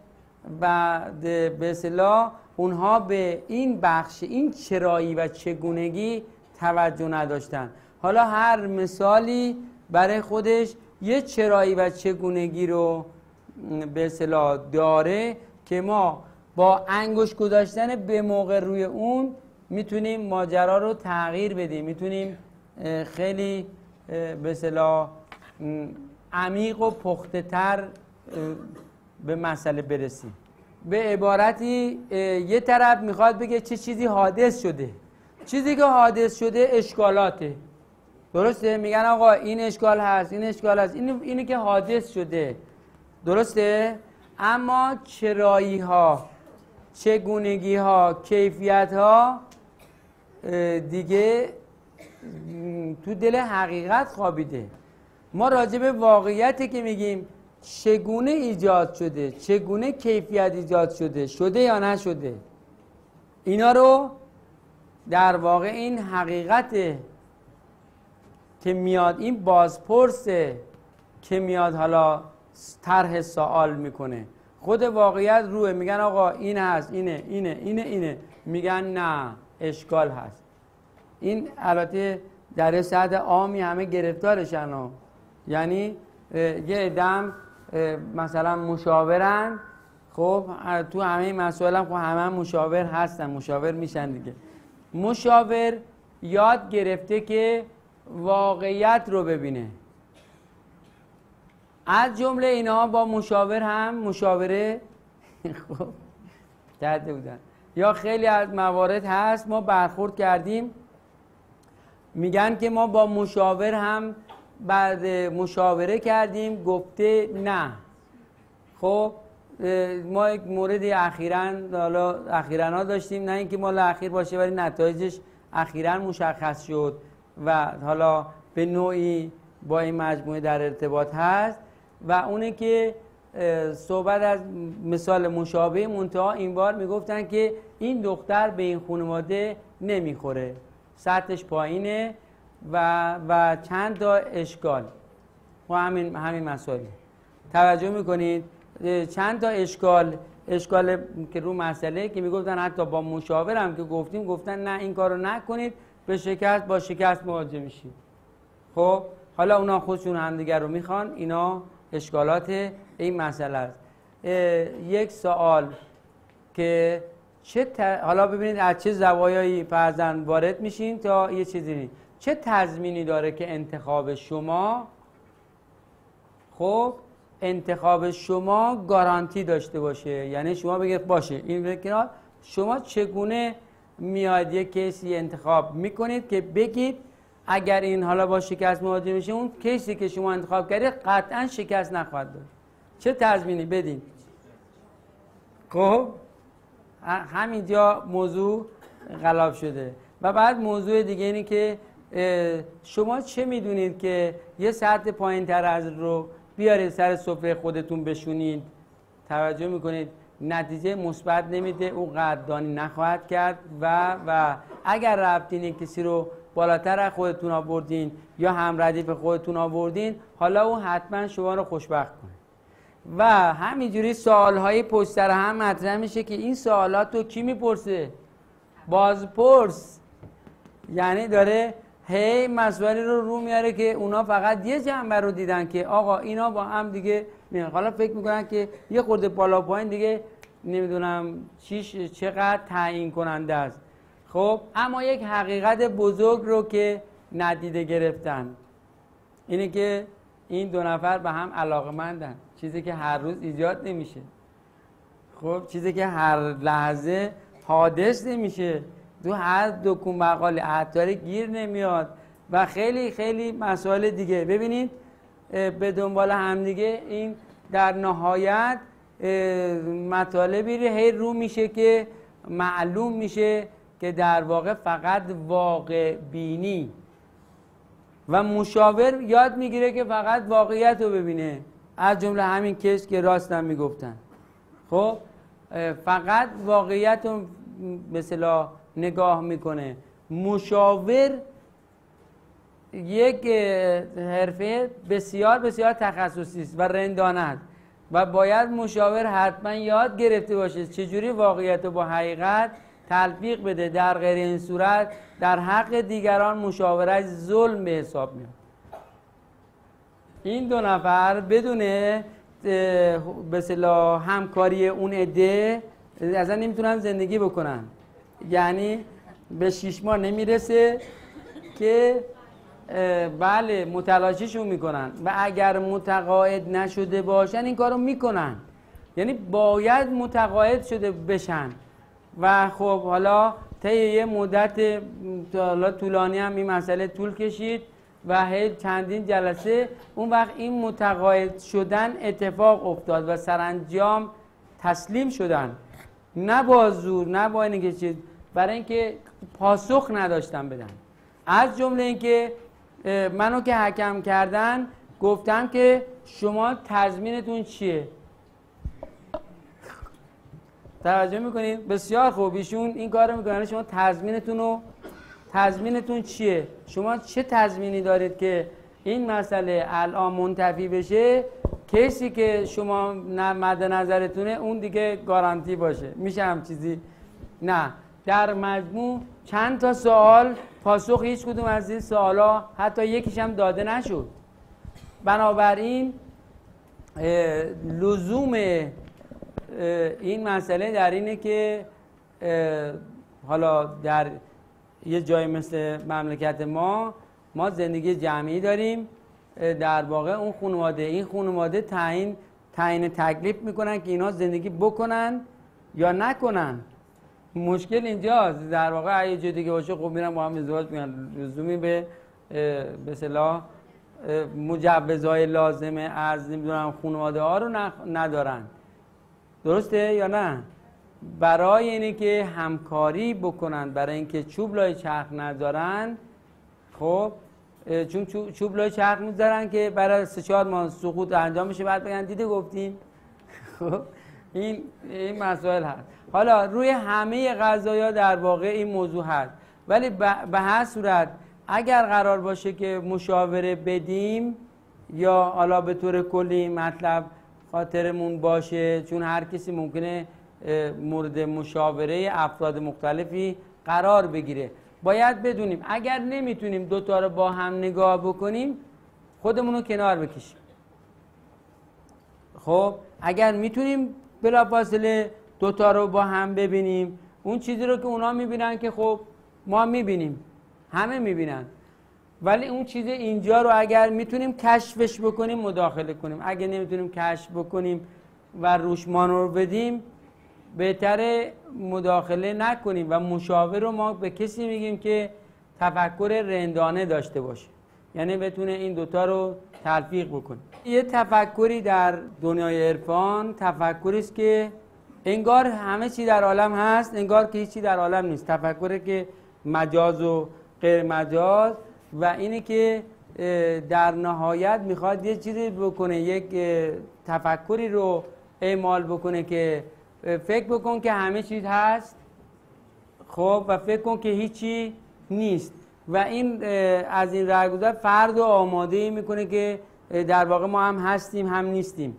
و به اصطلاح اونها به این بخش این چرایی و چگونگی توجه نداشتن. حالا هر مثالی برای خودش یه چرایی و چگونگی رو به اصطلاح داره که ما با انگوش گذاشتن به موقع روی اون می‌تونیم ماجرا رو تغییر بدیم. می‌تونیم خیلی به اصطلاح عمیق و پخته تر به مسئله برسیم. به عبارتی یه طرف می‌خواد بگه چه چیزی حادث شده. چیزی که حادث شده اشکالاته. درسته؟ میگن آقا این اشکال هست این اشکال هست. این اینی که حادث شده. درسته؟ اما چرایی ها چگونگی ها کیفیت ها دیگه تو دل حقیقت خوابیده. ما راجع به واقعیتی که میگیم چگونه ایجاد شده چگونه کیفیت ایجاد شده شده یا نشده اینا رو در واقع این حقیقت که میاد این بازپرسه که میاد حالا طرح سوال می‌کنه. خود واقعیت روه میگن آقا این هست اینه اینه اینه اینه. میگن نه اشکال هست. این البته در سطح عامی همه گرفتارشن و یعنی یه ادم مثلا مشاورن خب تو همه مسائل هم خب همه مشاور هستن مشاور میشن دیگه. مشاور یاد گرفته که واقعیت رو ببینه. از جمله اینها با مشاور هم مشاوره خب کرده بودن. یا خیلی از موارد هست ما برخورد کردیم. میگن که ما با مشاور هم بعد مشاوره کردیم گفته نه. خب ما یک مورد اخیرا حالا اخیرا داشتیم نه اینکه مال اخیر باشه ولی نتایجش اخیرا مشخص شد و حالا به نوعی با این مجموعه در ارتباط هست. و اونه که صحبت از مثال مشابه منتها این بار می‌گفتن که این دختر به این خانواده نمی‌خوره. سطحش پایینه و و چند تا اشکال. و همین همین مسائل توجه می‌کنید؟ چند تا اشکال؟ اشکال که رو مسئله که می‌گفتن حتی با مشاورم که گفتیم گفتن نه این کارو نکنید به شکست با شکست مواجه میشید. خب حالا اونا خودشون همدیگر رو می‌خوان اینا اشکالات این مسئله است. یک سوال که چه حالا ببینید از چه زوایایی فرزن وارد میشین تا یه چیزی چه تضمینی داره که انتخاب شما؟ خب انتخاب شما گارانتی داشته باشه. یعنی شما بگید باشه این کنار. شما چگونه میاد یک کیسی انتخاب می‌کنید که بگید اگر این حالا با شکست مواجه میشه اون کیسی که شما انتخاب کردید قطعا شکست نخواهد داد چه تضمینی؟ بدین. خب؟ همینجا موضوع غلاب شده. و بعد موضوع دیگه اینه که شما چه می‌دونید که یه سطح پایین تر از رو بیارید سر سفره خودتون بشونید؟ توجه می‌کنید. نتیجه مثبت نمیده او قدردانی نخواهد کرد و و اگر رفتین کسی رو بالاتر از خودتون آوردین یا هم ردیف خودتون آوردین حالا او حتما شما رو خوشبخت کنه. و همینجوری سوالهای پشت سر هم مطرح میشه که این سوالات رو کی می‌پرسه؟ بازپرس. یعنی داره هی مسئله رو رو میاره که اونا فقط یه جنبه رو دیدن که آقا اینا با هم دیگه میان. حالا فکر می‌کنن که یه خورده بالا پایین دیگه نمی‌دونم چیش چقدر تعیین کننده است. خب اما یک حقیقت بزرگ رو که ندیده گرفتن اینه که این دو نفر به هم علاقمندن. چیزی که هر روز ایجاد نمیشه. خب چیزی که هر لحظه حادث نمیشه. تو هر دکون مقاله عطاری گیر نمیاد. و خیلی خیلی مسائل دیگه. ببینید به دنبال همدیگه این در نهایت مطالبی هی رو میشه که معلوم میشه که در واقع فقط واقع بینی. و مشاور یاد می‌گیره که فقط واقعیت رو ببینه. از جمله همین کس که راستم می‌گفتن. خب فقط واقعیت رو مثلا نگاه می‌کنه. مشاور یک حرفه بسیار بسیار تخصصی است و رندانه است و باید مشاور حتما یاد گرفته باشه چجوری واقعیت رو با حقیقت تلفیق بده. در غیر این صورت در حق دیگران مشاورت ظلم به حساب میاد. این دو نفر بدون به همکاری اون عده اصلا نمی‌تونن زندگی بکنن. یعنی به شیش ماه نمی‌رسه که بله متلاشیشون می‌کنن. و اگر متقاعد نشده باشن این کارو می‌کنن. یعنی باید متقاعد شده بشن. و خب حالا طی یه مدت طولانی هم این مسئله طول کشید. و هی چندین جلسه اون وقت این متقاعد شدن اتفاق افتاد و سرانجام تسلیم شدن. نه با زور نه با اینکه چیز برای اینکه پاسخ نداشتن بدن. از جمله اینکه منو که حکم کردن گفتم که شما تضمینتون چیه؟ توجه می‌کنید؟ بسیار خوب. ایشون این کار می‌کنن شما تضمینتون رو تضمینتون چیه؟ شما چه تضمینی دارید که این مسئله الان منتفی بشه؟ کسی که شما مد نظرتونه اون دیگه گارانتی باشه. میشه هم چیزی؟ نه. در مجموع چند تا سوال؟ پاسخ هیچ کدوم از این سوالا حتی یکیش هم داده نشد. بنابراین لزوم این مسئله در اینه که حالا در یه جای مثل مملکت ما ما زندگی جمعی داریم در واقع اون خانواده این خانواده تعیین تعیین تکلیف می‌کنن که اینا زندگی بکنن یا نکنن. مشکل اینجاست. در واقع اگه جای دیگه باشه خب میرن با هم ازدواج می‌کنن. لزومی به به اصطلاح مجوزهای لازمه از نمی‌دونم خانواده ها رو ندارن. درسته یا نه؟ برای اینه که همکاری بکنن برای اینکه چوب لای چرخ ندارن خب چون چوب لای چرخ می‌ذارن که برای سه چهار ماه سقوط انجام میشه بعد بگن دیده گفتیم خب این این مسائل هست. حالا روی همه غذایا در واقع این موضوع هست. ولی به هر صورت اگر قرار باشه که مشاوره بدیم یا حالا به طور کلی مطلب خاطرمون باشه چون هر کسی ممکنه مورد مشاوره افراد مختلفی قرار بگیره. باید بدونیم اگر نمی‌تونیم دوتا رو با هم نگاه بکنیم خودمون رو کنار بکشیم. خب اگر می‌تونیم بلافاصله دوتا رو با هم ببینیم اون چیزی رو که اونا می‌بینن که خب ما می‌بینیم همه می‌بینن. ولی اون چیز اینجا رو اگر می‌تونیم کشفش بکنیم مداخله کنیم. اگر نمی‌تونیم کشف بکنیم و روشمان رو بدیم بهتره مداخله نکنیم و مشاور رو ما به کسی میگیم که تفکر رندانه داشته باشه. یعنی بتونه این دوتا رو تلفیق بکنه. یه تفکری در دنیای عرفان تفکری است که انگار همه چی در عالم هست انگار که هیچی در عالم نیست. تفکری که مجاز و غیر مجاز و اینه که در نهایت می‌خواد یه چیزی بکنه یک تفکری رو اعمال بکنه که فکر بکن که همه چیز هست. خب و فکر کن که هیچی نیست. و این از این رگذر فرد و آماده می‌کنه که در واقع ما هم هستیم هم نیستیم.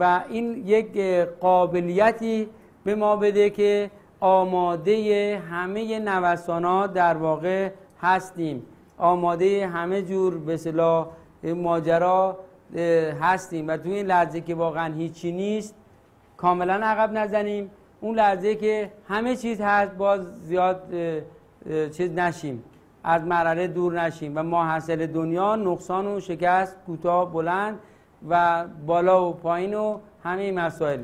و این یک قابلیتی به ما بده که آماده همه نوسانات در واقع هستیم. آماده همه جور به ماجرا اه، هستیم. و توی این لحظه که واقعا هیچی نیست کاملا عقب نزنیم. اون لحظه که همه چیز هست باز زیاد چیز نشیم. از مرحله دور نشیم و ما حاصل دنیا نقصان و شکست کوتاه بلند و بالا و پایین و همه مسائل.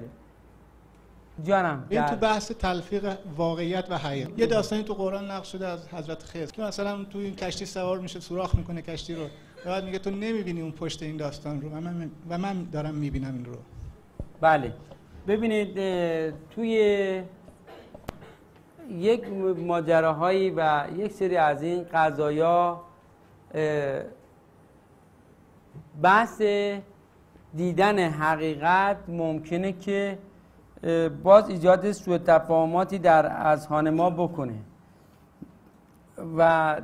جانم این تو بحث تلفیق واقعیت و حقیقت یه داستانی تو قرآن نقل شده از حضرت خضر. که مثلا تو این کشتی سوار میشه سوراخ می‌کنه کشتی رو. بعد میگه تو نمی‌بینی اون پشت این داستان رو. و من, و من دارم می‌بینم این رو. بله. ببینید توی یک ماجراهایی و یک سری از این قضایا بحث دیدن حقیقت ممکنه که باز ایجاد سوء تفاهماتی در اذهان ما بکنه. و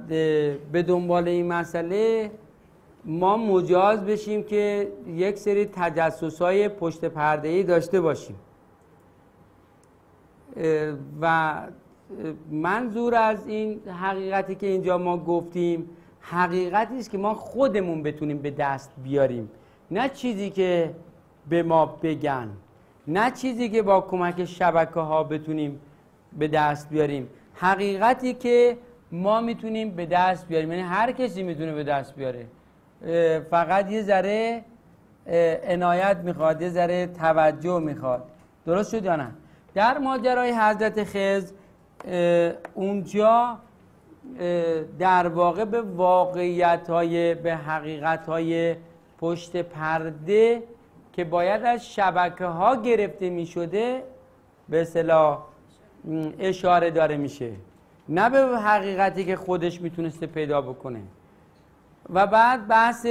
به دنبال این مسئله ما مجاز بشیم که یک سری تجسس های پشت پرده ای داشته باشیم. و منظور از این حقیقتی که اینجا ما گفتیم حقیقتی است که ما خودمون بتونیم به دست بیاریم. نه چیزی که به ما بگن نه چیزی که با کمک شبکه ها بتونیم به دست بیاریم. حقیقتی که ما می‌تونیم به دست بیاریم. یعنی هر کسی می‌تونه به دست بیاره. فقط یه ذره عنایت می‌خواد یه ذره توجه می‌خواد. درست شد یا نه؟ در ماجرای حضرت اه، اونجا در واقع به واقعیت های به حقیقت های پشت پرده که باید از شبکه ها گرفته می شده به اصطلاح م، اشاره داره میشه. نه به حقیقتی که خودش می‌تونسته پیدا بکنه. و بعد بحث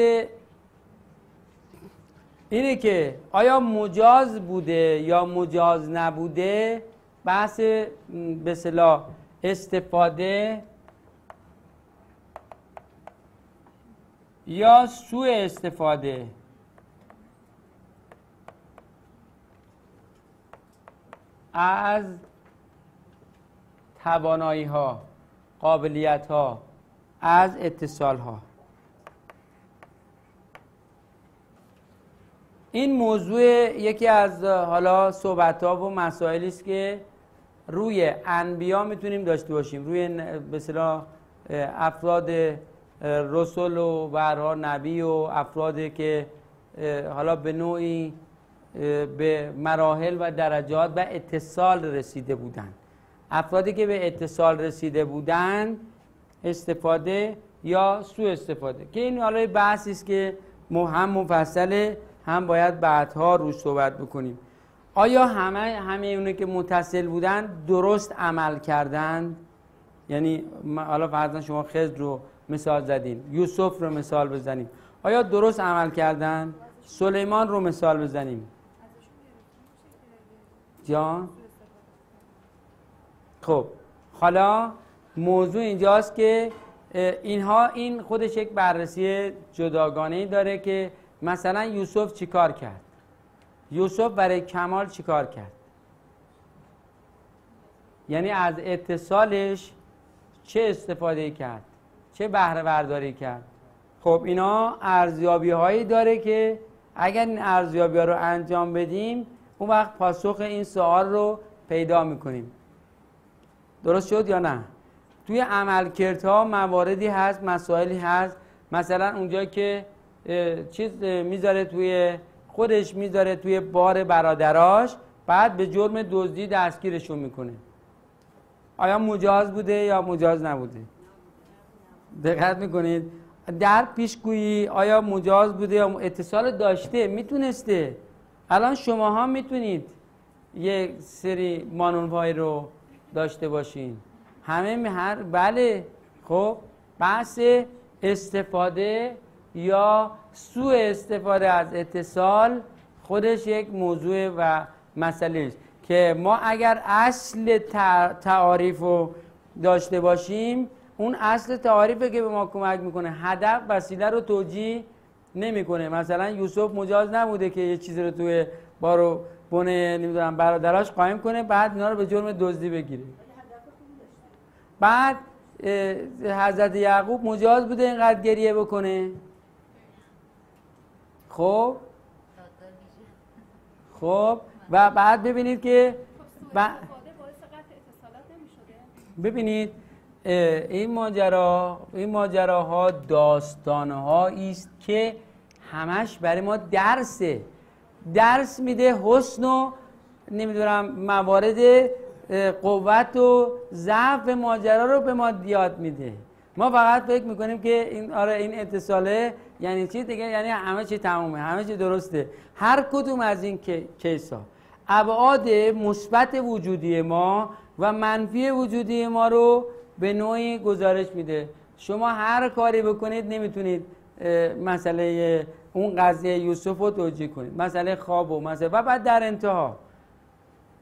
اینه که آیا مجاز بوده یا مجاز نبوده؟ بحث به اصطلاح استفاده یا سوء استفاده؟ از توانایی ها قابلیت ها از اتصال ها این موضوع یکی از حالا صحبت ها و مسائلی است که روی انبیا می‌تونیم داشته باشیم. روی به افراد رسول و برها نبی و افرادی که حالا به نوعی به مراحل و درجات و اتصال رسیده بودند افرادی که به اتصال رسیده بودند استفاده یا سوء استفاده. که این حالا بحثی است که م- هم مفصله. هم باید بعدها روش صحبت بکنیم. آیا همه همه اونه که متصل بودن درست عمل کردند یعنی حالا فرضاً شما خضر رو مثال زدین یوسف رو مثال بزنیم. آیا درست عمل کردن؟ سلیمان رو مثال بزنیم. جان؟ خب حالا موضوع اینجاست که اینها این خودش یک بررسی جداگانه ای داره که مثلا یوسف چیکار کرد؟ یوسف برای کمال چیکار کرد؟ یعنی از اتصالش چه استفاده کرد؟ چه بهره برداری کرد؟ خب اینا ارزیابی هایی داره که اگر این ارزیابی ها رو انجام بدیم اون وقت پاسخ این سوال رو پیدا می‌کنیم. درست شد یا نه؟ توی عملکردها مواردی هست مسائلی هست. مثلا اونجا که چیز می‌ذاره توی خودش می‌ذاره توی بار برادراش بعد به جرم دزدی دستگیرشون می‌کنه. آیا مجاز بوده یا مجاز نبوده؟ دقت می‌کنید. در پیشگویی آیا مجاز بوده یا اتصال داشته می‌تونسته؟ الان شماها می‌تونید یک سری مانورهای رو داشته باشین. همه هر بله. خب بحث استفاده یا سوء استفاده از اتصال خودش یک موضوع و مسئله است که ما اگر اصل تع- تعاریف رو داشته باشیم اون اصل تعاریفه که به ما کمک می‌کنه. هدف وسیله رو توجیه نمی‌کنه. مثلا یوسف مجاز نبوده که یه چیزی رو توی بارو بونه نمی‌دونم برادراش قایم کنه بعد اینا رو به جرم دزدی بگیره. بعد حضرت یعقوب مجاز بوده اینقدر گریه بکنه. خب؟ خب و بعد ببینید که ب... نمی‌شده؟ ببینید این ماجرا این ماجراها داستانهایی است که همش برای ما درسه. درس میده حسن و نمی‌دونم موارد قوت و ضعف ماجرا رو به ما یاد میده. ما فقط فکر می‌کنیم که این آره این اتصاله یعنی چی؟ دیگه یعنی همه چی تمومه همه چی درسته. هر کدوم از این کی- کیس ها ابعاد مثبت وجودی ما و منفی وجودی ما رو به نوعی گزارش میده. شما هر کاری بکنید نمی‌تونید مسئله اون قضیه یوسف رو توجیه کنید. مسئله خواب و مسئله و بعد در انتها.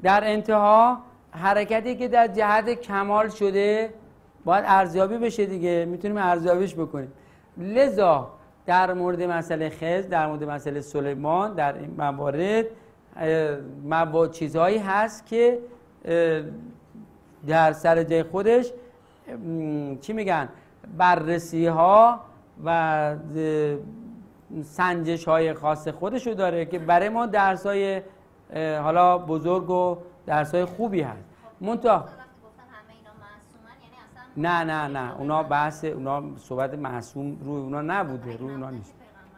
در انتها حرکتی که در جهت کمال شده باید ارزیابی بشه دیگه. می‌تونیم ارزیابیش بکنیم. لذا در مورد مسئله خز در مورد مسئله سلیمان در این موارد اه، موا- چیزهایی هست که در سر جای خودش چی میگن؟ بررسی ها و سنجش های خاص خودشو داره که برای ما درس های حالا بزرگ و درس های خوبی هست. منتها وقتی گفتن همه اینا معصومن یعنی اصلا نه نه نه اونا بحث اونا صحبت معصوم روی اونا نبوده روی اونا نیست.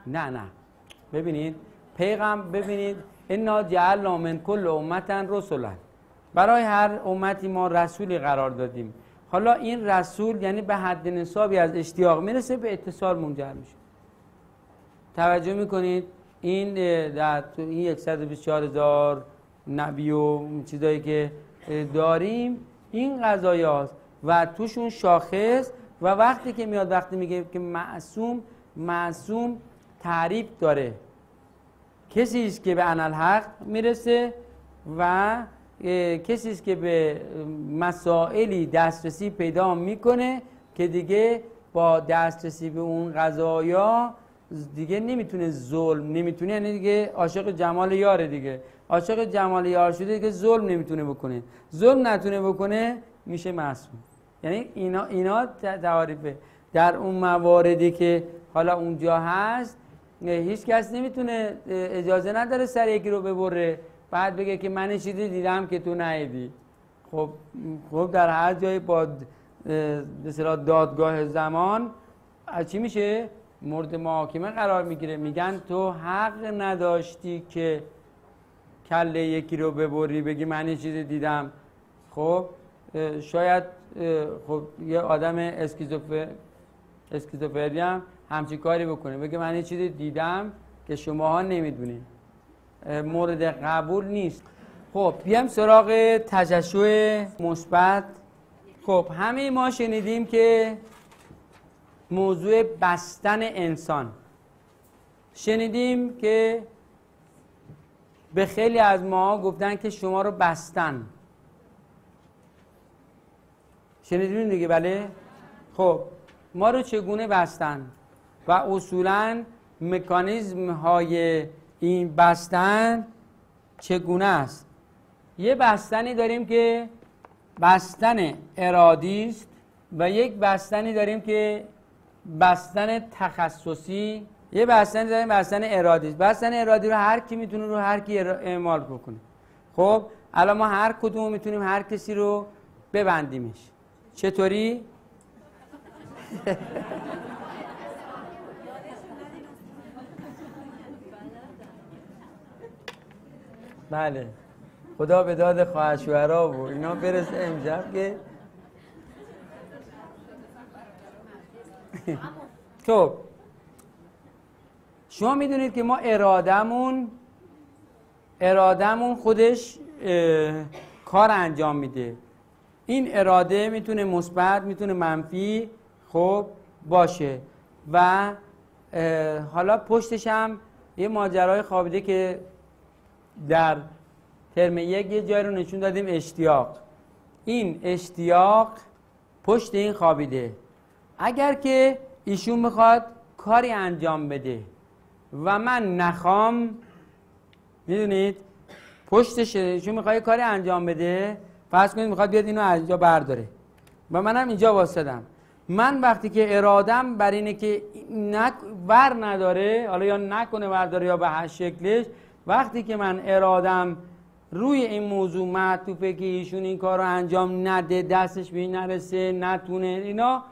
نه نه. ببینید پیغام ببینید انا جعلنا من کل امتا رسولا. برای هر امتی ما رسولی قرار دادیم. حالا این رسول یعنی به حد نصابی از اشتیاق می‌رسه به اتصال منجر میشه. توجه می‌کنید این در تو این 124 هزار نبی و چیزایی که داریم این قضایی هاست و توشون شاخص و وقتی که میاد وقتی میگه که معصوم معصوم تعریف داره. کسی است که به انالحق می‌رسه و کسی است که به مسائلی دسترسی پیدا می‌کنه که دیگه با دسترسی به اون قضایا دیگه نمی‌تونه ظلم نمی‌تونه یعنی دیگه عاشق جمال یاره دیگه. عاشق جمال یار شده دیگه ظلم نمی‌تونه بکنه. ظلم نتونه بکنه میشه معصوم. یعنی اینا اینا تعاریفه. در اون مواردی که حالا اونجا هست هیچ کس نمی‌تونه اجازه نداره سر یکی رو ببره. بعد بگه که من چیزی دیدم که تو ندیدی. خب خب در هر جای با به دادگاه زمان از چی میشه؟ مورد محاکمه قرار می‌گیره. میگن تو حق نداشتی که کله یکی رو ببری بگی من چیزی دیدم. خب شاید خب یه آدم اسکیزوفر اسکیزوفرنی هم همچین کاری بکنه. بگه من این چیزی دیدم که شماها نمی‌دونید مورد قبول نیست. خب بیام سراغ تجشع مثبت. خب همه ما شنیدیم که موضوع بستن انسان. شنیدیم که به خیلی از ما گفتن که شما رو بستن. شنیدیم دیگه بله؟ خب ما رو چگونه بستن؟ و اصولا مکانیزم های این بستن چگونه است؟ یه بستنی داریم که بستن ارادی است و یک بستنی داریم که بستن تخصصی. یه بستنی داریم بستن ارادی است. بستن ارادی رو هر کی می‌تونه رو هر کی اعمال بکنه. خب الان ما هر کدوم می‌تونیم هر کسی رو ببندیمش. چطوری؟ بله. خدا به داد خواهر شوهرها و اینا برسه امشب که خب. شما می‌دونید که ما ارادمون ارادمون خودش کار انجام میده. این اراده می‌تونه مثبت می‌تونه منفی خب باشه. و حالا پشتش هم یه ماجرای خوابیده که در ترم یک یه جای رو نشون دادیم اشتیاق. این اشتیاق پشت این خوابیده. اگر که ایشون می‌خواد کاری انجام بده و من نخوام می‌دونید؟ پشتش ایشون می‌خواد کاری انجام بده فرض کنید می‌خواد بیاد اینو از اینجا برداره. و منم اینجا واسدم. من وقتی که ارادم بر اینه که نک ور نداره حالا یا نکنه ورداره یا به هر شکلش وقتی که من ارادم روی این موضوع معطوفه که ایشون این کار رو انجام نده دستش به نرسه نتونه اینا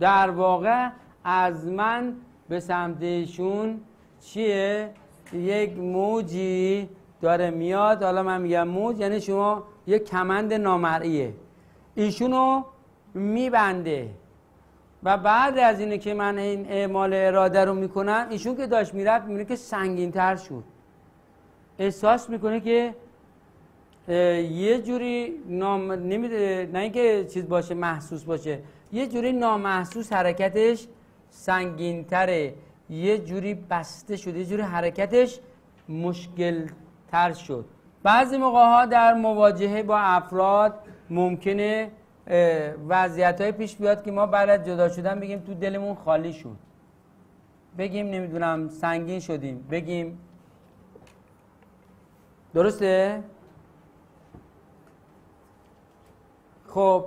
در واقع از من به سمت ایشون چیه؟ یک موجی داره میاد. حالا من میگم موج یعنی شما یک کمند نامرئیه. ایشونو میبنده. و بعد از اینه که من این اعمال اراده رو می‌کنم ایشون که داشت می‌رفت می‌بینه که سنگین تر شد. احساس می‌کنه که یه جوری نام نمیده نه اینکه چیز باشه محسوس باشه یه جوری نامحسوس حرکتش سنگین تره یه جوری بسته شد یه جوری حرکتش مشکل تر شد. بعضی موقع ها در مواجهه با افراد ممکنه وضعیت های پیش بیاد که ما بعد از جدا شدن بگیم تو دلمون خالی شد. بگیم نمی‌دونم سنگین شدیم. بگیم درسته؟ خب.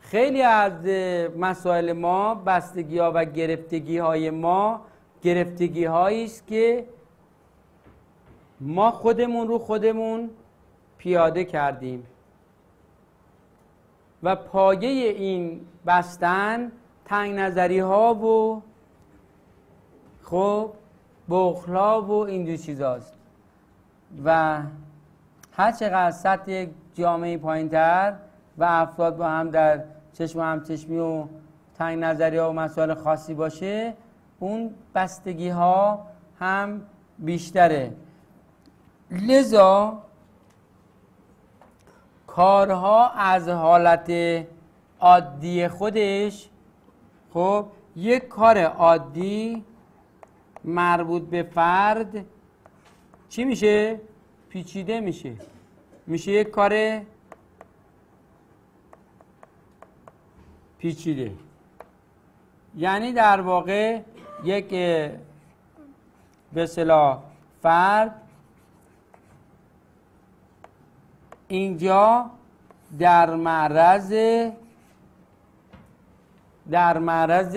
خیلی از مسائل ما بستگی ها و گرفتگی های ما گرفتگی هایی است که ما خودمون رو خودمون پیاده کردیم. و پایه این بستن تنگ نظری ها و خب بخلا و این دو چیزاست. و هر چقدر سطح جامعه پایین تر و افراد با هم در چشم و هم چشمی و تنگ نظری ها و مسائل خاصی باشه اون بستگی ها هم بیشتره. لذا کارها از حالت عادی خودش خب یک کار عادی مربوط به فرد چی میشه؟ پیچیده میشه. میشه یک کار پیچیده. یعنی در واقع یک به صلاح فرد اینجا در معرض در معرض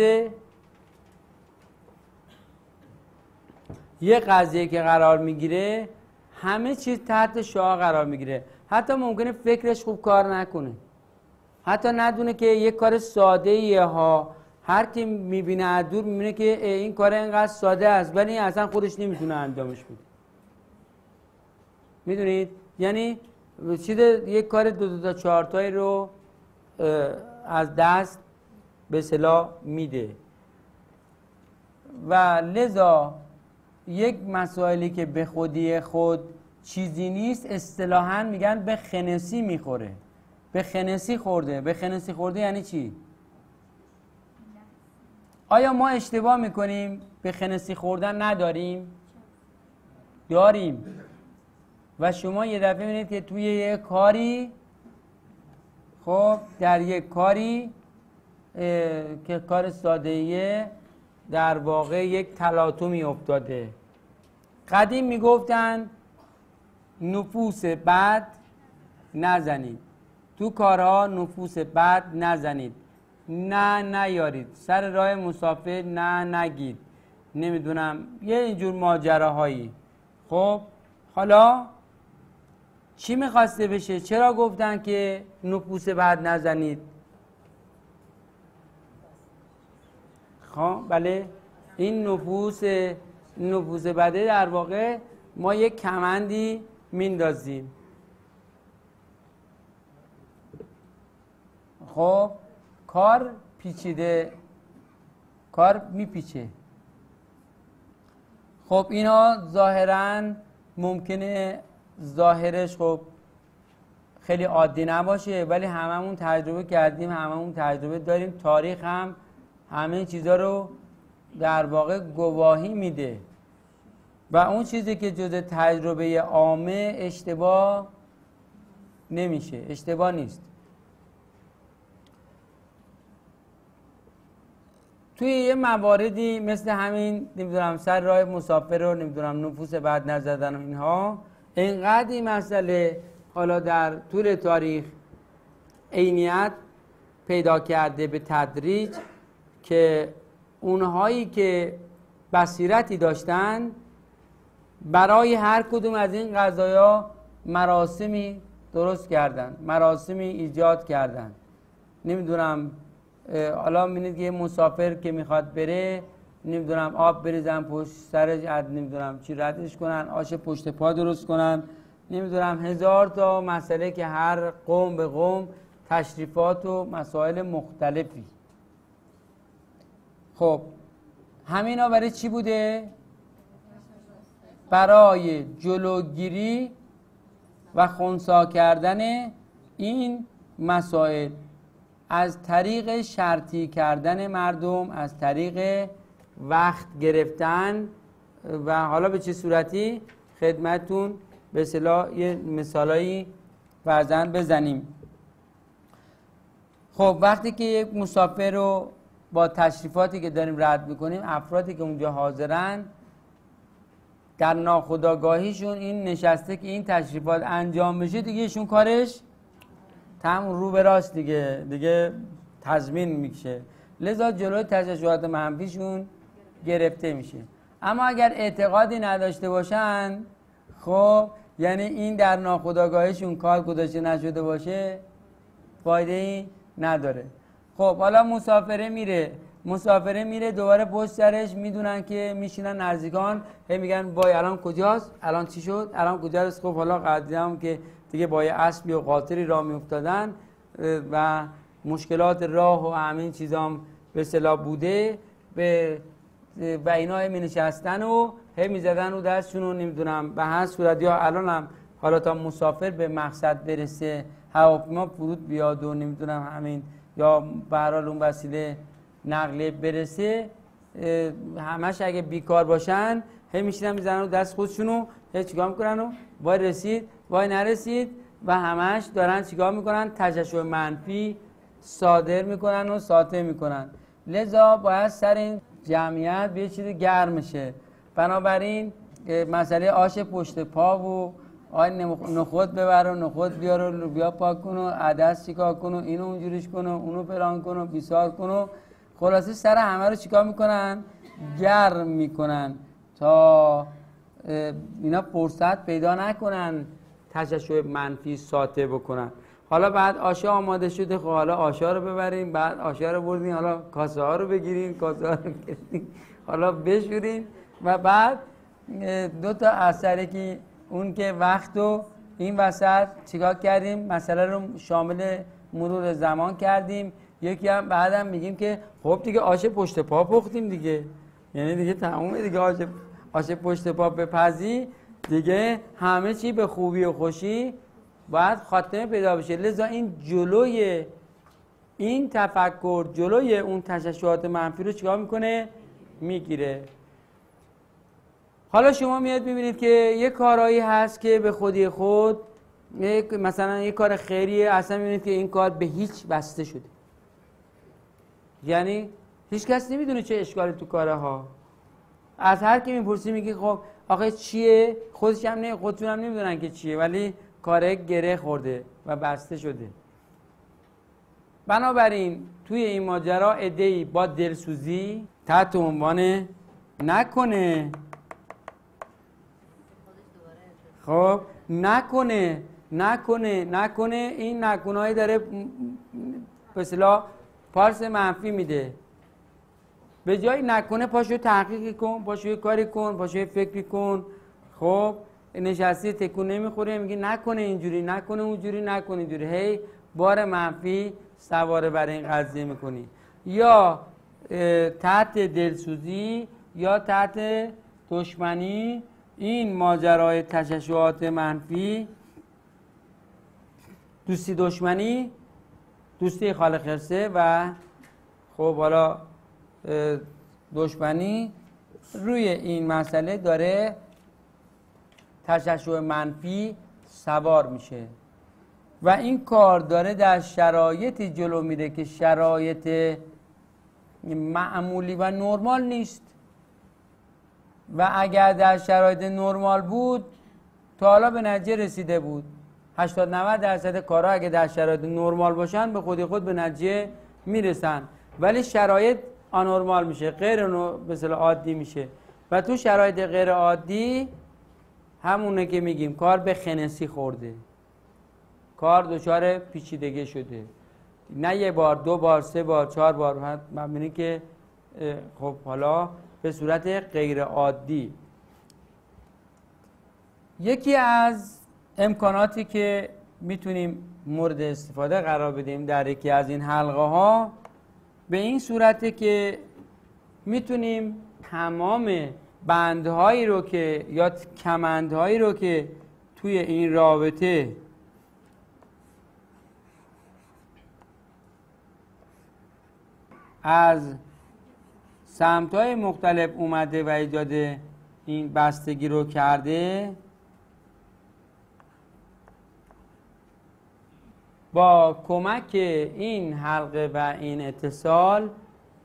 یه قضیه که قرار می‌گیره همه چیز تحت شعا قرار می‌گیره. حتی ممکنه فکرش خوب کار نکنه. حتی ندونه که یه کار ساده ها. هر کی می‌بینه از دور می‌بینه که این کار اینقدر ساده است ولی اصلا خودش نمی‌تونه انجامش بده. می‌دونید؟ یعنی چیز یک کار دو دو تا چهارتایی رو از دست به صلاح میده. و لذا یک مسائلی که به خودی خود چیزی نیست اصطلاحا میگن به خنسی می‌خوره. به خنسی خورده. به خنسی خورده یعنی چی؟ آیا ما اشتباه می‌کنیم؟ به خنسی خوردن نداریم؟ داریم. و شما یه دفعه می‌بینید که توی یه کاری خب در یک کاری که کار ساده در واقع یک تلاطمی افتاده. قدیم می‌گفتن نفوس بد نزنید. تو کارها نفوس بد نزنید. نه نیارید. سر راه مسافر نه نگید. نمی‌دونم. یه اینجور ماجراهایی. خب حالا چی می‌خواسته بشه؟ چرا گفتن که نفوس بد نزنید؟ خب بله. این نفوس نفوس بده در واقع ما یک کمندی میندازیم. خب کار پیچیده کار میپیچه. خب اینا ظاهرا ممکنه ظاهرش خب خیلی عادی نباشه ولی هممون تجربه کردیم هممون تجربه داریم. تاریخ هم همه چیزا رو در واقع گواهی میده. و اون چیزی که جز تجربه عامه اشتباه نمیشه اشتباه نیست. توی یه مواردی مثل همین نمی‌دونم سر راه مسافر رو نمی‌دونم نفوس بعد نزدن و اینها اینقدر این مسئله حالا در طول تاریخ عینیت پیدا کرده به تدریج که اونهایی که بصیرتی داشتن برای هر کدوم از این قضایا مراسمی درست کردن مراسمی ایجاد کردن. نمی‌دونم حالا می‌بینید یه مسافر که می‌خواد بره نمی‌دونم آب بریزن پشت سرش نمی‌دونم چی ردش کنن آش پشت پا درست کنن. نمی‌دونم هزار تا مسئله که هر قوم به قوم تشریفات و مسائل مختلفی. خب همینا برای چی بوده؟ برای جلوگیری و خونسا کردن این مسائل. از طریق شرطی کردن مردم از طریق وقت گرفتن و حالا به چه صورتی؟ خدمتون به صلاح یه مثالایی فرزن بزنیم. خب وقتی که یک مسافر رو با تشریفاتی که داریم رد می‌کنیم افرادی که اونجا حاضرن در ناخداگاهیشون این نشسته که این تشریفات انجام بشه دیگه ایشون کارش تم رو به راست دیگه. دیگه تضمین میشه لذا جلوی تشریفات منفیشون گرفته میشه. اما اگر اعتقادی نداشته باشن خب یعنی این در ناخداگاهشون کار گذاشته نشده باشه فایده ای نداره. خب حالا مسافره میره. مسافره میره دوباره پشت سرش می‌دونن که میشینن نزدیکان. هی میگن وای الان کجاست؟ الان چی شد؟ الان کجاست؟ خب حالا قدیم که دیگه با یه اسبی و قاطری راه میافتادن و مشکلات راه و همین چیزام به صلاح بوده. به و اینا می نشستن و هی می‌زدن و دستشون رو نمی‌دونم به هر صورت یا الان هم حالا تا مسافر به مقصد برسه هواپیما فرود بیاد و نمی‌دونم همین یا به اون وسیله نقلیه برسه همش اگه بیکار باشن هی میشینن می‌زنن و دست خودشونو هی چیکار می‌کنن و وای رسید وای نرسید و همش دارن چیکار می‌کنن؟ تجشع منفی صادر می‌کنن و ساطع می‌کنن. لذا باید سر این جمعیت به چیزی گرم شه. بنابراین مسئله آش پشت پا و آی نخود ببر و نخود بیار و لوبیا پاک کن و عدس چیکار کن و اینو اونجوریش کن و اونو پلان کن و بیسار کن و خلاصه سر همه رو چیکار می‌کنن؟ گرم می‌کنن تا اینا فرصت پیدا نکنن. تششع منفی ساطع بکنن. حالا بعد آشا آماده شده خب حالا آشا رو ببریم بعد آشا رو بردیم حالا کاسه ها رو بگیریم کاسه ها رو بگیریم حالا بشوریم و بعد دو تا اثره که اون که وقت و این وسط چیکار کردیم؟ مسئله رو شامل مرور زمان کردیم. یکی هم بعدم میگیم که خب دیگه آش پشت پا پختیم دیگه. یعنی دیگه تمومه دیگه آش, آش پشت پا بپزی. دیگه همه چی به خوبی و خوشی باید خاتمه پیدا بشه. لذا این جلوی این تفکر جلوی اون تششعات منفی رو چیکار می‌کنه؟ می‌گیره. حالا شما میاد ببینید که یه کارهایی هست که به خودی خود مثلا یه کار خیریه اصلا می‌بینید که این کار به هیچ بسته شده. یعنی هیچ کس نمی‌دونه چه اشکالی تو کاره ها از هر کی می‌پرسی میگه خب آخه چیه؟ خودش هم نه خودتون هم نمی‌دونن که چیه ولی کاره گره خورده و بسته شده. بنابراین توی این ماجرا ای با دلسوزی تحت عنوان نکنه. خب نکنه نکنه نکنه این نکنهایی داره به پارس منفی میده. به جای نکنه پاشو تحقیق کن پاشو کاری کن پاشو فکری کن. خب نشستی تکون نمی‌خوره میگه نکنه اینجوری نکنه اونجوری نکنه اینجوری. هی بار منفی سواره برای این قضیه می‌کنی. یا تحت دلسوزی یا تحت دشمنی. این ماجرای تششعات منفی. دوستی دشمنی دوستی خالق و خب حالا دشمنی روی این مسئله داره تششع منفی سوار میشه. و این کار داره در شرایطی جلو میره که شرایط معمولی و نرمال نیست. و اگر در شرایط نرمال بود تا حالا به نتیجه رسیده بود. 80 90 درصد کارها اگه در شرایط نرمال باشن به خودی خود به نتیجه می‌رسن. ولی شرایط آنورمال میشه غیر اصطلاح عادی میشه. و تو شرایط غیر عادی همونه که میگیم کار به خنسی خورده. کار دچار پیچیدگی شده. نه یه بار دو بار سه بار چهار بار. مبینی که خب حالا به صورت غیر عادی. یکی از امکاناتی که می‌تونیم مورد استفاده قرار بدیم در یکی از این حلقه ها به این صورته که می‌تونیم تمام بندهایی رو که یا کمندهایی رو که توی این رابطه از سمت های مختلف اومده و ایجاد این بستگی رو کرده با کمک این حلقه و این اتصال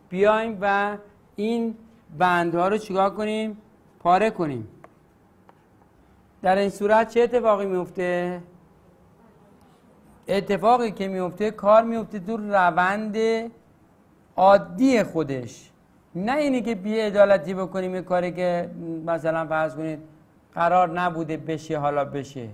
بیایم و این بندها رو چیکار کنیم؟ پاره کنیم. در این صورت چه اتفاقی میفته؟ اتفاقی که میفته کار میفته تو روند عادی خودش. نه اینی که بی ادالتی بکنیم یه کاری که مثلا فرض کنید قرار نبوده بشه حالا بشه.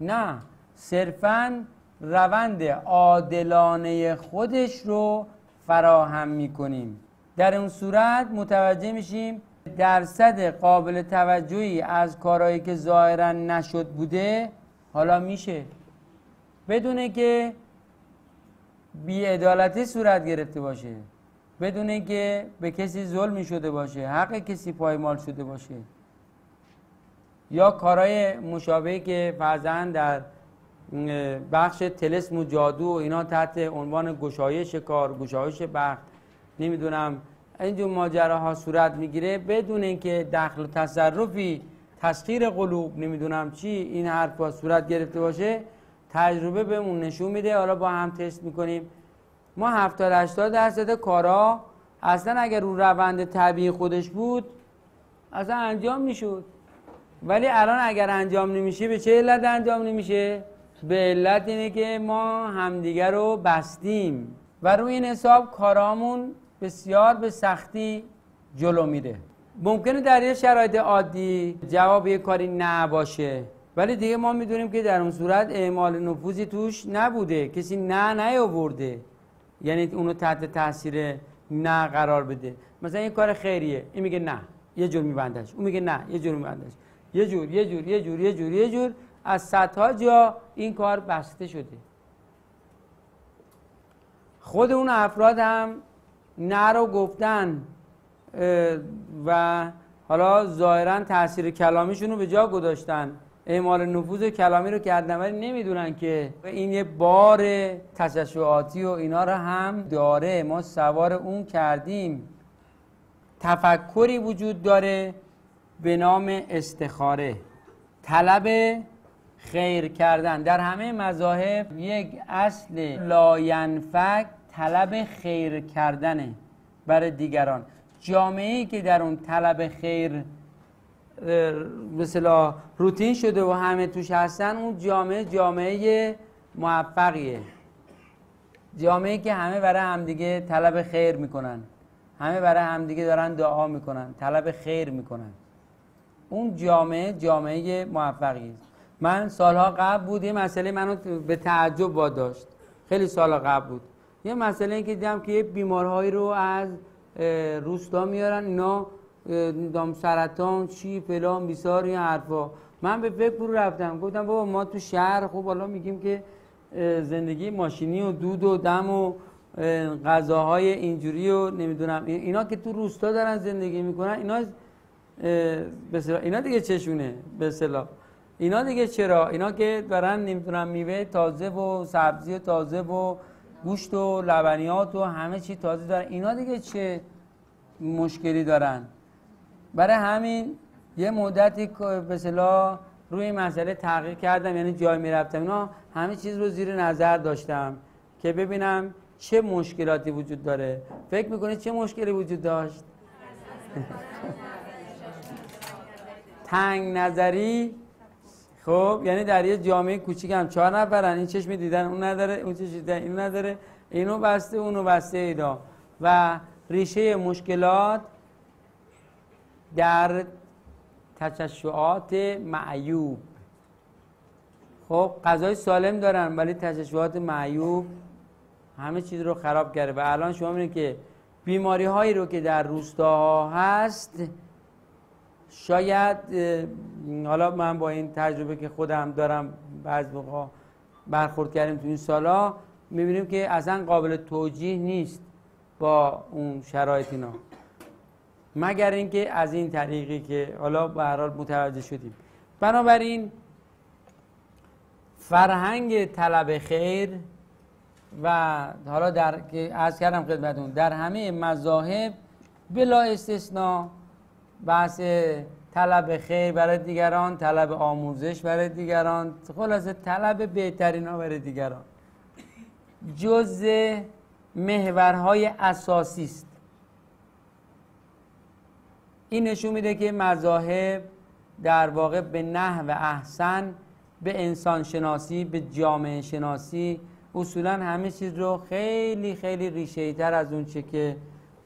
نه صرفا روند عادلانه خودش رو فراهم می‌کنیم. در اون صورت متوجه میشیم درصد قابل توجهی از کارهایی که ظاهرا نشد بوده حالا میشه. بدونه که بیعدالتی صورت گرفته باشه بدون که به کسی ظلمی شده باشه حق کسی پایمال شده باشه. یا کارهای مشابهی که فرزن در بخش تلسم و جادو و اینا تحت عنوان گشایش کار گشایش بخت. نمی‌دونم. اینجور ماجراها صورت می‌گیره. بدون اینکه دخل و تصرفی تسخیر قلوب نمی‌دونم چی این حرفا صورت گرفته باشه تجربه بهمون نشون میده. حالا با هم تست می‌کنیم. ما 70 80 درصد کارا اصلا اگر رو روند طبیعی خودش بود اصلا انجام می‌شد. ولی الان اگر انجام نمیشه به چه علت انجام نمیشه؟ به علت اینه که ما همدیگر رو بستیم و روی این حساب کارامون بسیار به سختی جلو میره. ممکنه در یه شرایط عادی جواب یه کاری نه باشه ولی دیگه ما می‌دونیم که در اون صورت اعمال نفوذی توش نبوده. کسی نه نیاورده. یعنی اونو تحت تاثیر نه قرار بده. مثلا این کار خیریه. این میگه نه. یه جور میبندش. اون میگه نه. یه جور میبندش. یه جور یه جور یه جور یه جور یه جور. از صدها جا این کار بسته شده. خود اون افراد هم نه رو گفتن و حالا ظاهرا تاثیر کلامیشون رو به جا گذاشتن. اعمال نفوذ کلامی رو کردن ولی نمی‌دونن که این یه بار تششعاتی و اینا رو هم داره. ما سوار اون کردیم. تفکری وجود داره به نام استخاره. طلب خیر کردن. در همه مذاهب یک اصل لاینفک طلب خیر کردنه برای دیگران. جامعه ای که در اون طلب خیر مثلا روتین شده و همه توش هستن اون جامعه جامعه موفقیه. جامعه که همه برای همدیگه طلب خیر می‌کنن. همه برای همدیگه دارن دعا می‌کنن طلب خیر می‌کنن. اون جامعه جامعه موفقی است من سالها قبل بود یه مسئله منو به تعجب داشت خیلی سال قبل بود. یه مسئله این که دیدم که یه بیمارهایی رو از روستا میارن اینا دام سرطان چی فلان بیسار این حرفا. من به فکر رو رفتم. گفتم بابا ما تو شهر خوب حالا میگیم که زندگی ماشینی و دود و دم و غذاهای اینجوری و نمی‌دونم اینا که تو روستا دارن زندگی می‌کنن اینا اینا دیگه چشونه به اینا دیگه چرا؟ اینا که دارن نمی‌دونم میوه تازه و سبزی تازه و گوشت و لبنیات و همه چی تازه دارن. اینا دیگه چه مشکلی دارن؟ برای همین یه مدتی به روی مسئله تحقیق کردم یعنی جای می‌رفتم. اینا همه چیز رو زیر نظر داشتم که ببینم چه مشکلاتی وجود داره. فکر می‌کنید چه مشکلی وجود داشت؟ تنگ نظری خب یعنی در یه جامعه کوچیک هم چهار نفرن این چشم دیدن اون نداره اون چشم دیدن این نداره اینو بسته اونو بسته ایدا و ریشه مشکلات در تششعات معیوب. خب غذای سالم دارن ولی تششعات معیوب همه چیز رو خراب کرده. و الان شما می‌بینید که بیماری هایی رو که در روستاها هست شاید حالا من با این تجربه که خودم دارم بعض موقع برخورد کردیم تو این سالا می‌بینیم که اصلا قابل توجیه نیست با اون شرایط اینا. مگر اینکه از این طریقی که حالا به هر حال متوجه شدیم. بنابراین فرهنگ طلب خیر و حالا در که از کردم خدمتون در همه مذاهب بلا استثنا بحث طلب خیر برای دیگران طلب آموزش برای دیگران. خلاصه طلب بهترین ها برای دیگران. جز محورهای اساسی است. این نشون میده که مذاهب در واقع به نحو احسن به انسان شناسی به جامعه شناسی اصولا همه چیز رو خیلی خیلی ریشه تر از اون چه که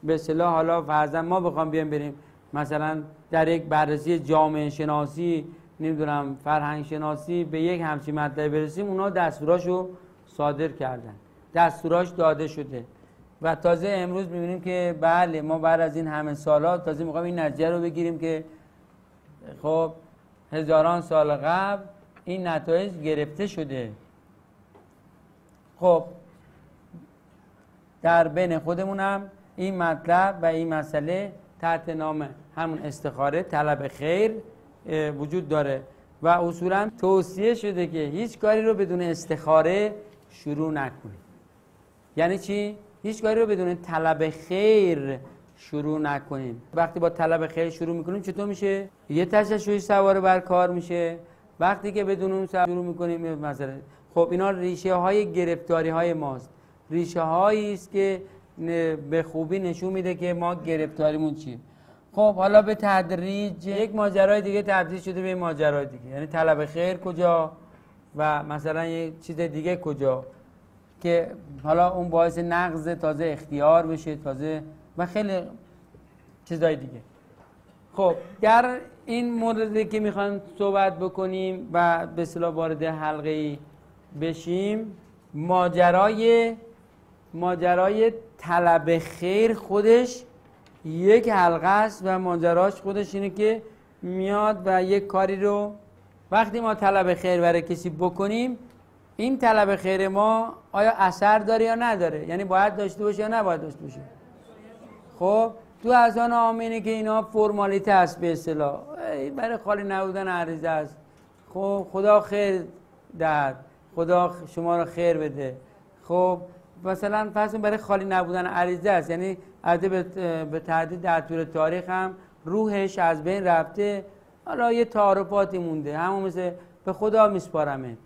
به صلاح حالا فرضاً ما بخوام بیام بریم مثلا در یک بررسی جامعه شناسی نمی‌دونم فرهنگ شناسی به یک همچین مطلبی برسیم اونا دستوراشو صادر کردن. دستوراش داده شده. و تازه امروز می‌بینیم که بله ما بعد از این همه سالات تازه می‌خوایم این نتیجه رو بگیریم که خب هزاران سال قبل این نتایج گرفته شده. خب در بین خودمونم این مطلب و این مسئله تحت نام همون استخاره طلب خیر وجود داره. و اصولا توصیه شده که هیچ کاری رو بدون استخاره شروع نکنید. یعنی چی؟ هیچ کاری رو بدون طلب خیر شروع نکنیم وقتی با طلب خیر شروع می‌کنیم چطور میشه؟ یه تششوی سوار بر کار میشه. وقتی که بدون اون شروع می‌کنیم مثلا خب اینا ریشه های گرفتاری های ماست. ریشه هایی است که به خوبی نشون میده که ما گرفتاریمون چیه. خب حالا به تدریج یک ماجرای دیگه تبدیل شده به ماجرای دیگه. یعنی طلب خیر کجا و مثلا یک چیز دیگه کجا که حالا اون باعث نقض تازه اختیار بشه تازه و خیلی چیزای دیگه. خب در این موردی که می‌خوایم صحبت بکنیم و به اصطلاح وارد حلقه بشیم ماجرای ماجرای طلب خیر خودش یک حلقه است و ماجراش خودش اینه که میاد و یک کاری رو وقتی ما طلب خیر برای کسی بکنیم این طلب خیر ما آیا اثر داره یا نداره؟ یعنی باید داشته باشه یا نباید داشته باشه؟ خب تو از آن آمینه که اینا فرمالیته است به اصطلاح. برای خالی نبودن عریضه است. خب خدا خیر داد خدا شما رو خیر بده. خب مثلا فرض برای خالی نبودن عریضه است. یعنی عرضه به تعدید در طول تاریخ هم روحش از بین رفته حالا یه تعارفاتی مونده. همون مثل به خدا میسپارمت.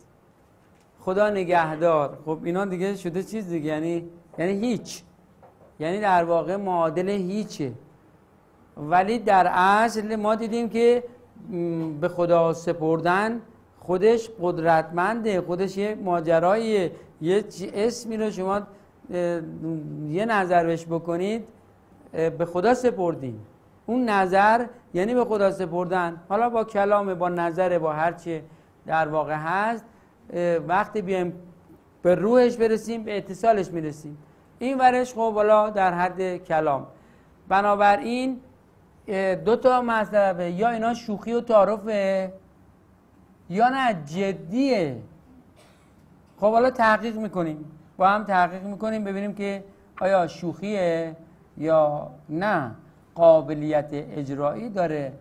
خدا نگهدار. خب اینا دیگه شده چیز دیگه. یعنی یعنی هیچ. یعنی در واقع معادل هیچه. ولی در اصل ما دیدیم که به خدا سپردن خودش قدرتمنده خودش یه ماجرای یه اسمی رو شما یه نظر بهش بکنید به خدا سپردین. اون نظر یعنی به خدا سپردن. حالا با کلام با نظر با هرچی در واقع هست وقتی بیایم به روحش برسیم به اتصالش می‌رسیم. این ورش خب بالا در حد کلام. بنابراین دو تا مطلبه. یا اینا شوخی و تعارفه یا نه جدیه. خب حالا تحقیق می‌کنیم. با هم تحقیق می‌کنیم ببینیم که آیا شوخیه یا نه. قابلیت اجرایی داره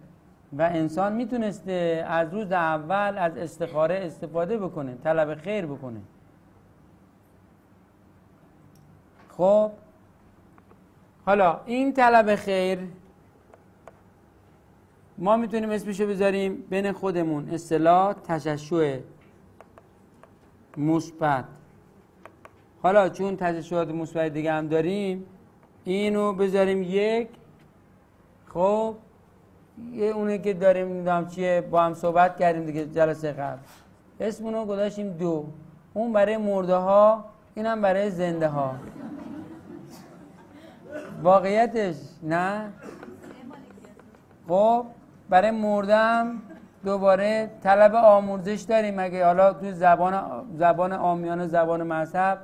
و انسان می‌تونسته از روز اول از استخاره استفاده بکنه طلب خیر بکنه. خب؟ حالا این طلب خیر ما می‌تونیم اسمشو بذاریم بین خودمون. اصطلاح تششع مثبت. حالا چون تششعات مثبت دیگه هم داریم اینو بذاریم یک. خب یه اونه که داریم نمی‌دونم چیه با هم صحبت کردیم دیگه جلسه قبل. اسم اونو گذاشتیم دو. اون برای مرده ها اینم برای زنده ها واقعیتش نه؟ خب برای مردم دوباره طلب آموزش داریم. اگه حالا توی زبان زبان آمیان زبان مذهب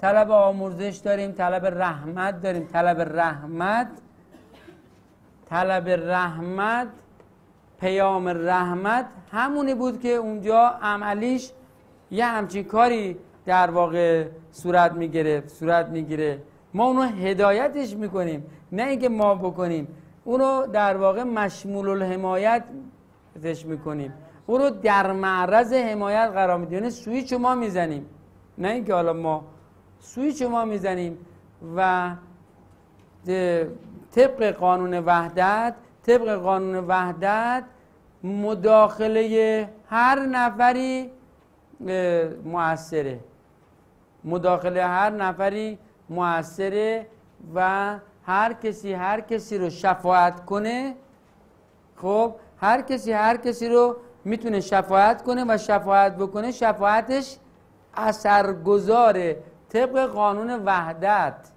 طلب آموزش داریم طلب رحمت داریم. طلب رحمت طلب رحمت پیام رحمت همونی بود که اونجا عملیش یه همچین کاری در واقع صورت می‌گیره صورت می‌گیره. ما اونو هدایتش می‌کنیم نه اینکه ما بکنیم. اونو در واقع مشمول الحمایت ازش می‌کنیم. او رو در معرض حمایت قرار میدیم. یعنی سویچ ما می‌زنیم. نه اینکه حالا ما سویچ ما می‌زنیم و طبق قانون وحدت طبق قانون وحدت مداخله هر نفری موثره. مداخله هر نفری موثره و هر کسی هر کسی رو شفاعت کنه خب هر کسی هر کسی رو می‌تونه شفاعت کنه و شفاعت بکنه شفاعتش اثرگذاره طبق قانون وحدت.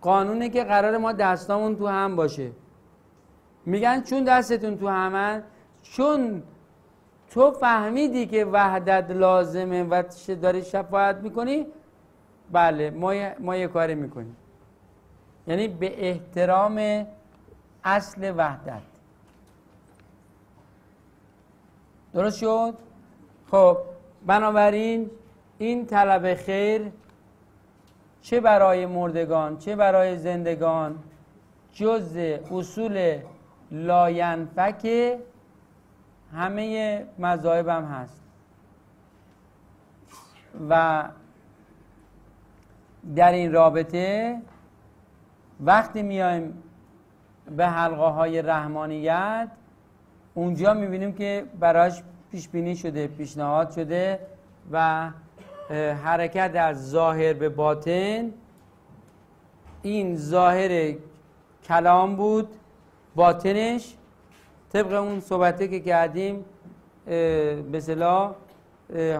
قانونی که قرار ما دستامون تو هم باشه. میگن چون دستتون تو همن چون تو فهمیدی که وحدت لازمه و داری شفاعت می‌کنی بله ما, ما یه کاری می‌کنیم. یعنی به احترام اصل وحدت درست شد؟ خب بنابراین این طلب خیر چه برای مردگان چه برای زندگان جز اصول لاینفک همه مذاهب هم هست و در این رابطه وقتی میایم به حلقه های رحمانیت اونجا می‌بینیم که براش پیش بینی شده پیشنهاد شده و حرکت از ظاهر به باطن. این ظاهر کلام بود باطنش. طبق اون صحبته که کردیم به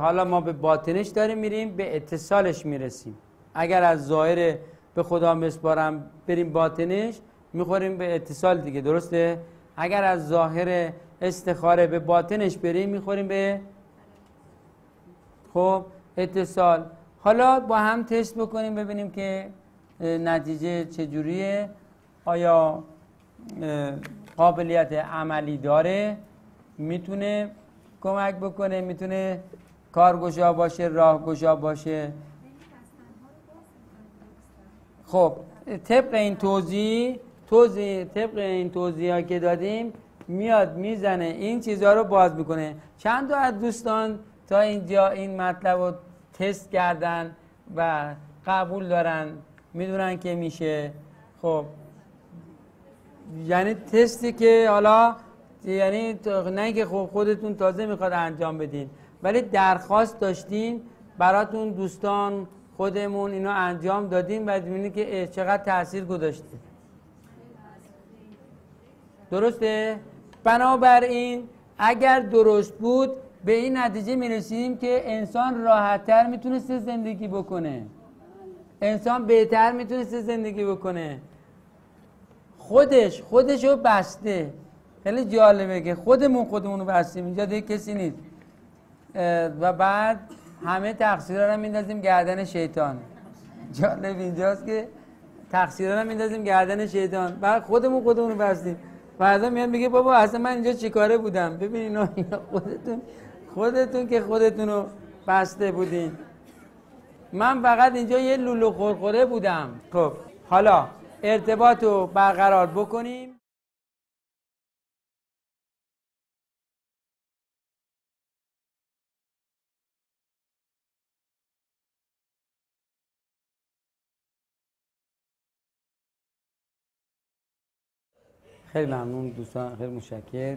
حالا ما به باطنش داریم میریم به اتصالش می‌رسیم. اگر از ظاهر به خدا مسپارم. بریم باطنش می‌خوریم به اتصال دیگه درسته؟ اگر از ظاهر استخاره به باطنش بریم می‌خوریم به خب اتصال. حالا با هم تست بکنیم ببینیم که نتیجه چجوریه. آیا قابلیت عملی داره؟ می‌تونه کمک بکنه می‌تونه کارگشا باشه راهگشا باشه. خب طبق این توضیح توضیح طبق این توضیح که دادیم میاد می‌زنه این چیزها رو باز می‌کنه. چند تا از دوستان تا اینجا این مطلب رو تست کردن و قبول دارن می‌دونن که میشه. خب یعنی تستی که حالا یعنی نه که خب خودتون تازه می‌خواد انجام بدین ولی درخواست داشتین براتون دوستان خودمون اینو انجام دادیم و می‌بینید که چقدر تاثیر گذاشته. درسته؟ بنابراین اگر درست بود به این نتیجه می‌رسیم که انسان راحتتر می‌تونسته زندگی بکنه. انسان بهتر می‌تونسته زندگی بکنه. خودش خودش رو بسته. خیلی جالبه که خودمون خودمون رو بستیم. اینجا دیگه کسی نیست. و بعد همه تقصیرها رو میندازیم گردن شیطان. جالب اینجاست که تقصیرها رو میندازیم گردن شیطان. بعد خودمون خودمون رو بستیم. فردا میاد میگه بابا اصلا من اینجا چیکاره بودم؟ ببین اینا خودتون خودتون که خودتون رو بسته بودین. من فقط اینجا یه لولو خورخوره بودم. خب حالا ارتباط رو برقرار بکنیم. خیلی ممنون دوستان خیلی مشکر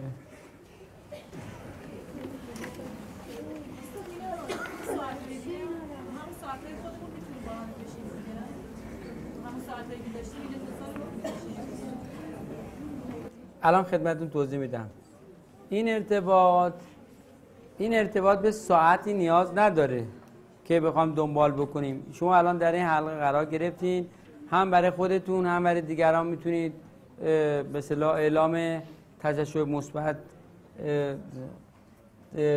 الان خدمتتون توضیح میدم. این ارتباط این ارتباط به ساعتی نیاز نداره که بخوام دنبال بکنیم. شما الان در این حلقه قرار گرفتین هم برای خودتون هم برای دیگران می‌تونید اصطلاح اعلام تجشع مثبت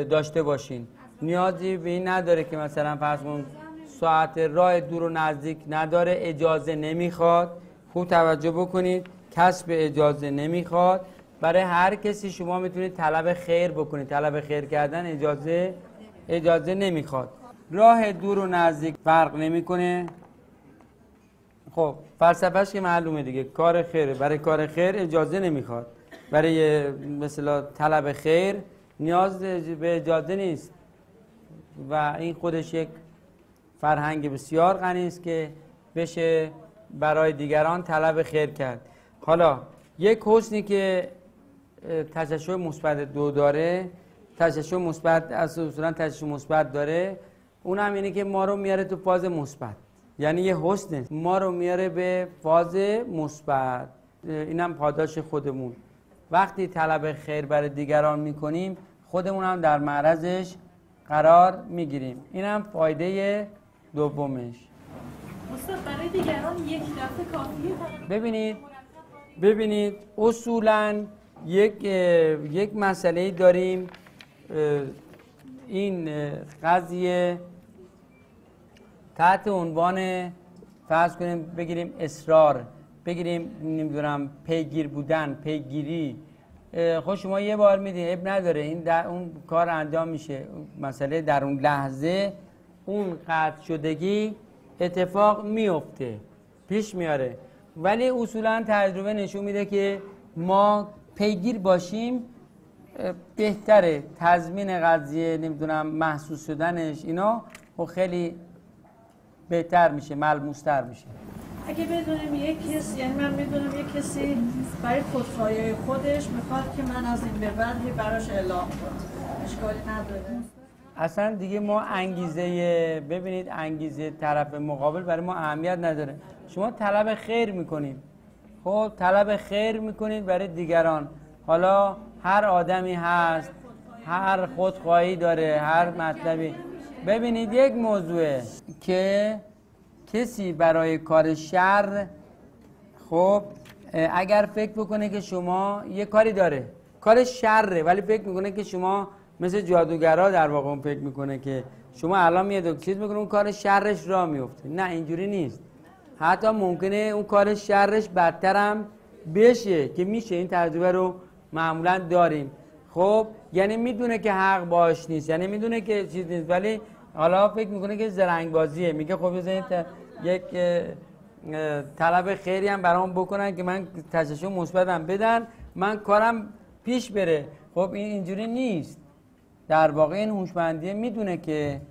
داشته باشین. نیازی به این نداره که مثلا فرض ساعت راه دور و نزدیک نداره اجازه نمی‌خواد. خوب توجه بکنید کسب اجازه نمی‌خواد. برای هر کسی شما می‌تونید طلب خیر بکنید. طلب خیر کردن اجازه اجازه نمی‌خواد. راه دور و نزدیک فرق نمی‌کنه. خب فلسفهش که معلومه دیگه کار خیره برای کار خیر اجازه نمی‌خواد. برای مثلا طلب خیر نیاز به اجازه نیست. و این خودش یک فرهنگ بسیار غنی است که بشه برای دیگران طلب خیر کرد. حالا یک حسنی که اه، تشعشع مثبت دو داره تشعشع مثبت از اصولا تشعشع مثبت داره اون هم اینه که ما رو میاره تو فاز مثبت. یعنی یه حسن. ما رو میاره به فاز مثبت. اینم پاداش خودمون. وقتی طلب خیر برای دیگران می‌کنیم خودمون هم در معرضش قرار می‌گیریم. اینم فایده دومش. برای دیگران یک دفعه کافیه ببینید ببینید اصولا یک یک مسئله داریم. این قضیه تحت عنوان فرض کنیم بگیریم اصرار بگیریم نمی‌دونم پیگیر بودن پیگیری. خب شما یه بار میدین اب نداره. این در اون کار انجام میشه. مسئله در اون لحظه اون قطع شدگی اتفاق میفته پیش میاره ولی اصولا تجربه نشون میده که ما پیگیر باشیم بهتره. تضمین قضیه نمی‌دونم محسوس شدنش اینا. خب خیلی بهتر میشه ملموستر میشه. اگه بدونیم یک کسی یعنی من می‌دونم یک کسی برای خودخواهی خودش می‌خواد که من از این به بعد براش اعلام کنم. اشکالی نداره. اصلا دیگه ما انگیزه ببینید انگیزه طرف مقابل برای ما اهمیت نداره. شما طلب خیر می‌کنید. خب طلب خیر می‌کنید برای دیگران. حالا هر آدمی هست هر خودخواهی داره هر مطلبی. ببینید یک موضوعه که کسی برای کار شر خب اگر فکر بکنه که شما یه کاری داره کار شره ولی فکر می‌کنه که شما مثل جادوگرا در واقع اون فکر می‌کنه که شما الان و چیز می‌کنه اون کار شرش را میفته نه اینجوری نیست. حتی ممکنه اون کار شرش بدتر هم بشه که میشه. این تجربه رو معمولا داریم. خب یعنی می‌دونه که حق باش نیست یعنی می‌دونه که چیز نیست ولی حالا فکر می‌کنه که زرنگ بازیه میگه خب یک طلب خیری هم برام بکنن که من تشعشع مثبتم بدن من کارم پیش بره. خب این اینجوری نیست. در واقع این هوشمندیه می‌دونه که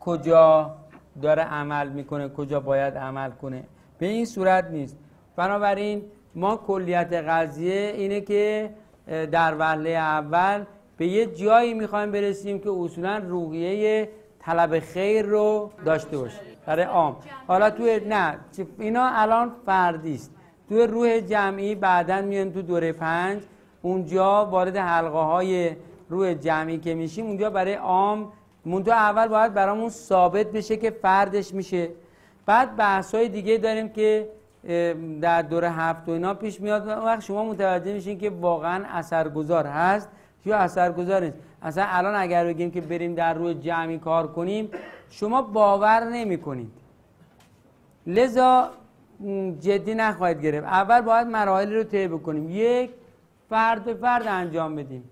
کجا داره عمل می‌کنه کجا باید عمل کنه. به این صورت نیست. بنابراین ما کلیت قضیه اینه که در وهله اول به یه جایی می‌خوایم برسیم که اصولا روحیه طلب خیر رو داشته باشیم برای عام. حالا توی نه اینا الان فردی است. توی روح جمعی بعدا میایم تو دوره پنج. اونجا وارد حلقه های روح جمعی که میشیم اونجا برای عام منتها اول باید برامون ثابت بشه که فردش میشه. بعد بحث های دیگه داریم که در دوره هفت و اینا پیش میاد. وقت شما متوجه میشین که واقعا اثرگذار هست. یا اثرگذار نیست؟ اصلا الان اگر بگیم که بریم در روی جمعی کار کنیم شما باور نمی کنید لذا جدی نخواهید گرفت. اول باید مراحلی رو طی بکنیم. یک فرد به فرد انجام بدیم.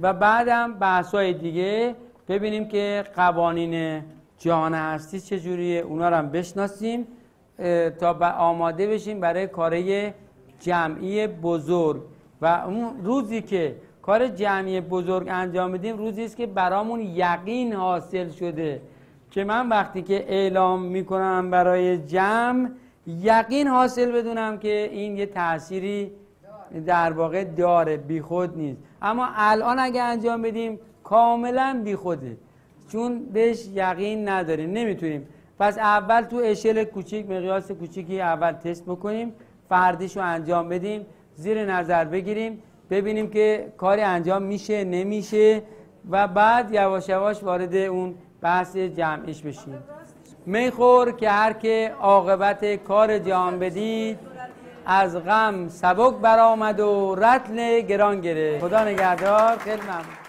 و بعدم بحث های دیگه. ببینیم که قوانین جهان هستی چجوریه. اونا رو هم بشناسیم تا آماده بشیم برای کارهای جمعی بزرگ. و اون روزی که کار جمعی بزرگ انجام بدیم روزی است که برامون یقین حاصل شده که من وقتی که اعلام می‌کنم برای جمع یقین حاصل بدونم که این یه تأثیری در واقع داره بیخود نیست. اما الان اگه انجام بدیم کاملا بیخوده چون بهش یقین نداریم نمی‌تونیم. پس اول تو اشل کوچیک مقیاس کوچیکی اول تست بکنیم فردیش رو انجام بدیم زیر نظر بگیریم. ببینیم که کاری انجام میشه نمیشه و بعد یواش یواش وارد اون بحث جمعیش بشیم. میخور که هر که عاقبت کار جهان بدید از غم سبک برآمد و رتل گران گرفت. خدا نگهدار خیلی ممنون.